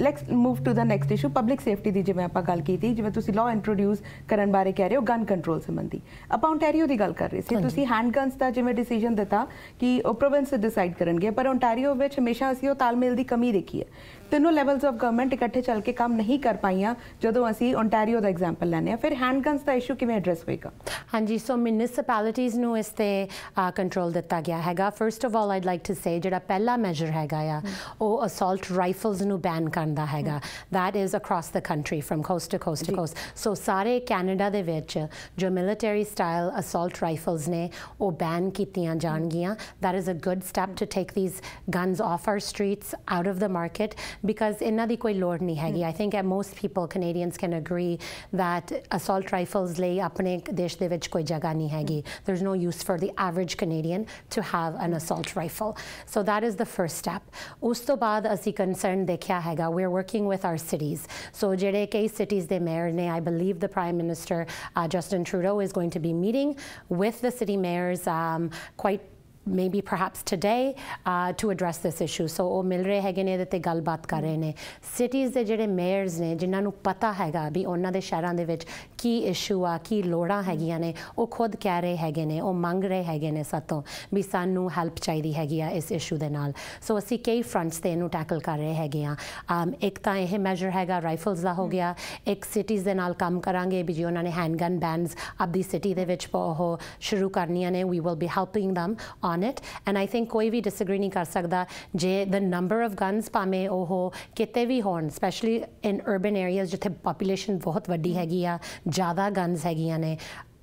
let's move to the next issue public safety ਦੀ ਜਿਵੇਂ ਆਪਾਂ ਗੱਲ ਕੀਤੀ ਜਿਵੇਂ ਤੁਸੀਂ ਲਾਅ ਇੰਟਰੋਡਿਊਸ ਕਰਨ ਬਾਰੇ ਕਹਿ ਰਹੇ ਹੋ ਗਨ ਕੰਟਰੋਲ ਸੰਬੰਧੀ। ਆਪਾਂ ਓਨਟਾਰੀਓ ਦੀ ਗੱਲ ਕਰ ਰਹੇ ਸੀ। ਤੁਸੀਂ ਹੈਂਡ ਗਨਸ ਦਾ ਜਿਵੇਂ ਡਿਸੀਜਨ ਦਿੱਤਾ ਕਿ ਉਹ ਪ੍ਰੋਵਿੰਸ ਡਿਸਾਈਡ ਕਰਨਗੇ ਪਰ ਓਨਟਾਰੀਓ ਵਿੱਚ ਹਮੇਸ਼ਾ ਅਸੀਂ ਉਹ ਤਾਲਮੇਲ ਦੀ ਕਮੀ ਦੇਖੀ ਹੈ। ਤਿੰਨੋਂ ਲੈਵਲਸ ਆਫ ਗਵਰਨਮੈਂਟ ਇਕੱਠੇ ਚੱਲ ਕੇ ਕੰਮ ਨਹੀਂ ਕਰ ਪਾਈਆਂ ਜਦੋਂ ਅਸੀਂ ਓਨਟਾਰੀਓ ਦਾ ਐਗਜ਼ਾਮਪਲ ਲੈਂਦੇ ਹਾਂ। ਫਿਰ ਹੈਂਡ ਗਨਸ ਦਾ ਇਸ਼ੂ ਕਿਵੇਂ ਐਡਰੈਸ ਹੋਏਗਾ? ਹਾਂਜੀ ਸੋ ਮਿਊਨਿਸਪੈਲਿਟੀਜ਼ ਨੂੰ ਇਸ ਤੇ ਕੰਟਰੋਲ ਦਿੱਤਾ ਗਿਆ ਹੈਗਾ। First of all I'd like to say ਜਿਹੜਾ ਪਹਿਲਾ ਮੈਜਰ ਹੈਗਾ ਆ ਉਹ ਅਸੌਲਟ ਰਾਈਫਲਸ ਨੂੰ ਬੈਨ ਕਰਦਾ ਹੈਗਾ। that is across the country from coast to coast to coast. So ਸਾਰੇ ਕੈਨੇਡਾ ਦੇ ਵਿੱਚ ਜੋ ਮਿਲਟਰੀ ਸਟਾਈਲ ਅਸੌਲਟ ਰਾਈਫਲਸ ਨੇ ਉਹ ਬੈਨ ਕੀਤੀਆਂ ਜਾਣਗੀਆਂ। That is a good step to take these guns off our streets out of the market because ਇਹਨਾਂ ਦੀ ਕੋਈ ਲੋੜ ਨਹੀਂ ਹੈਗੀ I think that most people Canadians can agree that assault rifles ਲਈ ਆਪਣੇ ਦੇਸ਼ ਦੇ ਵਿੱਚ ਕੋਈ ਜਗ੍ਹਾ ਨਹੀਂ ਹੈਗੀ there's no use for the average Canadian to have an assault rifle so that is the first step ਉਸ ਤੋਂ ਬਾਅਦ ਅਸੀਂ concern ਦੇਖਿਆ ਹੈਗਾ we're working with our cities so ਜਿਹੜੇ ਕਈ cities ਦੇ mayor ਨੇ I believe the prime minister uh, Justin Trudeau is going to be meeting with the city mayors um, quite maybe perhaps today uh, to address this issue. So ਉਹ ਮਿਲ ਰਹੇ ਹੈਗੇ ਨੇ ਇਹਦੇ ਤੇ ਗੱਲਬਾਤ ਕਰ ਰਹੇ ਨੇ। ਸਿਟੀਜ਼ ਦੇ ਜਿਹੜੇ ਮੇਅਰਸ ਨੇ ਜਿਨ੍ਹਾਂ ਨੂੰ ਪਤਾ ਹੈਗਾ ਵੀ ਉਹਨਾਂ ਦੇ ਸ਼ਹਿਰਾਂ ਦੇ ਵਿੱਚ ਕੀ ਇਸ਼ੂ ਆ ਕੀ ਲੋੜਾਂ ਹੈਗੀਆਂ ਨੇ ਉਹ ਖੁਦ ਕਹਿ ਰਹੇ ਹੈਗੇ ਨੇ ਉਹ ਮੰਗ ਰਹੇ ਹੈਗੇ ਨੇ ਸਾਤੋਂ ਵੀ ਸਾਨੂੰ ਹੈਲਪ ਚਾਹੀਦੀ ਹੈਗੀ ਆ ਇਸ ਇਸ਼ੂ ਦੇ ਨਾਲ। ਸੋ ਅਸੀਂ ਕਈ ਫਰੰਟਸ ਤੇ ਇਹਨੂੰ ਟੈਕਲ ਕਰ ਰਹੇ ਹੈਗੇ ਆ। um, ਇੱਕ ਤਾਂ ਇਹ ਮੈਜਰ ਹੈਗਾ ਰਾਈਫਲਸ ਦਾ ਹੋ ਗਿਆ। ਇੱਕ ਸਿਟੀਜ਼ ਦੇ ਨਾਲ ਕੰਮ ਕਰਾਂਗੇ ਵੀ ਜੀ ਉਹਨਾਂ ਨੇ ਹੈਂਡਗਨ ਬੈਨਸ ਆਪਦੀ ਸਿਟੀ ਦੇ ਵਿੱਚ ਉਹ ਸ਼ੁਰੂ ਕਰਨੀਆਂ ਨੇ we will be helping them on it and i think ਕੋਈ ਵੀ ਡਿਸਐਗਰੀ ਨਹੀਂ ਕਰ ਸਕਦਾ ਜੇ ਦ ਨੰਬਰ ਆਫ ਗਨਸ ਭਾਵੇਂ ਉਹ ਕਿਤੇ ਵੀ ਹੋਣ ਸਪੈਸ਼ਲੀ ਇਨ ਅਰਬਨ ਏਰੀਆਜ਼ ਜਿੱਥੇ ਪੋਪੂਲੇਸ਼ਨ ਬਹੁਤ ਵੱਡੀ ਹੈਗੀ ਆ ਜ਼ਿਆਦਾ ਗਨਸ ਹੈਗੀਆਂ ਨੇ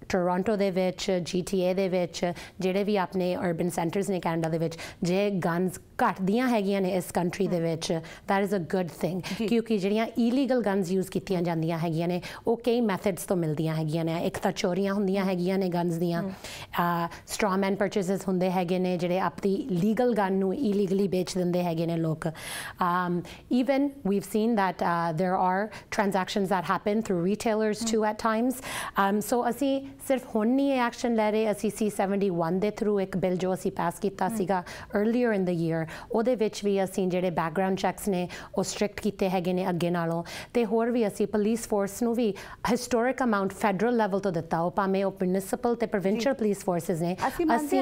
ਟੋਰਾਂਟੋ ਦੇ ਵਿੱਚ ਜੀਟੀਏ ਦੇ ਵਿੱਚ ਜਿਹੜੇ ਵੀ ਆਪਣੇ ਅਰਬਨ ਸੈਂਟਰਸ ਨੇ ਕੈਨੇਡਾ ਦੇ ਵਿੱਚ ਜੇ ਗਨਸ ਘਟਦੀਆਂ ਹੈਗੀਆਂ ਨੇ ਇਸ ਕੰਟਰੀ ਦੇ ਵਿੱਚ that is a good thing. ਕਿਉਂਕਿ ਜਿਹੜੀਆਂ ਇਲੀਗਲ ਗਨਸ ਯੂਜ਼ ਕੀਤੀਆਂ ਜਾਂਦੀਆਂ ਹੈਗੀਆਂ ਨੇ ਉਹ ਕਈ ਮੈਥਡਸ ਤੋਂ ਮਿਲਦੀਆਂ ਹੈਗੀਆਂ ਨੇ। ਇੱਕ ਤਾਂ ਚੋਰੀਆਂ ਹੁੰਦੀਆਂ ਹੈਗੀਆਂ ਨੇ ਗਨਸ ਦੀਆਂ। ਸਟ੍ਰਾਮੈਨ ਪਰਚੇਸਸ ਹੁੰਦੇ ਹੈਗੇ ਨੇ ਜਿਹੜੇ ਆਪਣੀ ਲੀਗਲ ਗਨ ਨੂੰ ਇਲੀਗਲੀ ਵੇਚ ਦਿੰਦੇ ਹੈਗੇ ਨੇ ਲੋਕ। Even we've seen that uh, there are transactions that happen through retailers too at times. Um, so ਅਸੀਂ ਸਿਰਫ ਹੁਣ ਨਹੀਂ ਇਹ ਐਕਸ਼ਨ ਲੈ ਰਹੇ। ਅਸੀਂ C71 ਦੇ ਥਰੂ ਇੱਕ ਬਿੱਲ ਜੋ ਅਸੀਂ ਪਾਸ ਕੀਤਾ ਸੀਗਾ earlier in the year ਉਹਦੇ ਵਿੱਚ ਵੀ ਅਸੀਂ ਜਿਹੜੇ ਬੈਕਗ੍ਰਾਉਂਡ ਚੈੱਕਸ ਨੇ ਉਹ ਸਟ੍ਰਿਕਟ ਕੀਤੇ ਹੈਗੇ ਨੇ ਅੱਗੇ ਨਾਲੋਂ। ਤੇ ਹੋਰ ਵੀ ਅਸੀਂ ਪੁਲਿਸ ਫੋਰਸ ਨੂੰ ਵੀ ਹਿਸਟੋਰਿਕ ਅਮਾਉਂਟ ਫੈਡਰਲ ਲੈਵਲ ਤੋਂ ਦਿੱਤਾ। ਉਹ ਭਾਵੇਂ ਉਹ ਮਿਊਨਿਸਪਲ ਤੇ ਪ੍ਰੋਵਿੰਸ਼ੀਅਲ ਪੁਲਿਸ ਫੋਰਸਸ ਨੇ। ਅਸੀਂ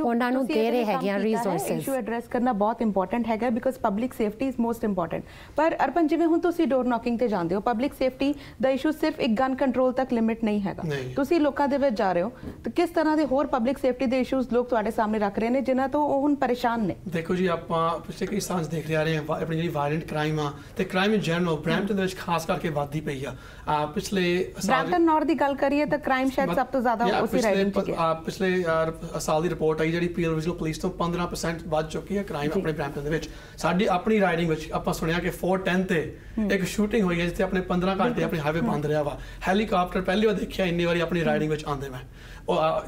ਉਹਨਾਂ ਨੂੰ ਦੇ ਰਹੇ ਹੈਗੇ ਆ ਰਿਸੋਰਸਸ ਇਸ਼ੂ ਐਡਰੈਸ ਕਰਨਾ ਬਹੁਤ ਇੰਪੋਰਟੈਂਟ ਹੈਗਾ because public safety is most important ਪਰ ਅਰਪਨ ਜਿਵੇਂ ਹੁਣ ਤੁਸੀਂ ਡੋਰ ਨੌਕਿੰਗ ਤੇ ਜਾਂਦੇ ਹੋ ਪਬਲਿਕ ਸੇਫਟੀ ਦਾ ਇਸ਼ੂ ਸਿਰਫ ਇੱਕ ਗਨ ਕੰਟਰੋਲ ਤੱਕ ਲਿਮਿਟ ਨਹੀਂ ਹੈਗਾ। ਤੁਸੀਂ ਲੋਕਾਂ ਦੇ ਵਿੱਚ ਜਾ ਰਹੇ ਹੋ ਤਾਂ ਕਿਸ ਤਰ੍ਹਾਂ ਦੇ ਹੋਰ ਪਬਲਿਕ ਸੇਫਟੀ ਦੇ ਇਸ਼ੂਜ਼ ਲੋਕ ਤੁਹਾਡੇ ਸਾਹਮਣੇ ਰੱਖ ਰਹੇ ਨੇ ਜਿਨ੍ਹਾਂ ਤੋਂ ਉਹ ਹੁਣ ਪਰੇਸ਼ਾਨ ਨੇ? ਦੇਖੋ ਜੀ ਜੀ ਆਪਾਂ ਪਿਛਲੇ ਕਈ ਸਾਲਾਂ ਦੇਖ ਰਿਹਾ ਰਹੇ ਹਾਂ ਵਾ- ਆਪਣੀ ਜਿਹੜੀ ਵਾਇਲੈਂਟ ਕ੍ਰਾਈਮ ਆ ਤੇ ਕ੍ਰਾਈਮ ਇਨ ਜਨਰਲ ਬ੍ਰੈਂਪਟਨ ਦੇ ਵਿੱਚ ਖਾਸ ਕਰਕੇ ਵੱਧਦੀ ਪਈ ਆ। ਆ ਪਿਛਲੇ ਸਾਲ ਬ੍ਰੈਂਪਟਨ ਨਾਰਥ ਦੀ ਗੱਲ ਕਰੀਏ ਤਾਂ ਕ੍ਰਾਈਮ ਸ਼ਾਇਦ ਸਭ ਤੋਂ ਜ਼ਿਆਦਾ ਉਸੇ ਰਾਈਡਿੰਗ ਚ ਆ, ਪਿਛਲੇ ਆ, ਸਾਲ ਦੀ ਰਿਪੋਰਟ ਆਈ ਜਿਹੜੀ ਪੀਐਲ ਰੀਜਨਲ ਪੁਲਿਸ ਤੋਂ 15% ਵੱਧ ਚੁੱਕੀ ਹੈ ਕ੍ਰਾਈਮ ਆਪਣੇ ਬ੍ਰੈਂਪਟਨ ਦੇ ਵਿੱਚ। ਸਾਡੀ ਆਪਣੀ ਰਾਈਡਿੰਗ ਵਿੱਚ ਆਪਾਂ ਸੁਣਿਆ ਕਿ 410 ਤੇ ਇੱਕ ਸ਼ੂਟਿੰਗ ਹੋਈ ਹੈ ਜਿੱਥੇ ਆਪਣੇ 15 ਘੰਟੇ ਆਪਣੇ ਹਾਈਵੇ ਬੰਦ ਰਿਹਾ ਵਾ। ਹੈਲੀਕਾਪਟਰ ਪਹਿਲੀ ਵਾਰ ਦੇਖਿਆ ਇੰਨੀ ਵਾਰੀ ਆਪਣੀ ਰਾਈਡਿੰਗ ਵਿੱਚ ਆਉਂਦੇ ਮੈਂ। ਆ,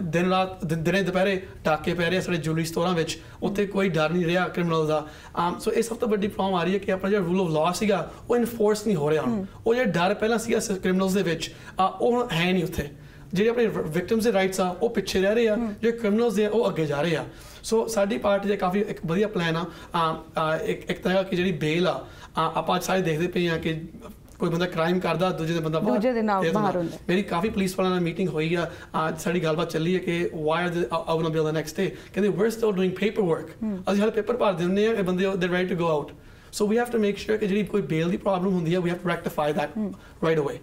ਦਿਨ ਰਾਤ ਦਿਨ- ਦਿਨੇ ਦੁਪਹਿਰੇ ਡਾਕੇ ਪੈ ਰਹੇ ਸਾਡੇ ਜੁਲਰੀ ਸਟੋਰਾਂ ਵਿੱਚ। ਉੱਥੇ ਕੋਈ ਡਰ ਨਹੀਂ ਰਿਹਾ ਕ੍ਰਿਮੀਨਲ ਦਾ। ਆਮ ਸੋ ਇਹ ਸਭ ਤੋਂ ਵੱਡੀ ਪ੍ਰੋਬਲਮ ਆ ਰਹੀ ਹੈ ਕਿ ਆਪਣਾ ਜਿਹੜਾ ਰੂਲ ਆਫ ਲਾਅ ਸੀਗਾ ਉਹ ਇਨਫੋਰਸ ਨਹੀਂ ਹੋ ਰਿਹਾ। ਹੁਣ ਉਹ ਜਿਹੜਾ ਡਰ ਪਹਿਲਾਂ ਸੀਗਾ ਕ੍ਰਿਮੀਨਲਸ ਦੇ ਵਿੱਚ ਆ, ਉਹ ਹੁਣ ਹੈ ਨਹੀਂ ਉੱਥੇ। ਜਿਹੜੇ ਆਪਣੇ ਵਿਕਟਿਮਸ ਦੇ ਰਾਈਟਸ ਆ ਉਹ ਪਿੱਛੇ ਰਹਿ ਰਹੇ ਆ। ਜਿਹੜੇ ਕ੍ਰਿਮੀਨਲਸ ਦੇ ਆ ਉਹ ਅੱਗੇ ਜਾ ਰਹੇ ਆ। ਸੋ ਸਾਡੀ ਪਾਰਟੀ ਦਾ ਕਾਫੀ ਇੱਕ ਵਧੀਆ ਪਲਾਨ ਆ। ਆ, ਇੱਕ ਇੱਕ ਤਰ੍ਹਾਂ ਕਿ ਜਿਹੜੀ ਬੇਲ ਆ ਆਪਾਂ ਸਾਰੇ ਦੇਖਦੇ ਪਏ ਆ ਕਿ ਕੋਈ ਬੰਦਾ ਕ੍ਰਾਈਮ ਕਰਦਾ ਦੂਜੇ ਦਿਨ ਬੰਦਾ ਦੂਜੇ ਦਿਨ ਆ- ਫੇਰ ਬਾਹਰ ਹੁੰਦਾ। ਮੇਰੀ ਕਾਫੀ ਪੁਲਿਸ ਵਾਲਿਆਂ ਨਾਲ ਮੀਟਿੰਗ ਹੋਈ ਆ ਅੱਜ ਸਾਡੀ ਗੱਲਬਾਤ ਚੱਲੀ ਹੈ ਕਿ why are they out on bill the next day ਕਹਿੰਦੇ we are still doing paper work ਅਸੀਂ ਹਾਲੇ ਪੇਪਰ ਭਰ ਦਿੰਦੇ ਆ ਇਹ ਬੰਦੇ they ready to go out so we have to make sure ਕਿ ਜਿਹੜੀ ਕੋਈ ਬੇਲ ਦੀ ਪ੍ਰੋਬਲਮ ਹੁੰਦੀ ਹੈ we have to rectify that right away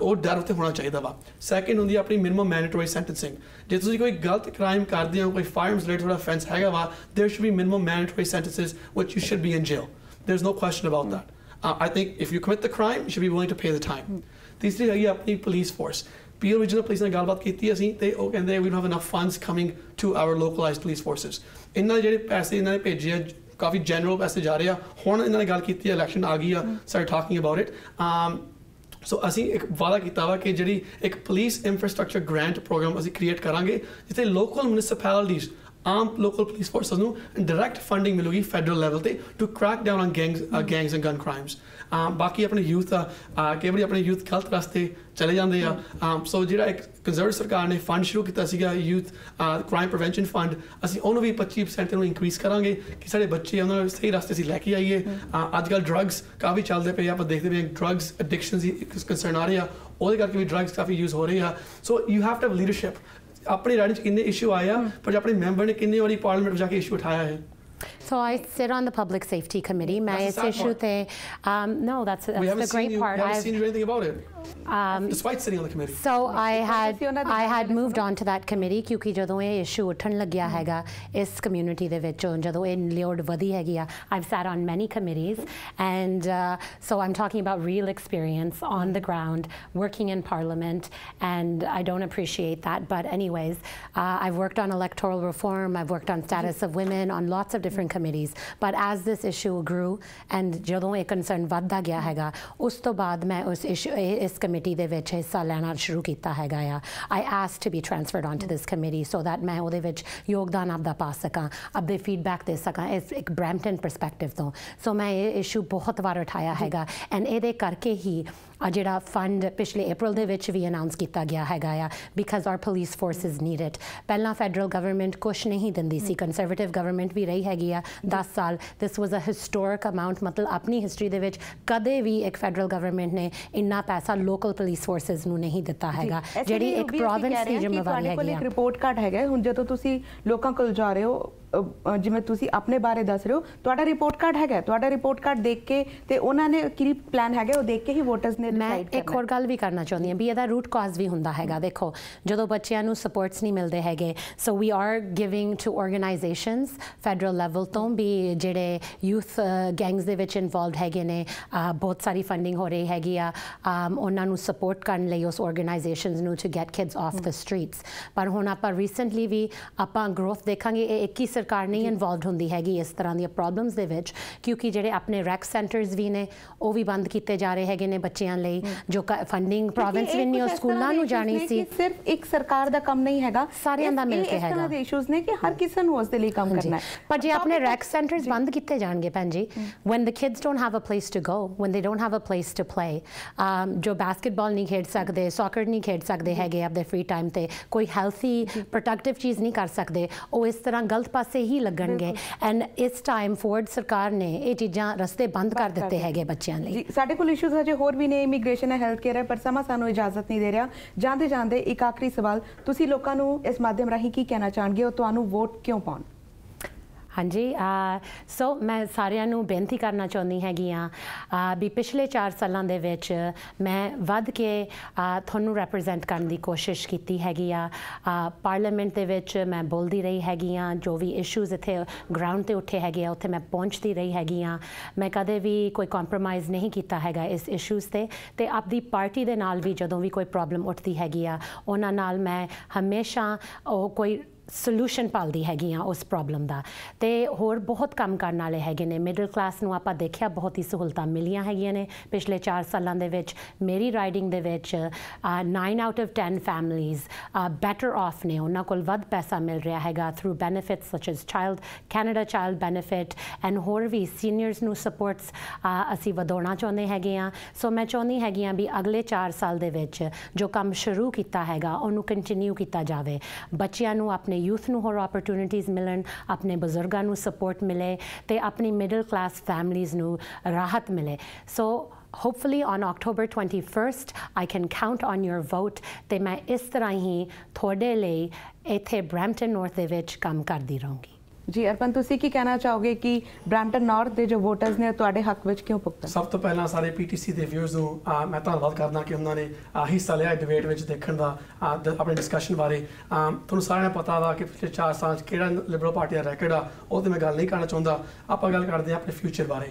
ਉਹ ਡਰ ਉੱਤੇ ਹੋਣਾ ਚਾਹੀਦਾ ਵਾ। ਸੈਕਿੰਡ ਹੁੰਦੀ ਹੈ ਆਪਣੀ ਮਿਨੀਮਮ ਮੈਂਡੇਟਰੀ ਸੈਂਟੈਂਸਿੰਗ ਜੇ ਤੁਸੀਂ ਕੋਈ ਗਲਤ ਕ੍ਰਾਈਮ ਕਰਦੇ ਹੋ ਕੋਈ ਫਾਇਰਮਸ ਰਿਲੇਟਡ ਅਫੈਂਸ ਹੈਗਾ ਵਾ there should be minimum mandatory sentences which you should be in jail there's no question about that Uh, I think if you commit the crime, you should be willing to pay the time. ਤੀਸਰੀ ਹੈਗੀ ਆਪਣੀ police force Peel regional police ਨਾਲ ਗੱਲਬਾਤ ਕੀਤੀ ਅਸੀਂ ਤੇ ਉਹ ਕਹਿੰਦੇ we have enough funds coming to our localized police forces. ਇਹਨਾਂ ਦੇ ਜਿਹੜੇ ਪੈਸੇ ਇਹਨਾਂ ਨੇ ਭੇਜੇ ਆ ਕਾਫੀ ਜਨਰਲ ਪੈਸੇ ਜਾ ਰਹੇ ਆ ਹੁਣ ਇਹਨਾਂ ਨੇ ਗੱਲ ਕੀਤੀ ਹੈ ਇਲੈਕਸ਼ਨ ਆ ਗਈ ਆ sir talking about it so ਅਸੀਂ ਇੱਕ ਵਾਅਦਾ ਕੀਤਾ ਵਾ ਕਿ ਜਿਹੜੀ ਇੱਕ ਪੁਲਿਸ ਇਨਫਰਾਸਟ੍ਰਕਚਰ ਗ੍ਰਾਂਟ ਪ੍ਰੋਗਰਾਮ ਅਸੀਂ ਕ੍ਰੀਏਟ ਕਰਾਂਗੇ ਜਿੱਥੇ ਲੋਕਲ ਮਿਊਨਿਸਪੈਲਿਟੀਜ਼ ਆਮ ਲੋਕਲ ਪੁਲਿਸ ਫੋਰਸਸ ਨੂੰ ਡਾਇਰੈਕਟ ਫੰਡਿੰਗ ਮਿਲੂਗੀ ਫੈਡਰਲ ਲੈਵਲ ਤੇ to crack down on gangs gangs and gun crimes ਬਾਕੀ ਆਪਣੇ ਯੂਥ ਆ ਅਹ ਕਈ ਵਾਰੀ ਆਪਣੇ ਯੂਥ ਗਲਤ ਰਸਤੇ ਚਲੇ ਜਾਂਦੇ ਆ। ਸੋ ਜਿਹੜਾ ਇੱਕ ਕੰਜ਼ਰਵੇਟਿਵ ਸਰਕਾਰ ਨੇ ਫੰਡ ਸ਼ੁਰੂ ਕੀਤਾ ਸੀਗਾ ਯੂਥ ਕ੍ਰਾਈਮ ਪ੍ਰੀਵੈਂਸ਼ਨ ਫੰਡ ਅਸੀਂ ਉਹਨੂੰ ਵੀ 25% ਨੂੰ ਇਨਕਰੀਜ਼ ਕਰਾਂਗੇ ਕਿ ਸਾਡੇ ਬੱਚੇ ਉਹਨਾਂ ਨੂੰ ਸਹੀ ਰਸਤੇ ਸੀ ਲੈ ਕੇ ਆਈਏ। ਅਹ ਅੱਜ ਕੱਲ ਡਰੱਗਸ ਕਾਫੀ ਚੱਲਦੇ ਪਏ ਆ, ਆਪਾਂ ਦੇਖਦੇ ਪਏ ਡਰੱਗਸ ਐਡਿਕਸ਼ਨਸ ਦੀ ਕੰਸਰਨ ਆ ਰਹੀ ਆ। ਉਹਦੇ ਕਰਕੇ ਵੀ ਡਰੱਗਸ ਕਾਫੀ ਯੂਜ਼ ਹੋ ਰਹੇ ਆ। So you have to have leadership ਆਪਣੀ ਰਾਜ ਚ ਕਿੰਨੇ ਇਸ਼ੂ ਆਏ ਆ, ਪਰ ਆਪਣੇ ਮੈਂਬਰ ਨੇ ਕਿੰਨੇ ਵਾਰੀ ਪਾਰਲੀਮੈਂਟ ਜਾ ਕੇ ਇਸ਼ੂ ਉਠਾਇਆ ਹੈ? So I sit on the public safety committee. My That's the sad issue part. te, um, no, that's, we that's the haven't seen great you, part. we haven't I've- seen you do anything about it um, despite sitting on the committee So I had ਤੁਸੀਂ ਉਹਨਾਂ ਦੀ I ਗੱਲ had ਕਰੀ moved on to that committee ਕਿਉਂਕਿ ਜਦੋਂ ਇਹ issue ਉੱਠਣ ਲੱਗਿਆ ਹੈਗਾ ਇਸ ਕਮਿਊਨਿਟੀ ਦੇ ਵਿੱਚੋਂ ਜਦੋਂ ਇਹ ਲੋੜ ਵਧੀ ਹੈਗੀ ਆ I've sat on many committees and uh, so I'm talking about real experience on the ground working in parliament and I don't appreciate that but anyways uh, I've worked on electoral reform I've worked on status of women on lots of different committees. But as this issue grew, and ਜਦੋਂ ਇਹ concern ਵੱਧਦਾ ਗਿਆ ਹੈਗਾ, ਉਸ ਤੋਂ ਬਾਅਦ ਮੈਂ ਉਸ ਇਸ਼ੂ ਇਹ- ਇਸ ਕਮੇਟੀ ਦੇ ਵਿੱਚ ਹਿੱਸਾ ਲੈਣਾ ਸ਼ੁਰੂ ਕੀਤਾ ਹੈਗਾ ਆ। I to be be on to this committee so that ਮੈਂ ਉਹਦੇ ਵਿੱਚ ਯੋਗਦਾਨ ਆਪਦਾ ਪਾ ਸਕਾਂ, ਆਪਦੇ ਫੀਡਬੈਕ ਦੇ ਸਕਾਂ, ਇਸ ਇੱਕ ਬ੍ਰੈਂਪਟਨ ਪਰਸਪੈਕਟਿਵ ਤੋਂ। ਸੋ ਮੈਂ ਇਹ ਇਸ਼ੂ ਬਹੁਤ ਵਾਰ ਉਠਾਇਆ ਹੈਗਾ ਐਂਡ ਇਹਦੇ ਕਰਕੇ ਹੀ ਆ ਜਿਹੜਾ ਫੰਡ ਪਿਛਲੇ April ਦੇ ਵਿੱਚ ਵੀ ਅਨਾਉਂਸ ਕੀਤਾ ਗਿਆ ਹੈਗਾ ਆ because our police forces need it ਪਹਿਲਾਂ ਫੈਡਰਲ ਗਵਰਨਮੈਂਟ ਕੁਛ ਨਹੀਂ ਦਿੰਦੀ ਸੀ ਕੰਜ਼ਰਵੇਟਿਵ ਗਵਰਨਮੈਂਟ ਵੀ ਰਹੀ ਹੈਗੀ ਆ 10 ਸਾਲ। ਦਿਸ ਵਾਸ ਅ ਹਿਸਟੋਰਿਕ ਅਮਾਉਂਟ ਮਤਲਬ ਆਪਣੀ ਹਿਸਟਰੀ ਦੇ ਵਿੱਚ ਕਦੇ ਵੀ ਇੱਕ ਫੈਡਰਲ ਗਵਰਨਮੈਂਟ ਨੇ ਇੰਨਾ ਪੈਸਾ ਲੋਕਲ ਪੁਲਿਸ ਫੋਰਸਸ ਨੂੰ ਨਹੀਂ ਦਿੱਤਾ ਹੈਗਾ ਜਿਹੜੀ ਇੱਕ ਪ੍ਰੋਵਿੰਸ ਦੀ ਜ਼ਿੰਮੇਵਾਰੀ ਹੈਗੀ ਹੈਗੀ ਇੱਕ ਆ। ਰਿਪੋਰਟ ਕਾਰਡ ਹੈਗਾ ਹੁਣ ਜਦੋਂ ਤੁਸੀਂ ਲੋਕਾਂ ਕੋਲ ਜਾ ਰਹੇ ਹੋ ਜਿਵੇਂ ਤੁਸੀਂ ਆਪਣੇ ਬਾਰੇ ਦੱਸ ਰਹੇ ਹੋ ਤੁਹਾਡਾ ਰਿਪੋਰਟ ਕਾਰਡ ਹੈਗਾ ਤੁਹਾਡਾ ਰਿਪੋਰਟ ਕਾਰਡ ਦੇਖ ਕੇ ਤੇ ਉਹਨਾਂ ਨੇ ਕੀ ਪਲਾਨ ਹੈਗਾ ਉਹ ਦੇਖ ਕੇ ਹੀ ਵੋਟਰਸ ਨੇ ਮੈਂ ਇੱਕ ਹੋਰ ਗੱਲ ਵੀ ਕਰਨਾ ਚਾਹੁੰਦੀ ਹਾਂ ਵੀ ਇਹਦਾ ਰੂਟ ਕਾਜ਼ ਵੀ ਹੁੰਦਾ ਹੈਗਾ। ਦੇਖੋ ਜਦੋਂ ਬੱਚਿਆਂ ਨੂੰ ਸਪੋਰਟਸ ਨਹੀਂ ਮਿਲਦੇ ਹੈਗੇ so we are giving to organizations federal level ਤੋਂ ਵੀ ਜਿਹੜੇ ਯੂਥ ਗੈਂਗਸ ਦੇ ਵਿੱਚ ਇਨਵੋਲਵਡ ਹੈਗੇ ਨੇ ਬਹੁਤ ਸਾਰੀ ਫੰਡਿੰਗ ਹੋ ਰਹੀ ਹੈਗੀ ਆ। ਉਹਨਾਂ ਨੂੰ ਸਪੋਰਟ ਕਰਨ ਲਈ ਉਸ ਆਰਗੇਨਾਈਜੇਸ਼ਨਸ ਨੂੰ to get kids off the streets ਪਰ ਹੁਣ ਆਪਾਂ ਰੀਸੈਂਟਲੀ ਵੀ ਆਪਾਂ ਗਰੋਥ ਦੇਖਾਂਗੇ ਇਹ ਇੱਕ ਹੀ ਸਰਕਾਰ ਨਹੀਂ ਇਨਵੋਲਵਡ ਹੁੰਦੀ ਹੈਗੀ ਇਸ ਤਰ੍ਹਾਂ ਦੀਆਂ ਪ੍ਰੋਬਲਮਸ ਦੇ ਵਿੱਚ। ਕਿਉਂਕਿ ਜਿਹੜੇ ਆਪਣੇ ਰੈਕ ਸੈਂਟਰਸ ਵੀ ਨੇ ਉਹ ਵੀ ਬੰਦ ਕੀਤੇ ਜਾ ਰਹੇ ਹੈਗੇ ਨੇ ਬੱਚਿਆਂ ਲਈ ਜੋ ਫੰਡਿੰਗ ਪ੍ਰੋਵਿੰਸ ਵੀ ਨਹੀਂ ਸਕੂਲਾਂ ਨੂੰ ਜਾਣੀ ਸੀ। ਸਿਰਫ ਇੱਕ ਸਰਕਾਰ ਦਾ ਕੰਮ ਨਹੀਂ ਹੈਗਾ। ਸਾਰਿਆਂ ਦਾ ਮਿਲ ਕੇ ਇਸ ਤਰ੍ਹਾਂ ਹੈਗਾ। ਦੇ ਇਸ਼ੂਜ਼ ਨੇ ਕਿ ਹਰ ਕਿਸੇ ਨੂੰ ਉਸ ਦੇ ਲਈ ਕੰਮ। ਕਰਨਾ ਹੈ। ਪਰ ਜੇ ਆਪਣੇ ਰੈਕ ਸੈਂਟਰਸ ਬੰਦ ਕੀਤੇ ਜਾਣਗੇ ਭੈਣ ਜੀ when the kids don't have a place to go when they don't have a place to play um, ਜੋ ਬਾਸਕਟਬਾਲ ਨਹੀਂ ਖੇਡ ਸਕਦੇ ਸੌਕਰ ਨਹੀਂ ਖੇਡ ਸਕਦੇ ਹੈਗੇ ਆਪਣੇ ਫ੍ਰੀ ਟਾਈਮ ਤੇ ਕੋਈ ਹੈਲਥੀ ਪ੍ਰੋਡਕਟਿਵ ਚੀਜ਼ ਨਹੀਂ ਕਰ ਸਕਦੇ ਉਹ ਇਸ ਤਰ੍ਹਾਂ ਗਲਤ ਪਾਸੇ ਹੀ ਲੱਗਣਗੇ। ਐਂਡ ਇਸ ਟਾਈਮ ਫੋਰਡ ਸਰਕਾਰ ਨੇ ਇਹ ਚੀਜ਼ਾਂ ਰਸਤੇ ਬੰਦ ਕਰ ਦਿੱਤੇ ਹੈਗੇ ਬੱਚਿਆਂ ਲਈ। ਸਾਡੇ ਕੋਲ ਇਸ਼ੂਜ਼ ਹਜੇ ਹੋਰ ਵੀ ਨੇ ਇਮੀਗ੍ਰੇਸ਼ਨ ਹੈ ਹੈਲਥ ਕੇਅਰ ਹੈ, ਪਰ ਸਮਾਂ ਸਾਨੂੰ ਇਜਾਜ਼ਤ ਨਹੀਂ ਦੇ ਰਿਹਾ। ਜਾਂਦੇ ਜਾਂਦੇ ਇੱਕ ਆਖਰੀ ਸਵਾਲ, ਤੁਸੀਂ ਲੋਕਾਂ ਨੂੰ ਇਸ ਮਾਧਿਅਮ ਰਾਹੀਂ ਕੀ ਕਹਿਣਾ ਚਾਹਣਗੇ ਉਹ ਤੁਹਾਨੂੰ ਵੋਟ ਕਿਉਂ ਪਾਉਣ? ਹਾਂਜੀ ਸੋ ਮੈਂ ਸਾਰਿਆਂ ਨੂੰ ਬੇਨਤੀ ਕਰਨਾ ਚਾਹੁੰਦੀ ਹੈਗੀ ਆ ਵੀ ਪਿਛਲੇ 4 ਸਾਲਾਂ ਦੇ ਵਿੱਚ ਮੈਂ ਵੱਧ ਕੇ ਤੁਹਾਨੂੰ ਰਿਪਰੈਜ਼ੈਂਟ ਕਰਨ ਦੀ ਕੋਸ਼ਿਸ਼ ਕੀਤੀ ਹੈਗੀ ਆ। ਪਾਰਲੀਮੈਂਟ ਦੇ ਵਿੱਚ ਮੈਂ ਬੋਲਦੀ ਰਹੀ ਹੈਗੀ ਆ ਜੋ ਵੀ ਇਸ਼ੂਜ਼ ਇੱਥੇ ਗਰਾਊਂਡ ਤੇ ਉੱਠੇ ਹੈਗੇ ਆ, ਉੱਥੇ ਮੈਂ ਪਹੁੰਚਦੀ ਰਹੀ ਹੈਗੀ ਆ ਮੈਂ ਕਦੇ ਵੀ ਕੋਈ ਕੰਪਰੋਮਾਈਜ਼ ਨਹੀਂ ਕੀਤਾ ਹੈਗਾ ਇਸ ਇਸ਼ੂਜ਼ ਤੇ ਤੇ ਆਪਦੀ ਪਾਰਟੀ ਦੇ ਨਾਲ ਵੀ ਜਦੋਂ ਵੀ ਕੋਈ ਪ੍ਰੋਬਲਮ ਉੱਠਦੀ ਹੈਗੀ ਆ, ਉਹਨਾਂ ਨਾਲ ਮੈਂ ਹਮੇਸ਼ਾ ਉਹ ਕੋਈ ਸੋਲੂਸ਼ਨ ਪਾਲਦੀ ਹੈਗੀ ਆ ਉਸ ਪ੍ਰੋਬਲਮ ਦਾ। ਤੇ ਹੋਰ ਬਹੁਤ ਕੰਮ ਕਰਨ ਵਾਲੇ ਹੈਗੇ ਨੇ। ਮਿਡਲ ਕਲਾਸ ਨੂੰ ਆਪਾਂ ਦੇਖਿਆ ਬਹੁਤ ਹੀ ਸਹੂਲਤਾਂ ਮਿਲੀਆਂ ਹੈਗੀਆਂ ਨੇ ਪਿਛਲੇ 4 ਸਾਲਾਂ ਦੇ ਵਿੱਚ। ਮੇਰੀ ਰਾਈਡਿੰਗ ਦੇ ਵਿੱਚ 9 out of 10 families better off ਨੇ। ਉਹਨਾਂ ਕੋਲ ਵੱਧ ਪੈਸਾ ਮਿਲ ਰਿਹਾ ਹੈਗਾ through benefits such as child Canada child benefit and ਹੋਰ ਵੀ ਸੀਨੀਅਰਸ ਨੂੰ ਸਪੋਰਟਸ ਅਸੀਂ ਵਧਾਉਣਾ ਚਾਹੁੰਦੇ ਹੈਗੇ ਆ। ਸੋ ਮੈਂ ਚਾਹੁੰਦੀ ਹੈਗੀ ਆ ਵੀ ਅਗਲੇ 4 ਸਾਲ ਦੇ ਵਿੱਚ ਜੋ ਕੰਮ ਸ਼ੁਰੂ ਕੀਤਾ ਹੈਗਾ, ਉਹਨੂੰ ਕੰਟੀਨਿਊ ਕੀਤਾ ਜਾਵੇ। ਬੱਚਿਆਂ ਨੂੰ ਆਪਣੇ ਯੂਥ ਨੂੰ ਹੋਰ ਓਪਰਚੁਨਿਟੀਆਂ ਮਿਲਣ, ਆਪਣੇ ਬਜ਼ੁਰਗਾਂ ਨੂੰ ਸਪੋਰਟ ਮਿਲੇ ਤੇ ਆਪਣੀ ਮਿਡਲ ਕਲਾਸ ਫੈਮਲੀਜ਼ ਨੂੰ ਰਾਹਤ ਮਿਲੇ। ਸੋ hopefully on October 21st I can count on your vote ਤੇ ਮੈਂ ਇਸ ਤਰ੍ਹਾਂ ਹੀ ਤੁਹਾਡੇ ਲਈ ਇੱਥੇ ਬ੍ਰੈਂਪਟਨ ਨਾਰਥ ਦੇ ਵਿੱਚ ਕੰਮ ਕਰਦੀ ਰਹੂੰਗੀ। ਜੀ ਅਰਪਨ ਤੁਸੀਂ ਕੀ ਕਹਿਣਾ ਚਾਹੋਗੇ ਕਿ ਬ੍ਰੈਂਪਟਨ ਨਾਰਥ ਦੇ ਜੋ ਵੋਟਰਸ ਨੇ ਤੁਹਾਡੇ ਹੱਕ ਵਿੱਚ ਕਿਉਂ ਪੁਗਤਣ ਸਭ ਤੋਂ ਪਹਿਲਾਂ ਸਾਰੇ ਪੀਟੀਸੀ ਦੇ ਵਿਊਅਰਸ ਨੂੰ ਮੈਂ ਧੰਨਵਾਦ ਕਰਦਾ ਕਿ ਉਹਨਾਂ ਨੇ ਹਿੱਸਾ ਲਿਆ ਡਿਬੇਟ ਵਿੱਚ ਦੇਖਣ ਦਾ ਆਪਣੇ ਡਿਸਕਸ਼ਨ ਬਾਰੇ। ਅਹ, ਤੁਹਾਨੂੰ ਸਾਰਿਆਂ ਨੂੰ ਪਤਾ ਵਾ ਕਿ ਪਿਛਲੇ 4 ਸਾਲ 'ਚ ਕਿਹੜਾ ਲਿਬਰਲ ਪਾਰਟੀ ਦਾ ਰੈਕੋਰਡ ਆ ਉਹ ਤੇ ਮੈਂ ਗੱਲ ਨਹੀਂ ਕਰਨਾ ਚਾਹੁੰਦਾ। ਆਪਾਂ ਗੱਲ ਕਰਦੇ ਹਾਂ ਆਪਣੇ ਫਿਊਚਰ ਬਾਰੇ।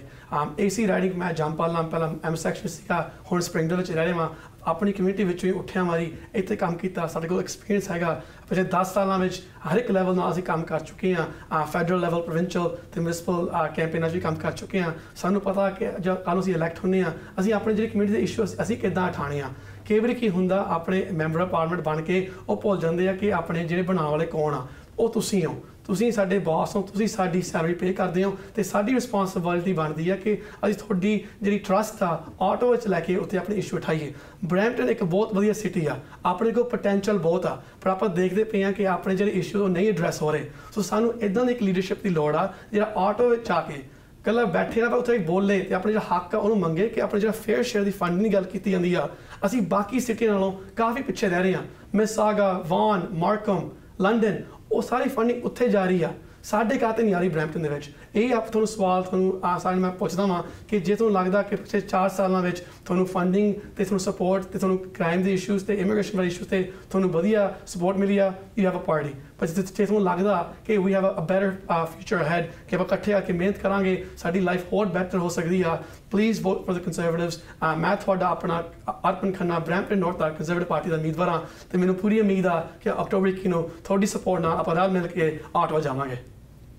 ਏਸੀ ਰਾਈਡਿੰਗ ਮੈਂ ਜੰਪਾਲ ਨਾਮ ਪਹਿਲਾਂ ਐਮ ਸੈਕਸ਼ਨ ਸੀਗਾ ਹੁਣ ਸਪ੍ਰਿੰਗਡਲ ਵਿੱਚ ਰਹਿ ਰਿਹਾ ਆਪਣੀ ਕਮਿਊਨਿਟੀ ਵਿੱਚੋਂ ਹੀ ਉੱਠਿਆ ਮਾਰੀ, ਇੱਥੇ ਕੰਮ ਕੀਤਾ, ਸਾਡੇ ਕੋਲ ਐਕਸਪੀਰੀਅੰਸ ਹੈਗਾ। ਪਿਛਲੇ 10 ਸਾਲਾਂ ਵਿੱਚ ਹਰ ਇੱਕ ਲੈਵਲ ਨਾਲ ਅਸੀਂ ਕੰਮ ਕਰ ਚੁੱਕੇ ਹਾਂ। ਫੈਡਰਲ ਲੈਵਲ ਪ੍ਰੋਵਿੰਸ਼ੀਅਲ ਤੇ ਮਿਊਨਿਸਪਲ ਕੈਂਪੇਨਾਂ 'ਚ ਵੀ ਕੰਮ ਕਰ ਚੁੱਕੇ ਹਾਂ। ਸਾਨੂੰ ਪਤਾ ਕਿ ਜਦ ਕੱਲ੍ਹ ਅਸੀਂ ਇਲੈਕਟ ਹੁੰਨੇ ਆ ਅਸੀਂ ਆਪਣੇ ਜਿਹੜੇ ਕਮਿਊਨਿਟੀ ਦੇ ਇਸ਼ੂ ਅਸੀਂ ਕਿੱਦਾਂ ਉਠਾਣੇ ਆ ਕਈ ਵਾਰੀ ਕੀ ਹੁੰਦਾ, ਆਪਣੇ ਮੈਂਬਰ ਪਾਰਲੀਮੈਂਟ ਬਣ ਕੇ ਉਹ ਭੁੱਲ ਜਾਂਦੇ ਆ ਕਿ ਆਪਣੇ ਜਿਹੜੇ ਬਣਾਉਣ ਵਾਲੇ ਕੌਣ ਆ, ਉਹ ਤੁਸੀਂ ਹੋ। ਤੁਸੀਂ ਸਾਡੇ ਬਾਸ ਹੋ, ਤੁਸੀਂ ਸਾਡੀ ਸੈਲਰੀ ਪੇ ਕਰਦੇ ਹੋ ਤੇ ਸਾਡੀ ਰਿਸਪੌਂਸਿਬਿਲਟੀ ਬਣਦੀ ਹੈ ਕਿ ਅਸੀਂ ਤੁਹਾਡੀ ਜਿਹੜੀ ਟਰਸਟ ਆ ਆਟੋ ਵਿੱਚ ਲੈ ਕੇ ਉੱਥੇ ਆਪਣੇ ਇਸ਼ੂ ਉਠਾਈਏ। ਬ੍ਰੈਂਪਟਨ ਇੱਕ ਬਹੁਤ ਵਧੀਆ ਸਿਟੀ ਆ। ਆਪਣੇ ਕੋਲ ਪੋਟੈਂਸ਼ੀਅਲ ਬਹੁਤ ਆ, ਪਰ ਆਪਾਂ ਦੇਖਦੇ ਪਏ ਆ ਕਿ ਆਪਣੇ ਜਿਹੜੇ ਇਸ਼ੂ ਉਹ ਨਹੀਂ ਐਡਰੈਸ ਹੋ ਰਹੇ। ਸੋ ਸਾਨੂੰ ਇਦਾਂ ਦੀ ਇੱਕ ਲੀਡਰਸ਼ਿਪ ਦੀ ਲੋੜ ਆ, ਜਿਹੜਾ ਆਟੋ ਵਿੱਚ ਆ ਕੇ ਕੱਲਾ ਬੈਠੇ ਨਾ ਪਰ ਉੱਥੇ ਬੋਲੇ ਤੇ ਆਪਣੇ ਜਿਹੜਾ ਹੱਕ ਆ ਉਹਨੂੰ ਮੰਗੇ ਕਿ ਆਪਣੇ ਜਿਹੜਾ ਫੇਅਰ ਸ਼ੇਅਰ ਦੀ ਫੰਡ ਦੀ ਗੱਲ ਕੀਤੀ ਜਾਂਦੀ ਆ। ਅਸੀਂ ਬਾਕੀ ਸਿਟੀ ਨਾਲੋਂ ਕਾਫੀ ਪਿੱਛੇ ਰਹਿ ਰਹੇ ਆ। ਮਿਸਾਗਾ ਵਾਨ ਮਾਰਕਮ ਲੰਡਨ ਉਹ ਸਾਰੀ ਫੰਡਿੰਗ ਉੱਥੇ ਜਾ ਰਹੀ ਆ। ਸਾਡੇ ਕਾਤੇ ਨਹੀਂ ਆ ਰਹੀ ਬ੍ਰੈਂਪਟਨ ਦੇ ਵਿੱਚ। ਇਹ ਆਪ ਤੁਹਾਨੂੰ ਸਵਾਲ ਤੁਹਾਨੂੰ ਆਸਾਨ ਮੈਂ ਪੁੱਛਦਾ ਵਾਂ ਕਿ ਜੇ ਤੁਹਾਨੂੰ ਲੱਗਦਾ ਕਿ ਪਿਛਲੇ 4 ਸਾਲਾਂ ਵਿੱਚ ਤੁਹਾਨੂੰ ਫੰਡਿੰਗ ਤੇ ਤੁਹਾਨੂੰ ਸਪੋਰਟ ਤੇ ਤੁਹਾਨੂੰ ਕ੍ਰਾਈਮ ਦੇ ਇਸ਼ੂਜ਼ ਤੇ ਇਮੀਗ੍ਰੇਸ਼ਨ ਵਾਲੇ ਇਸ਼ੂਜ਼ ਤੇ ਤੁਹਾਨੂੰ ਵਧੀਆ ਸਪੋਰਟ ਮਿਲੀ ਆ ਯੂ ਹੈਵ ਅ ਪਾਰਟੀ ਪਰ ਜੇ ਜੇ ਤੁਹਾਨੂੰ ਲੱਗਦਾ ਕਿ we have a better future ahead ਕਿ ਆਪਾਂ ਇਕੱਠੇ ਆ ਕੇ ਮਿਹਨਤ ਕਰਾਂਗੇ, ਸਾਡੀ ਲਾਈਫ ਹੋਰ ਬਿਹਤਰ ਹੋ ਸਕਦੀ ਆ please vote for the Conservatives ਮੈਂ ਤੁਹਾਡਾ ਆਪਣਾ ਅਰਪਨ ਖੰਨਾ, ਬ੍ਰੈਂਪਟਨ ਨਾਰਥ ਦਾ ਕੰਜ਼ਰਵੇਟਿਵ ਪਾਰਟੀ ਦਾ ਉਮੀਦਵਾਰ ਹਾਂ ਤੇ ਮੈਨੂੰ ਪੂਰੀ ਉਮੀਦ ਆ ਕਿ ਅਕਤੂਬਰ 21 ਨੂੰ ਤੁਹਾਡੀ ਸਪੋਰਟ ਨਾਲ ਆਪਾਂ ਰਲ ਮਿਲ ਕੇ ਆਟੋ ਜਾਵਾਂਗੇ।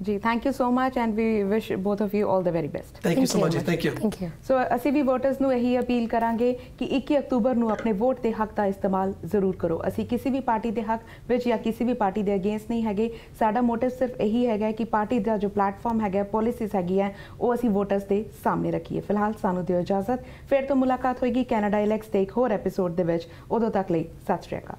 ਜੀ thank you so much and we wish both of you 올 the very best thank you so much thank you thank you so ਅਸੀਂ ਵੀ ਵੋਟਰਸ ਨੂੰ ਇਹੀ ਅਪੀਲ ਕਰਾਂਗੇ ਕਿ 21 ਅਕਤੂਬਰ ਨੂੰ ਆਪਣੇ ਵੋਟ ਦੇ ਹੱਕ ਦਾ ਇਸਤੇਮਾਲ ਜ਼ਰੂਰ ਕਰੋ। ਅਸੀਂ ਕਿਸੇ ਵੀ ਪਾਰਟੀ ਦੇ ਹੱਕ ਵਿੱਚ ਜਾਂ ਕਿਸੇ ਵੀ ਪਾਰਟੀ ਦੇ ਅਗੇਂਸਟ ਨਹੀਂ ਹੈਗੇ। ਸਾਡਾ ਮੋਟਿਵ ਸਿਰਫ ਇਹੀ ਹੈਗਾ ਕਿ ਪਾਰਟੀ ਦਾ ਜੋ ਪਲੇਟਫਾਰਮ ਹੈਗਾ ਪਾਲਿਸੀਜ਼ ਹੈਗੀ ਹੈ ਉਹ ਅਸੀਂ ਵੋਟਰਸ ਦੇ ਸਾਹਮਣੇ ਰੱਖੀਏ। ਫਿਲਹਾਲ ਸਾਨੂੰ ਦਿਓ ਇਜਾਜ਼ਤ। ਫਿਰ ਤੋਂ ਮੁਲਾਕਾਤ ਹੋਏਗੀ ਕੈਨੇਡਾ ਇਲੈਕਸ ਦੇ ਇੱਕ ਹੋਰ ਐਪੀਸੋਡ ਦੇ ਵਿੱਚ। ਉਦੋਂ ਤੱਕ ਲਈ ਸਤਿ ਸ਼੍ਰੀ ਅਕਾਲ।